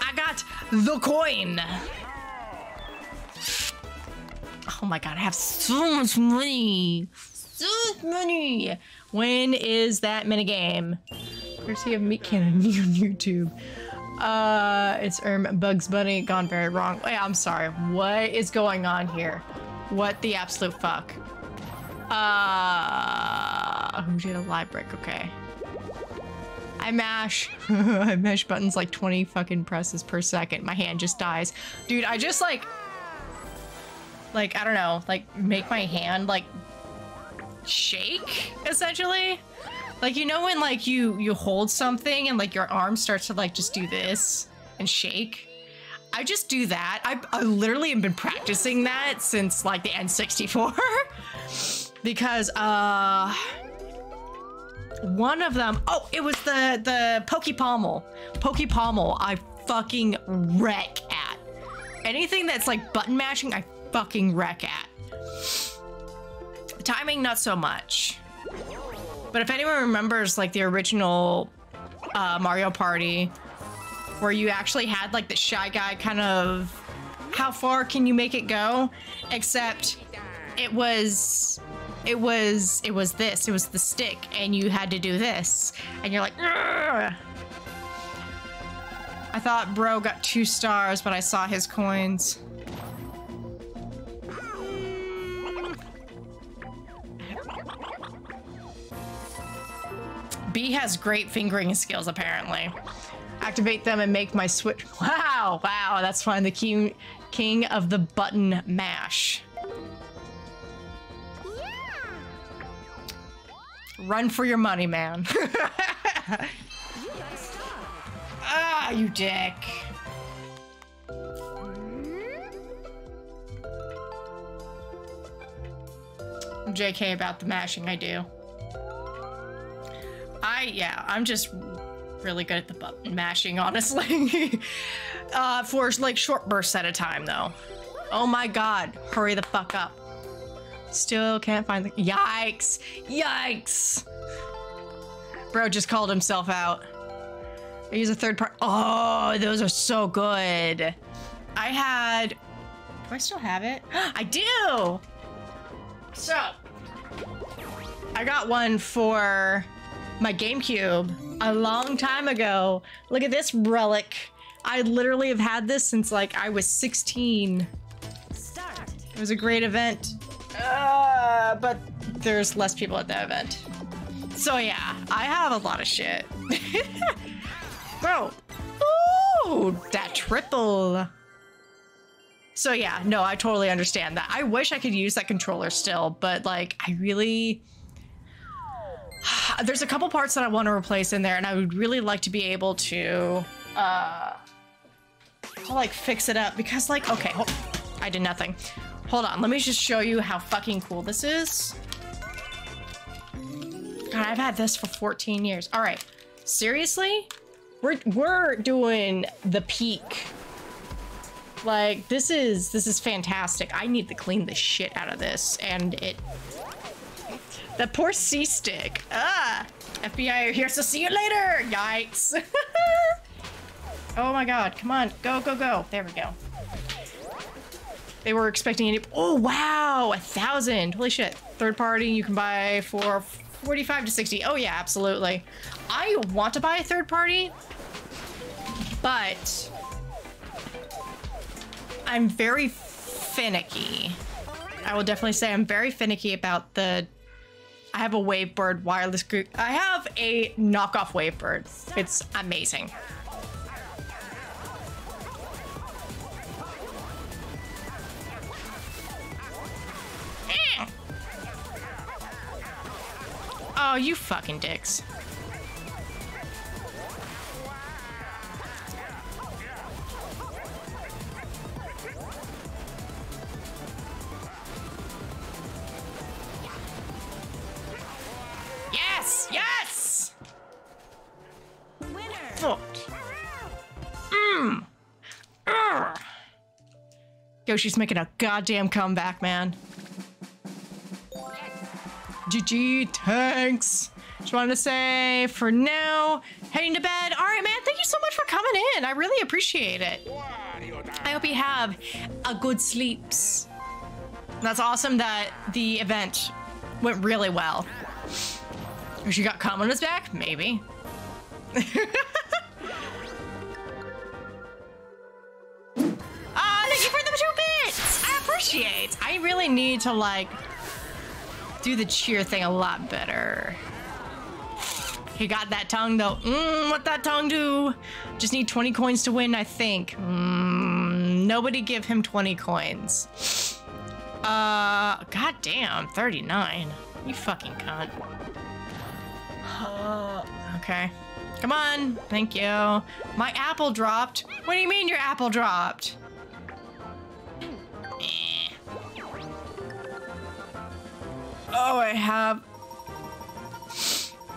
I got the coin. Oh my god, I have so much money. So much money. When is that minigame? He have meat cannon on YouTube? Uh, it's Erm Bugs Bunny gone very wrong. Wait, I'm sorry. What is going on here? What the absolute fuck? Uh, who did a live break? Okay. I mash. I mash buttons like 20 fucking presses per second. My hand just dies. Dude, I just like like I don't know, like make my hand like shake essentially. Like you know when like you you hold something and like your arm starts to like just do this and shake. I just do that. I, I literally have been practicing that since like the N64 because uh one of them oh it was the the Pokey Pummel. Pokey Pummel I fucking wreck at. Anything that's like button mashing I fucking wreck at. Timing, not so much. But if anyone remembers like the original uh, Mario Party, where you actually had like the shy guy kind of, how far can you make it go? Except it was, it was, it was this, it was the stick and you had to do this. And you're like, "Ugh." I thought bro got two stars, but I saw his coins. B has great fingering skills, apparently. Activate them and make my switch. Wow, wow, that's fine. The king, king of the button mash. Run for your money, man. ah, you dick. JK about the mashing, I do. I, yeah, I'm just really good at the button mashing, honestly. uh, for like short bursts at a time, though. Oh my god, hurry the fuck up. Still can't find the. Yikes! Yikes! Bro just called himself out. I use a third part. Oh, those are so good. I had. Do I still have it? I do! So, I got one for my GameCube a long time ago. Look at this relic. I literally have had this since like I was 16. Start. It was a great event. Uh, but there's less people at the event. So yeah, I have a lot of shit. Bro. Ooh, that triple. So yeah, no, I totally understand that. I wish I could use that controller still, but like I really there's a couple parts that I want to replace in there, and I would really like to be able to, uh, to, like fix it up because, like, okay, I did nothing. Hold on, let me just show you how fucking cool this is. God, I've had this for 14 years. All right, seriously, we're we're doing the peak. Like this is this is fantastic. I need to clean the shit out of this, and it that poor C stick. Ah, FBI are here, so see you later. Yikes. oh my god, come on, go, go, go. There we go. They were expecting any. Oh wow, a thousand. Holy shit. Third party you can buy for 45 to 60. Oh yeah, absolutely. I want to buy a third party, but I'm very finicky. I will definitely say I'm very finicky about the I have a Wavebird wireless group. I have a knockoff Wavebird. It's amazing. Oh, you fucking dicks. Yes! Yes! Winner. Fuck. Mmm. Yoshi's making a goddamn comeback, man. GG, thanks. Just wanted to say for now, heading to bed. All right, man, thank you so much for coming in. I really appreciate it. I hope you have a good sleeps. That's awesome that the event went really well. She got commoners back? Maybe. Ah, thank you for the two bits! I appreciate. I really need to like do the cheer thing a lot better. He got that tongue though. Mm, what that tongue do? Just need 20 coins to win, I think. Mm, nobody give him 20 coins. Uh, goddamn, 39. You fucking cunt. Okay. Come on. Thank you. My apple dropped. What do you mean your apple dropped? Oh, I have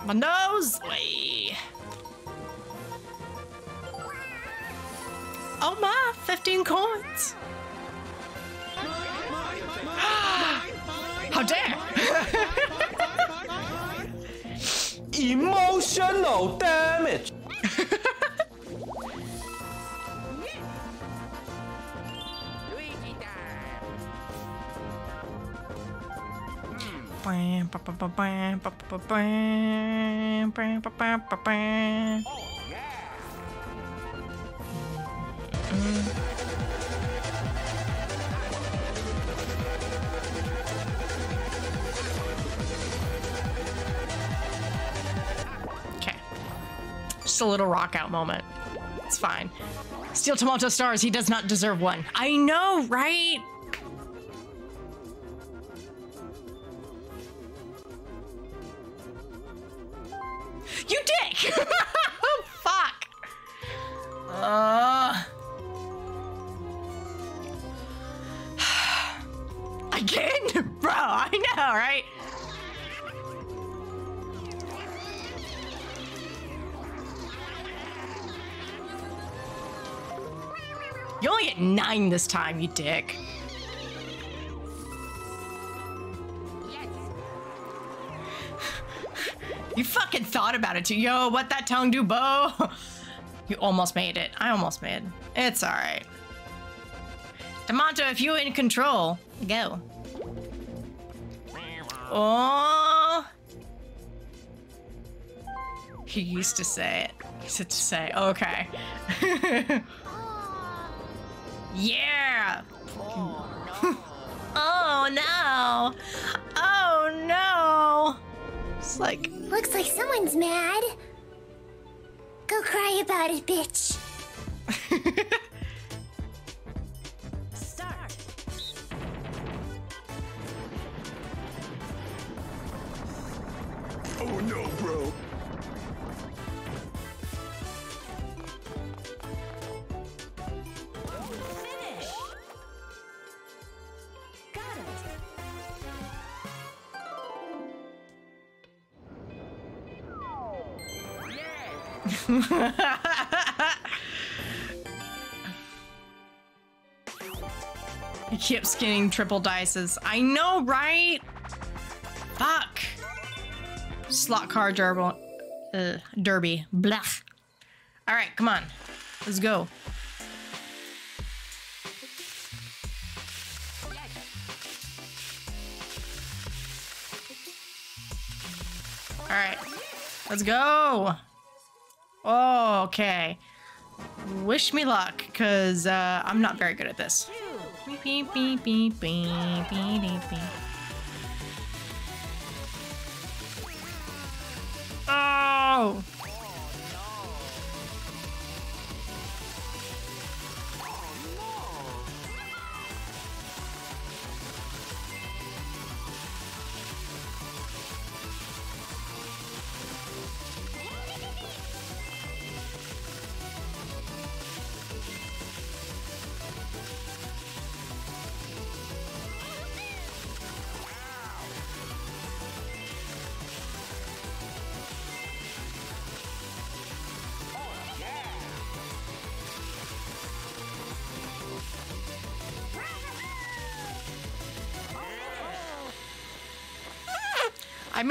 my nose. Wait. Oh my, 15 coins. Ah, how dare! Emotional damage. Okay. Just a little rock out moment. It's fine. Steal Tomato Stars, he does not deserve one. I know, right? You dick! Fuck! Uh... Again? Bro, I know, right? You only get nine this time, you dick. You fucking thought about it too. Yo, what that tongue do, Bo? You almost made it. I almost made. It. It's alright. Demonto, if you're in control, go. Oh. He used to say it. He used to say, okay. yeah. Oh, oh no. Oh no. It's like, Looks like someone's mad. Go cry about it, bitch. Start. Oh no, bro. he keeps skinning triple dices. I know, right? Fuck. Slot car derby. Uh, derby. Blech. All right, come on. Let's go. All right, let's go. Oh, okay. Wish me luck, cause uh, I'm not very good at this. Beep, beep, beep, beep, beep, beep, beep, beep. Oh!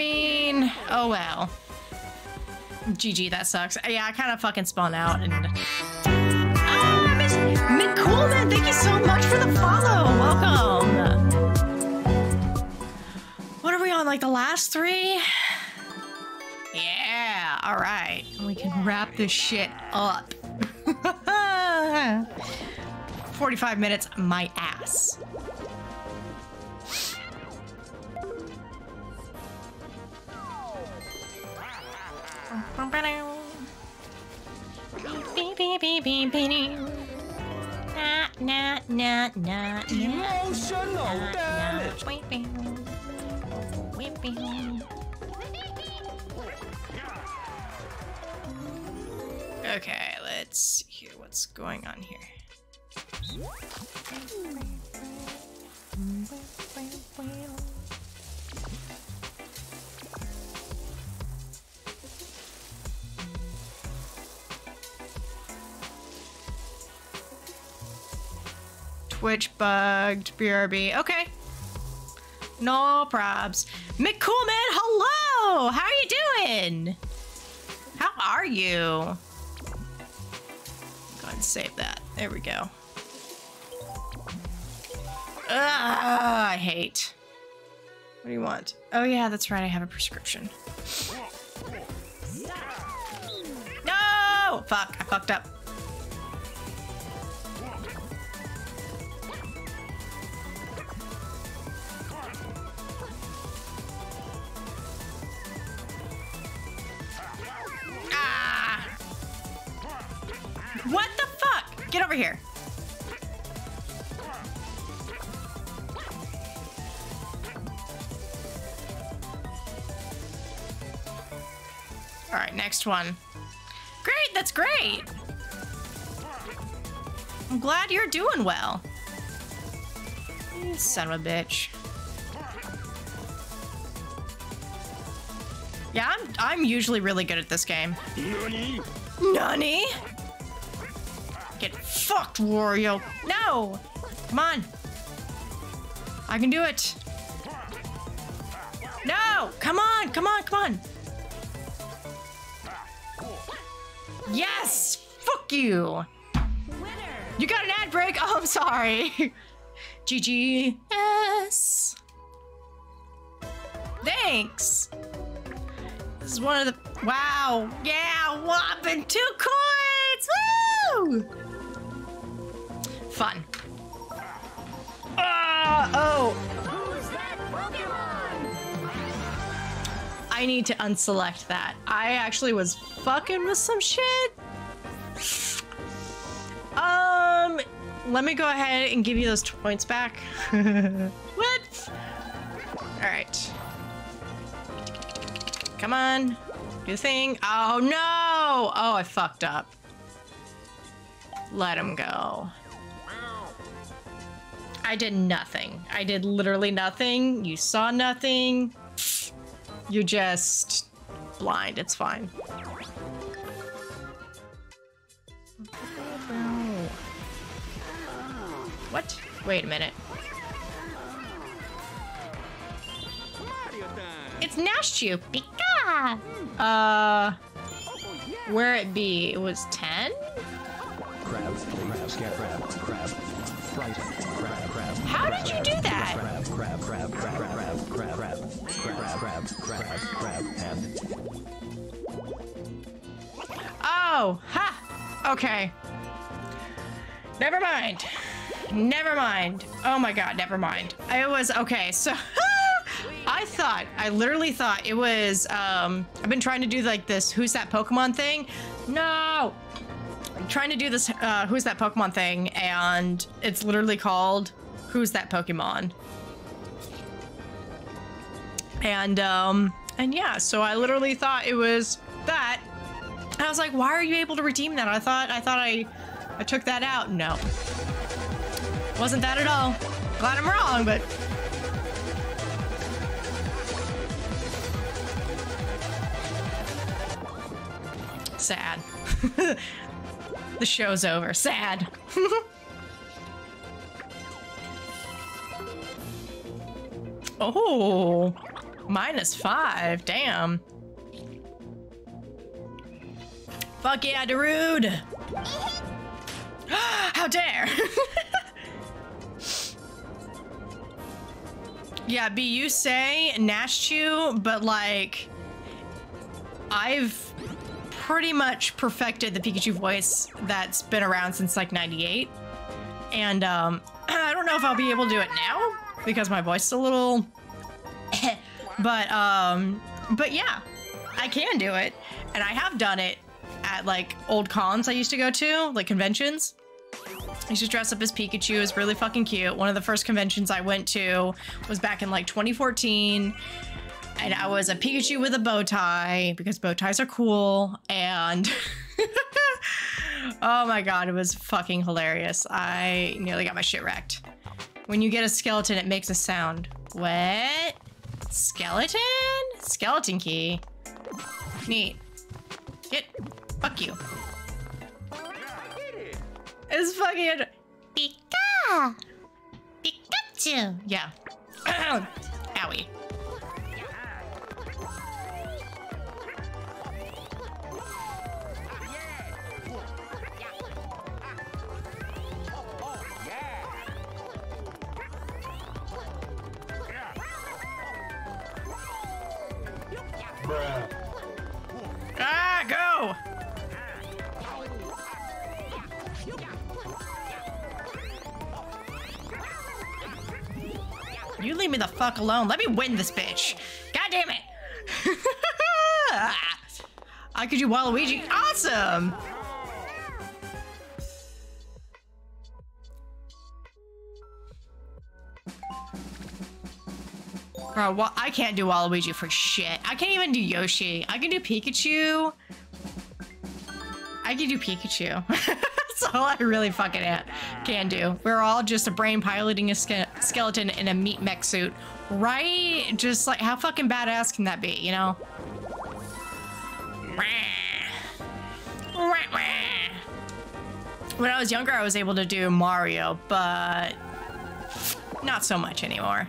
Mean, oh well. GG, that sucks. Yeah, I kind of fucking spun out and. Ah, Miss Mick Coolman, thank you so much for the follow. Welcome. What are we on? Like the last three? Yeah, all right. We can wrap this shit up. 45 minutes, my ass. Nah, nah, nah, nah, damage. Okay, let's hear what's going on here. Mm. Twitch bugged, BRB. Okay. No probs. Mick Coolman, hello! How are you doing? How are you? Go ahead and save that. There we go. Ah, I hate. What do you want? Oh yeah, that's right. I have a prescription. No! Fuck, I fucked up. Over here. All right, next one. Great, that's great. I'm glad you're doing well. You son of a bitch. Yeah, I'm I'm usually really good at this game. Nani? Get fucked, Wario. No! Come on. I can do it. No! Come on, come on, come on. Yes! Fuck you! You got an ad break? Oh, I'm sorry. GG. Yes. Thanks. This is one of the. Wow. Yeah, whopping two coins! Woo! Fun. Ah, oh. I need to unselect that. I actually was fucking with some shit. Um, let me go ahead and give you those points back. what? All right. Come on. Do the thing. Oh no! Oh, I fucked up. Let him go. I did nothing. I did literally nothing. You saw nothing. You're just blind. It's fine. What? Wait a minute. It's Nashchu. Pika! Uh, where it be? It was 10? Crab, crab, scare crab, crab, fright, crab, crab. How did you do that? Crab, crab, crab, crab, crab, crab, crab, crab, crab, crab, crab, Oh, ha! Okay. Never mind. Never mind. Oh my god, never mind. I was okay, so I thought, I literally thought it was um I've been trying to do like this who's that Pokemon thing. No! I'm trying to do this uh who's that Pokemon thing and it's literally called Who's That Pokemon? And um and yeah, so I literally thought it was that and I was like, why are you able to redeem that? I thought I thought I I took that out. No. Wasn't that at all. Glad I'm wrong, but sad. the show's over. Sad. oh. Minus five. Damn. Fuck yeah, Darude. How dare. yeah, B, you say Nashchu, but like, I've pretty much perfected the Pikachu voice that's been around since like 98. And um, I don't know if I'll be able to do it now because my voice is a little but um but yeah i can do it and i have done it at like old cons i used to go to like conventions I used to dress up as Pikachu. It was really fucking cute. One of the first conventions I went to was back in like 2014. And I was a Pikachu with a bow tie because bow ties are cool. And oh my god, it was fucking hilarious. I nearly got my shit wrecked. When you get a skeleton, it makes a sound. What? Skeleton? Skeleton key. Neat. Get. Fuck you. It's fucking. Pika! Pikachu! Yeah. Owie. Ah, go! You leave me the fuck alone. Let me win this bitch. God damn it. I could do Waluigi. Awesome. Bro, well, I can't do Waluigi for shit. I can't even do Yoshi. I can do Pikachu. I can do Pikachu. That's all I really fucking at, can do. We're all just a brain piloting a ske skeleton in a meat mech suit. Right? Just like, how fucking badass can that be, you know? When I was younger, I was able to do Mario, but not so much anymore.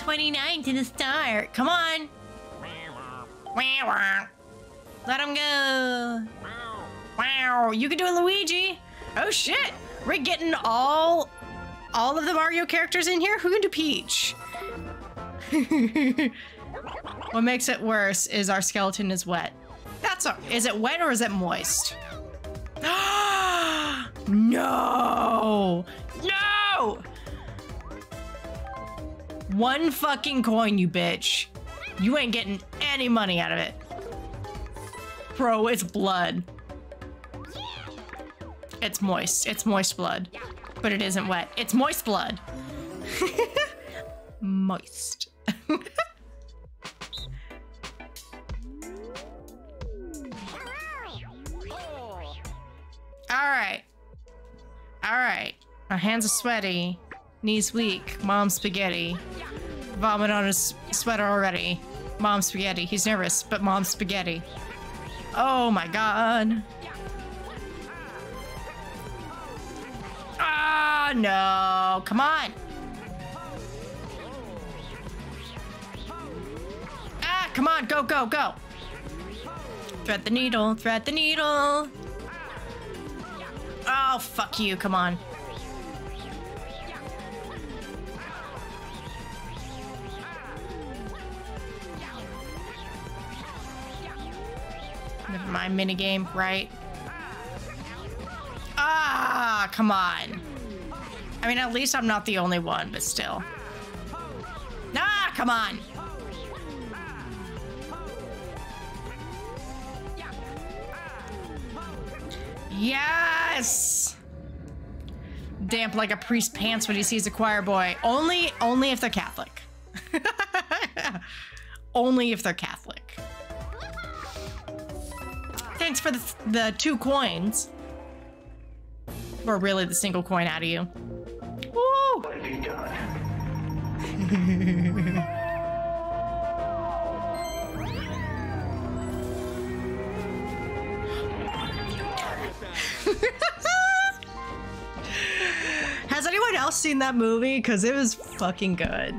29 to the start. Come on. Let him go. Wow, you can do it, Luigi. Oh shit. We're getting all all of the Mario characters in here. Who can do Peach? what makes it worse is our skeleton is wet. That's a, is it wet or is it moist? no. No. One fucking coin, you bitch. You ain't getting any money out of it. Bro, it's blood. It's moist. It's moist blood. But it isn't wet. It's moist blood. moist. Alright. Alright. My hands are sweaty. Knees weak. Mom spaghetti. Vomit on his sweater already. Mom spaghetti. He's nervous, but mom spaghetti. Oh my god. Ah, no. Come on. Ah, come on. Go, go, go. Thread the needle. Thread the needle. Oh, fuck you. Come on. Never mind, minigame, right? Ah, come on. I mean, at least I'm not the only one, but still. Ah, come on. Yes! Damp like a priest pants when he sees a choir boy. Only, only if they're Catholic. only if they're Catholic. Thanks for the, the two coins. Or really the single coin out of you. Woo! What have you done? Has anyone else seen that movie? Because it was fucking good.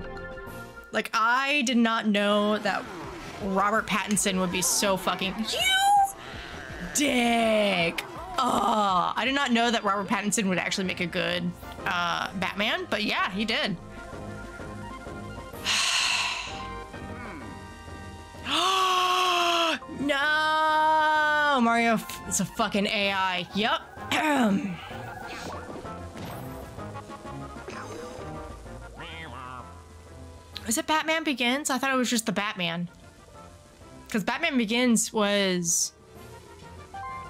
Like I did not know that Robert Pattinson would be so fucking you dick. Oh, I did not know that Robert Pattinson would actually make a good uh, Batman, but yeah, he did. no, Mario, it's a fucking AI. Yup. Is it Batman Begins? I thought it was just the Batman. Because Batman Begins was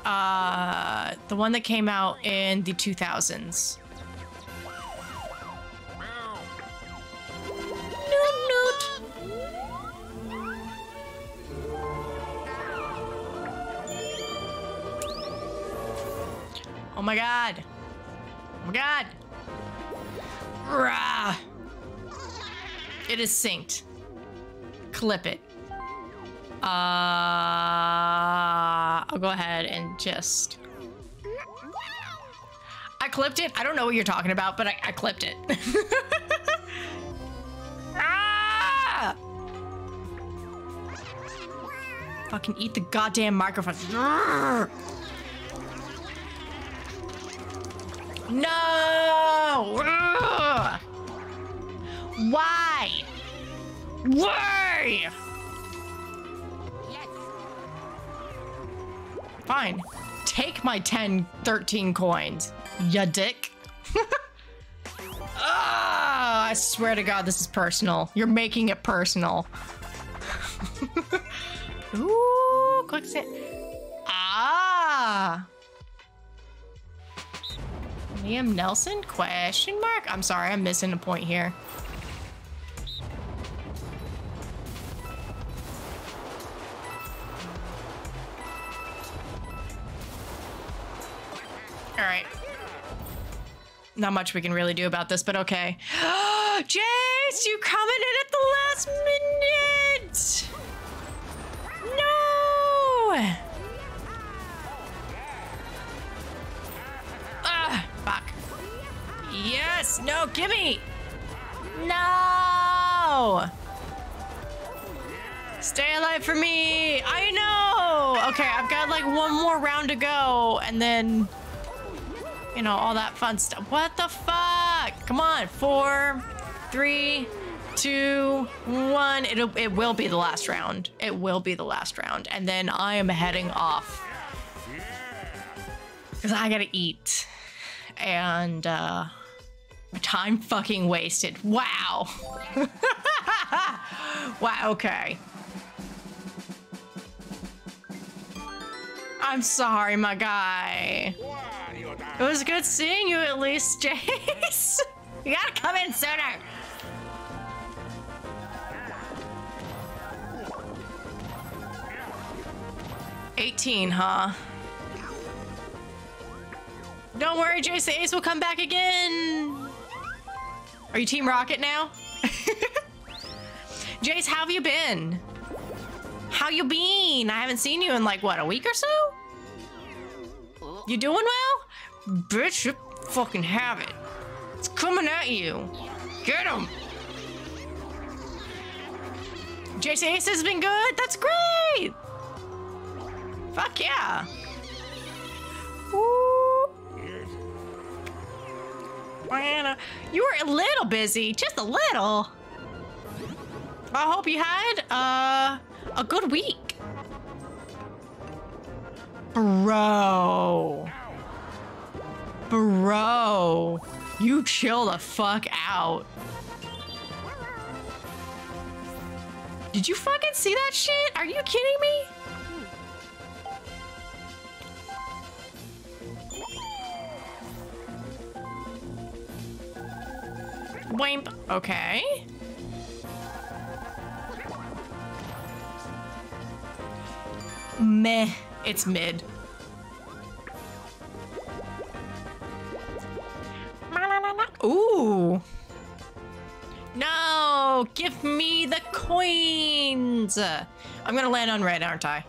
uh, the one that came out in the 2000s. Noot, noot. Oh my god. Oh my god. Rah. It is synced. Clip it. Uh, I'll go ahead and just. I clipped it. I don't know what you're talking about, but I, I clipped it. ah! Fucking eat the goddamn microphone. No! Why? Why? Fine. Take my 10, 13 coins, ya dick. Ah, I swear to God, this is personal. You're making it personal. Ooh, quick set. Ah. Liam Nelson? Question mark? I'm sorry, I'm missing a point here. All right. Not much we can really do about this, but okay. Jace, you coming in at the last minute? No! Ah, fuck. Yes, no, gimme! No! Stay alive for me! I know! Okay, I've got like one more round to go, and then, you know, all that fun stuff. What the fuck? Come on, four, three, two, one. It'll, it will be the last round. It will be the last round, and then I am heading off. Because I gotta eat. And, uh, time fucking wasted. Wow. wow, okay. I'm sorry, my guy. It was good seeing you at least, Jace. you gotta come in sooner. Eighteen, huh? Don't worry, Jace. The Ace will come back again. Are you Team Rocket now? Jace, how have you been? How you been? I haven't seen you in like what a week or so. You doing well? Bitch, you fucking have it. It's coming at you. Get him. Jace Ace has been good. That's great. Fuck yeah. Woo. You were a little busy, just a little. I hope you had uh, a good week. Bro. Bro. You chill the fuck out. Did you fucking see that shit? Are you kidding me? Wimp. Okay. Meh. It's mid. Give me the coins. I'm gonna land on red, aren't I?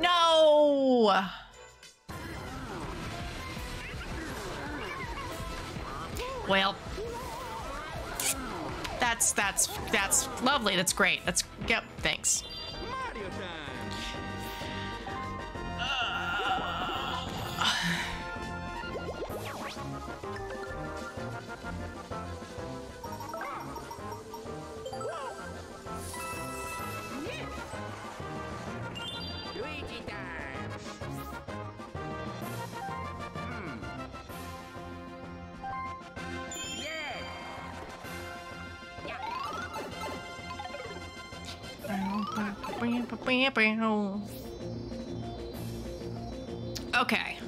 No. Well, that's that's that's lovely. That's great. That's yep. Thanks. Okay.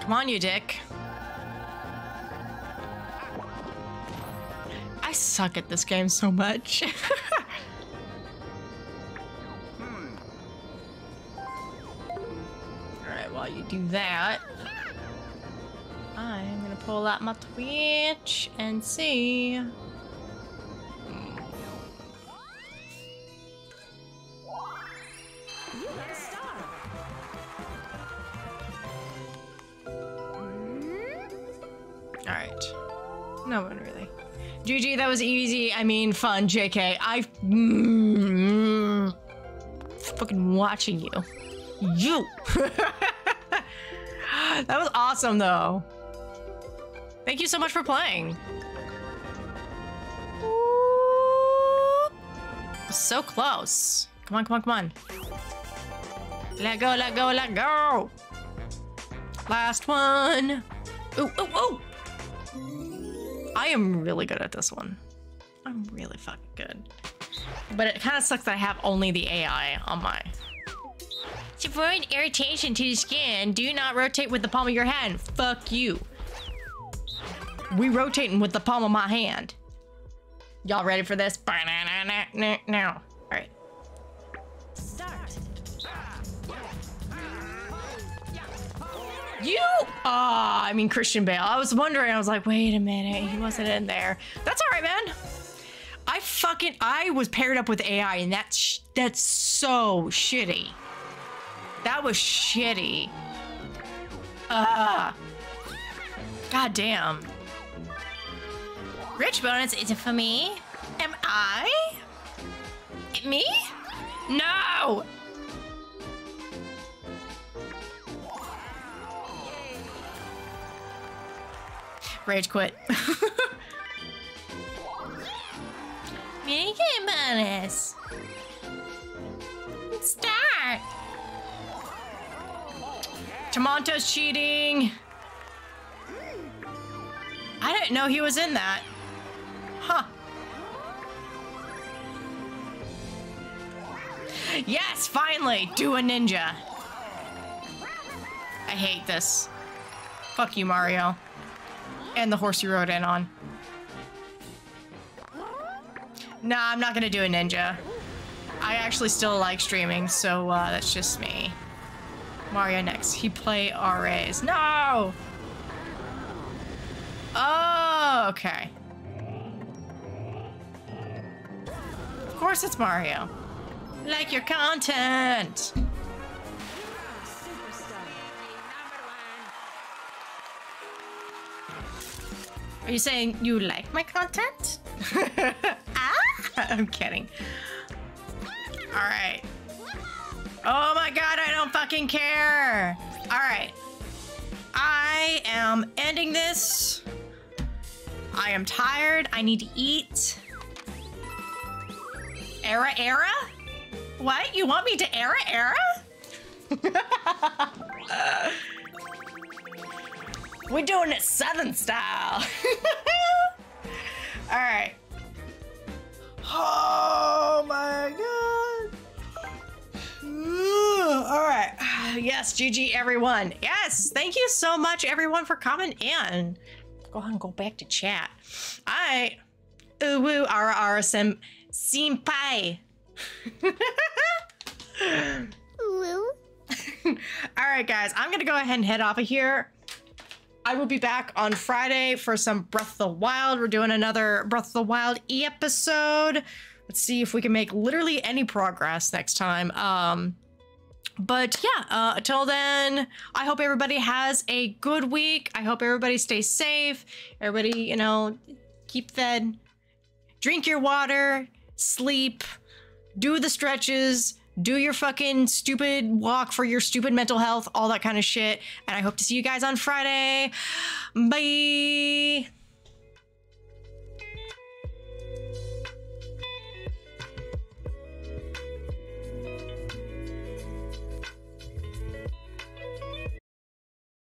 Come on, you dick. I suck at this game so much. Alright, while you do that, I'm gonna pull out my Twitch and see. Mean, fun, JK. I. Mm, fucking watching you. You! that was awesome, though. Thank you so much for playing. So close. Come on, come on, come on. Let go, let go, let go. Last one. Ooh, ooh, ooh. I am really good at this one. I'm really fucking good. But it kind of sucks that I have only the AI on my. To avoid irritation to the skin, do not rotate with the palm of your hand. Fuck you. We rotating with the palm of my hand. Y'all ready for this? Now. All right. Start. You! Ah, I mean Christian Bale. I was wondering. I was like, wait a minute, he wasn't in there. That's all right, man. I fucking I was paired up with AI, and that's that's so shitty. That was shitty. Ah. God damn. Rich bonus is it for me? Am I? Me? No! Rage quit. Mini game bonus. Start. Tomonto's cheating. I didn't know he was in that. Huh. Yes, finally, do a ninja. I hate this. Fuck you, Mario. And the horse you rode in on. Nah, I'm not gonna do a ninja. I actually still like streaming, so uh, that's just me. Mario next. He play RAs. No! Oh, okay. Of course it's Mario. Like your content. Are you saying you like my content? ah? I'm kidding. All right. Oh my god, I don't fucking care. All right. I am ending this. I am tired. I need to eat. Era, era? What? You want me to era, era? We're doing it Southern style. All right. Oh my god. All right. Yes, GG everyone. Yes, thank you so much everyone for coming in. Go ahead and go back to chat. I uwu ara ara sem senpai. Woo. All right, guys, I'm gonna go ahead and head off of here. I will be back on Friday for some Breath of the Wild. We're doing another Breath of the Wild e episode. Let's see if we can make literally any progress next time. Um, but yeah, uh, until then, I hope everybody has a good week. I hope everybody stays safe. Everybody, you know, keep fed, drink your water, sleep, do the stretches, do your fucking stupid walk for your stupid mental health, all that kind of shit. And I hope to see you guys on Friday. Bye.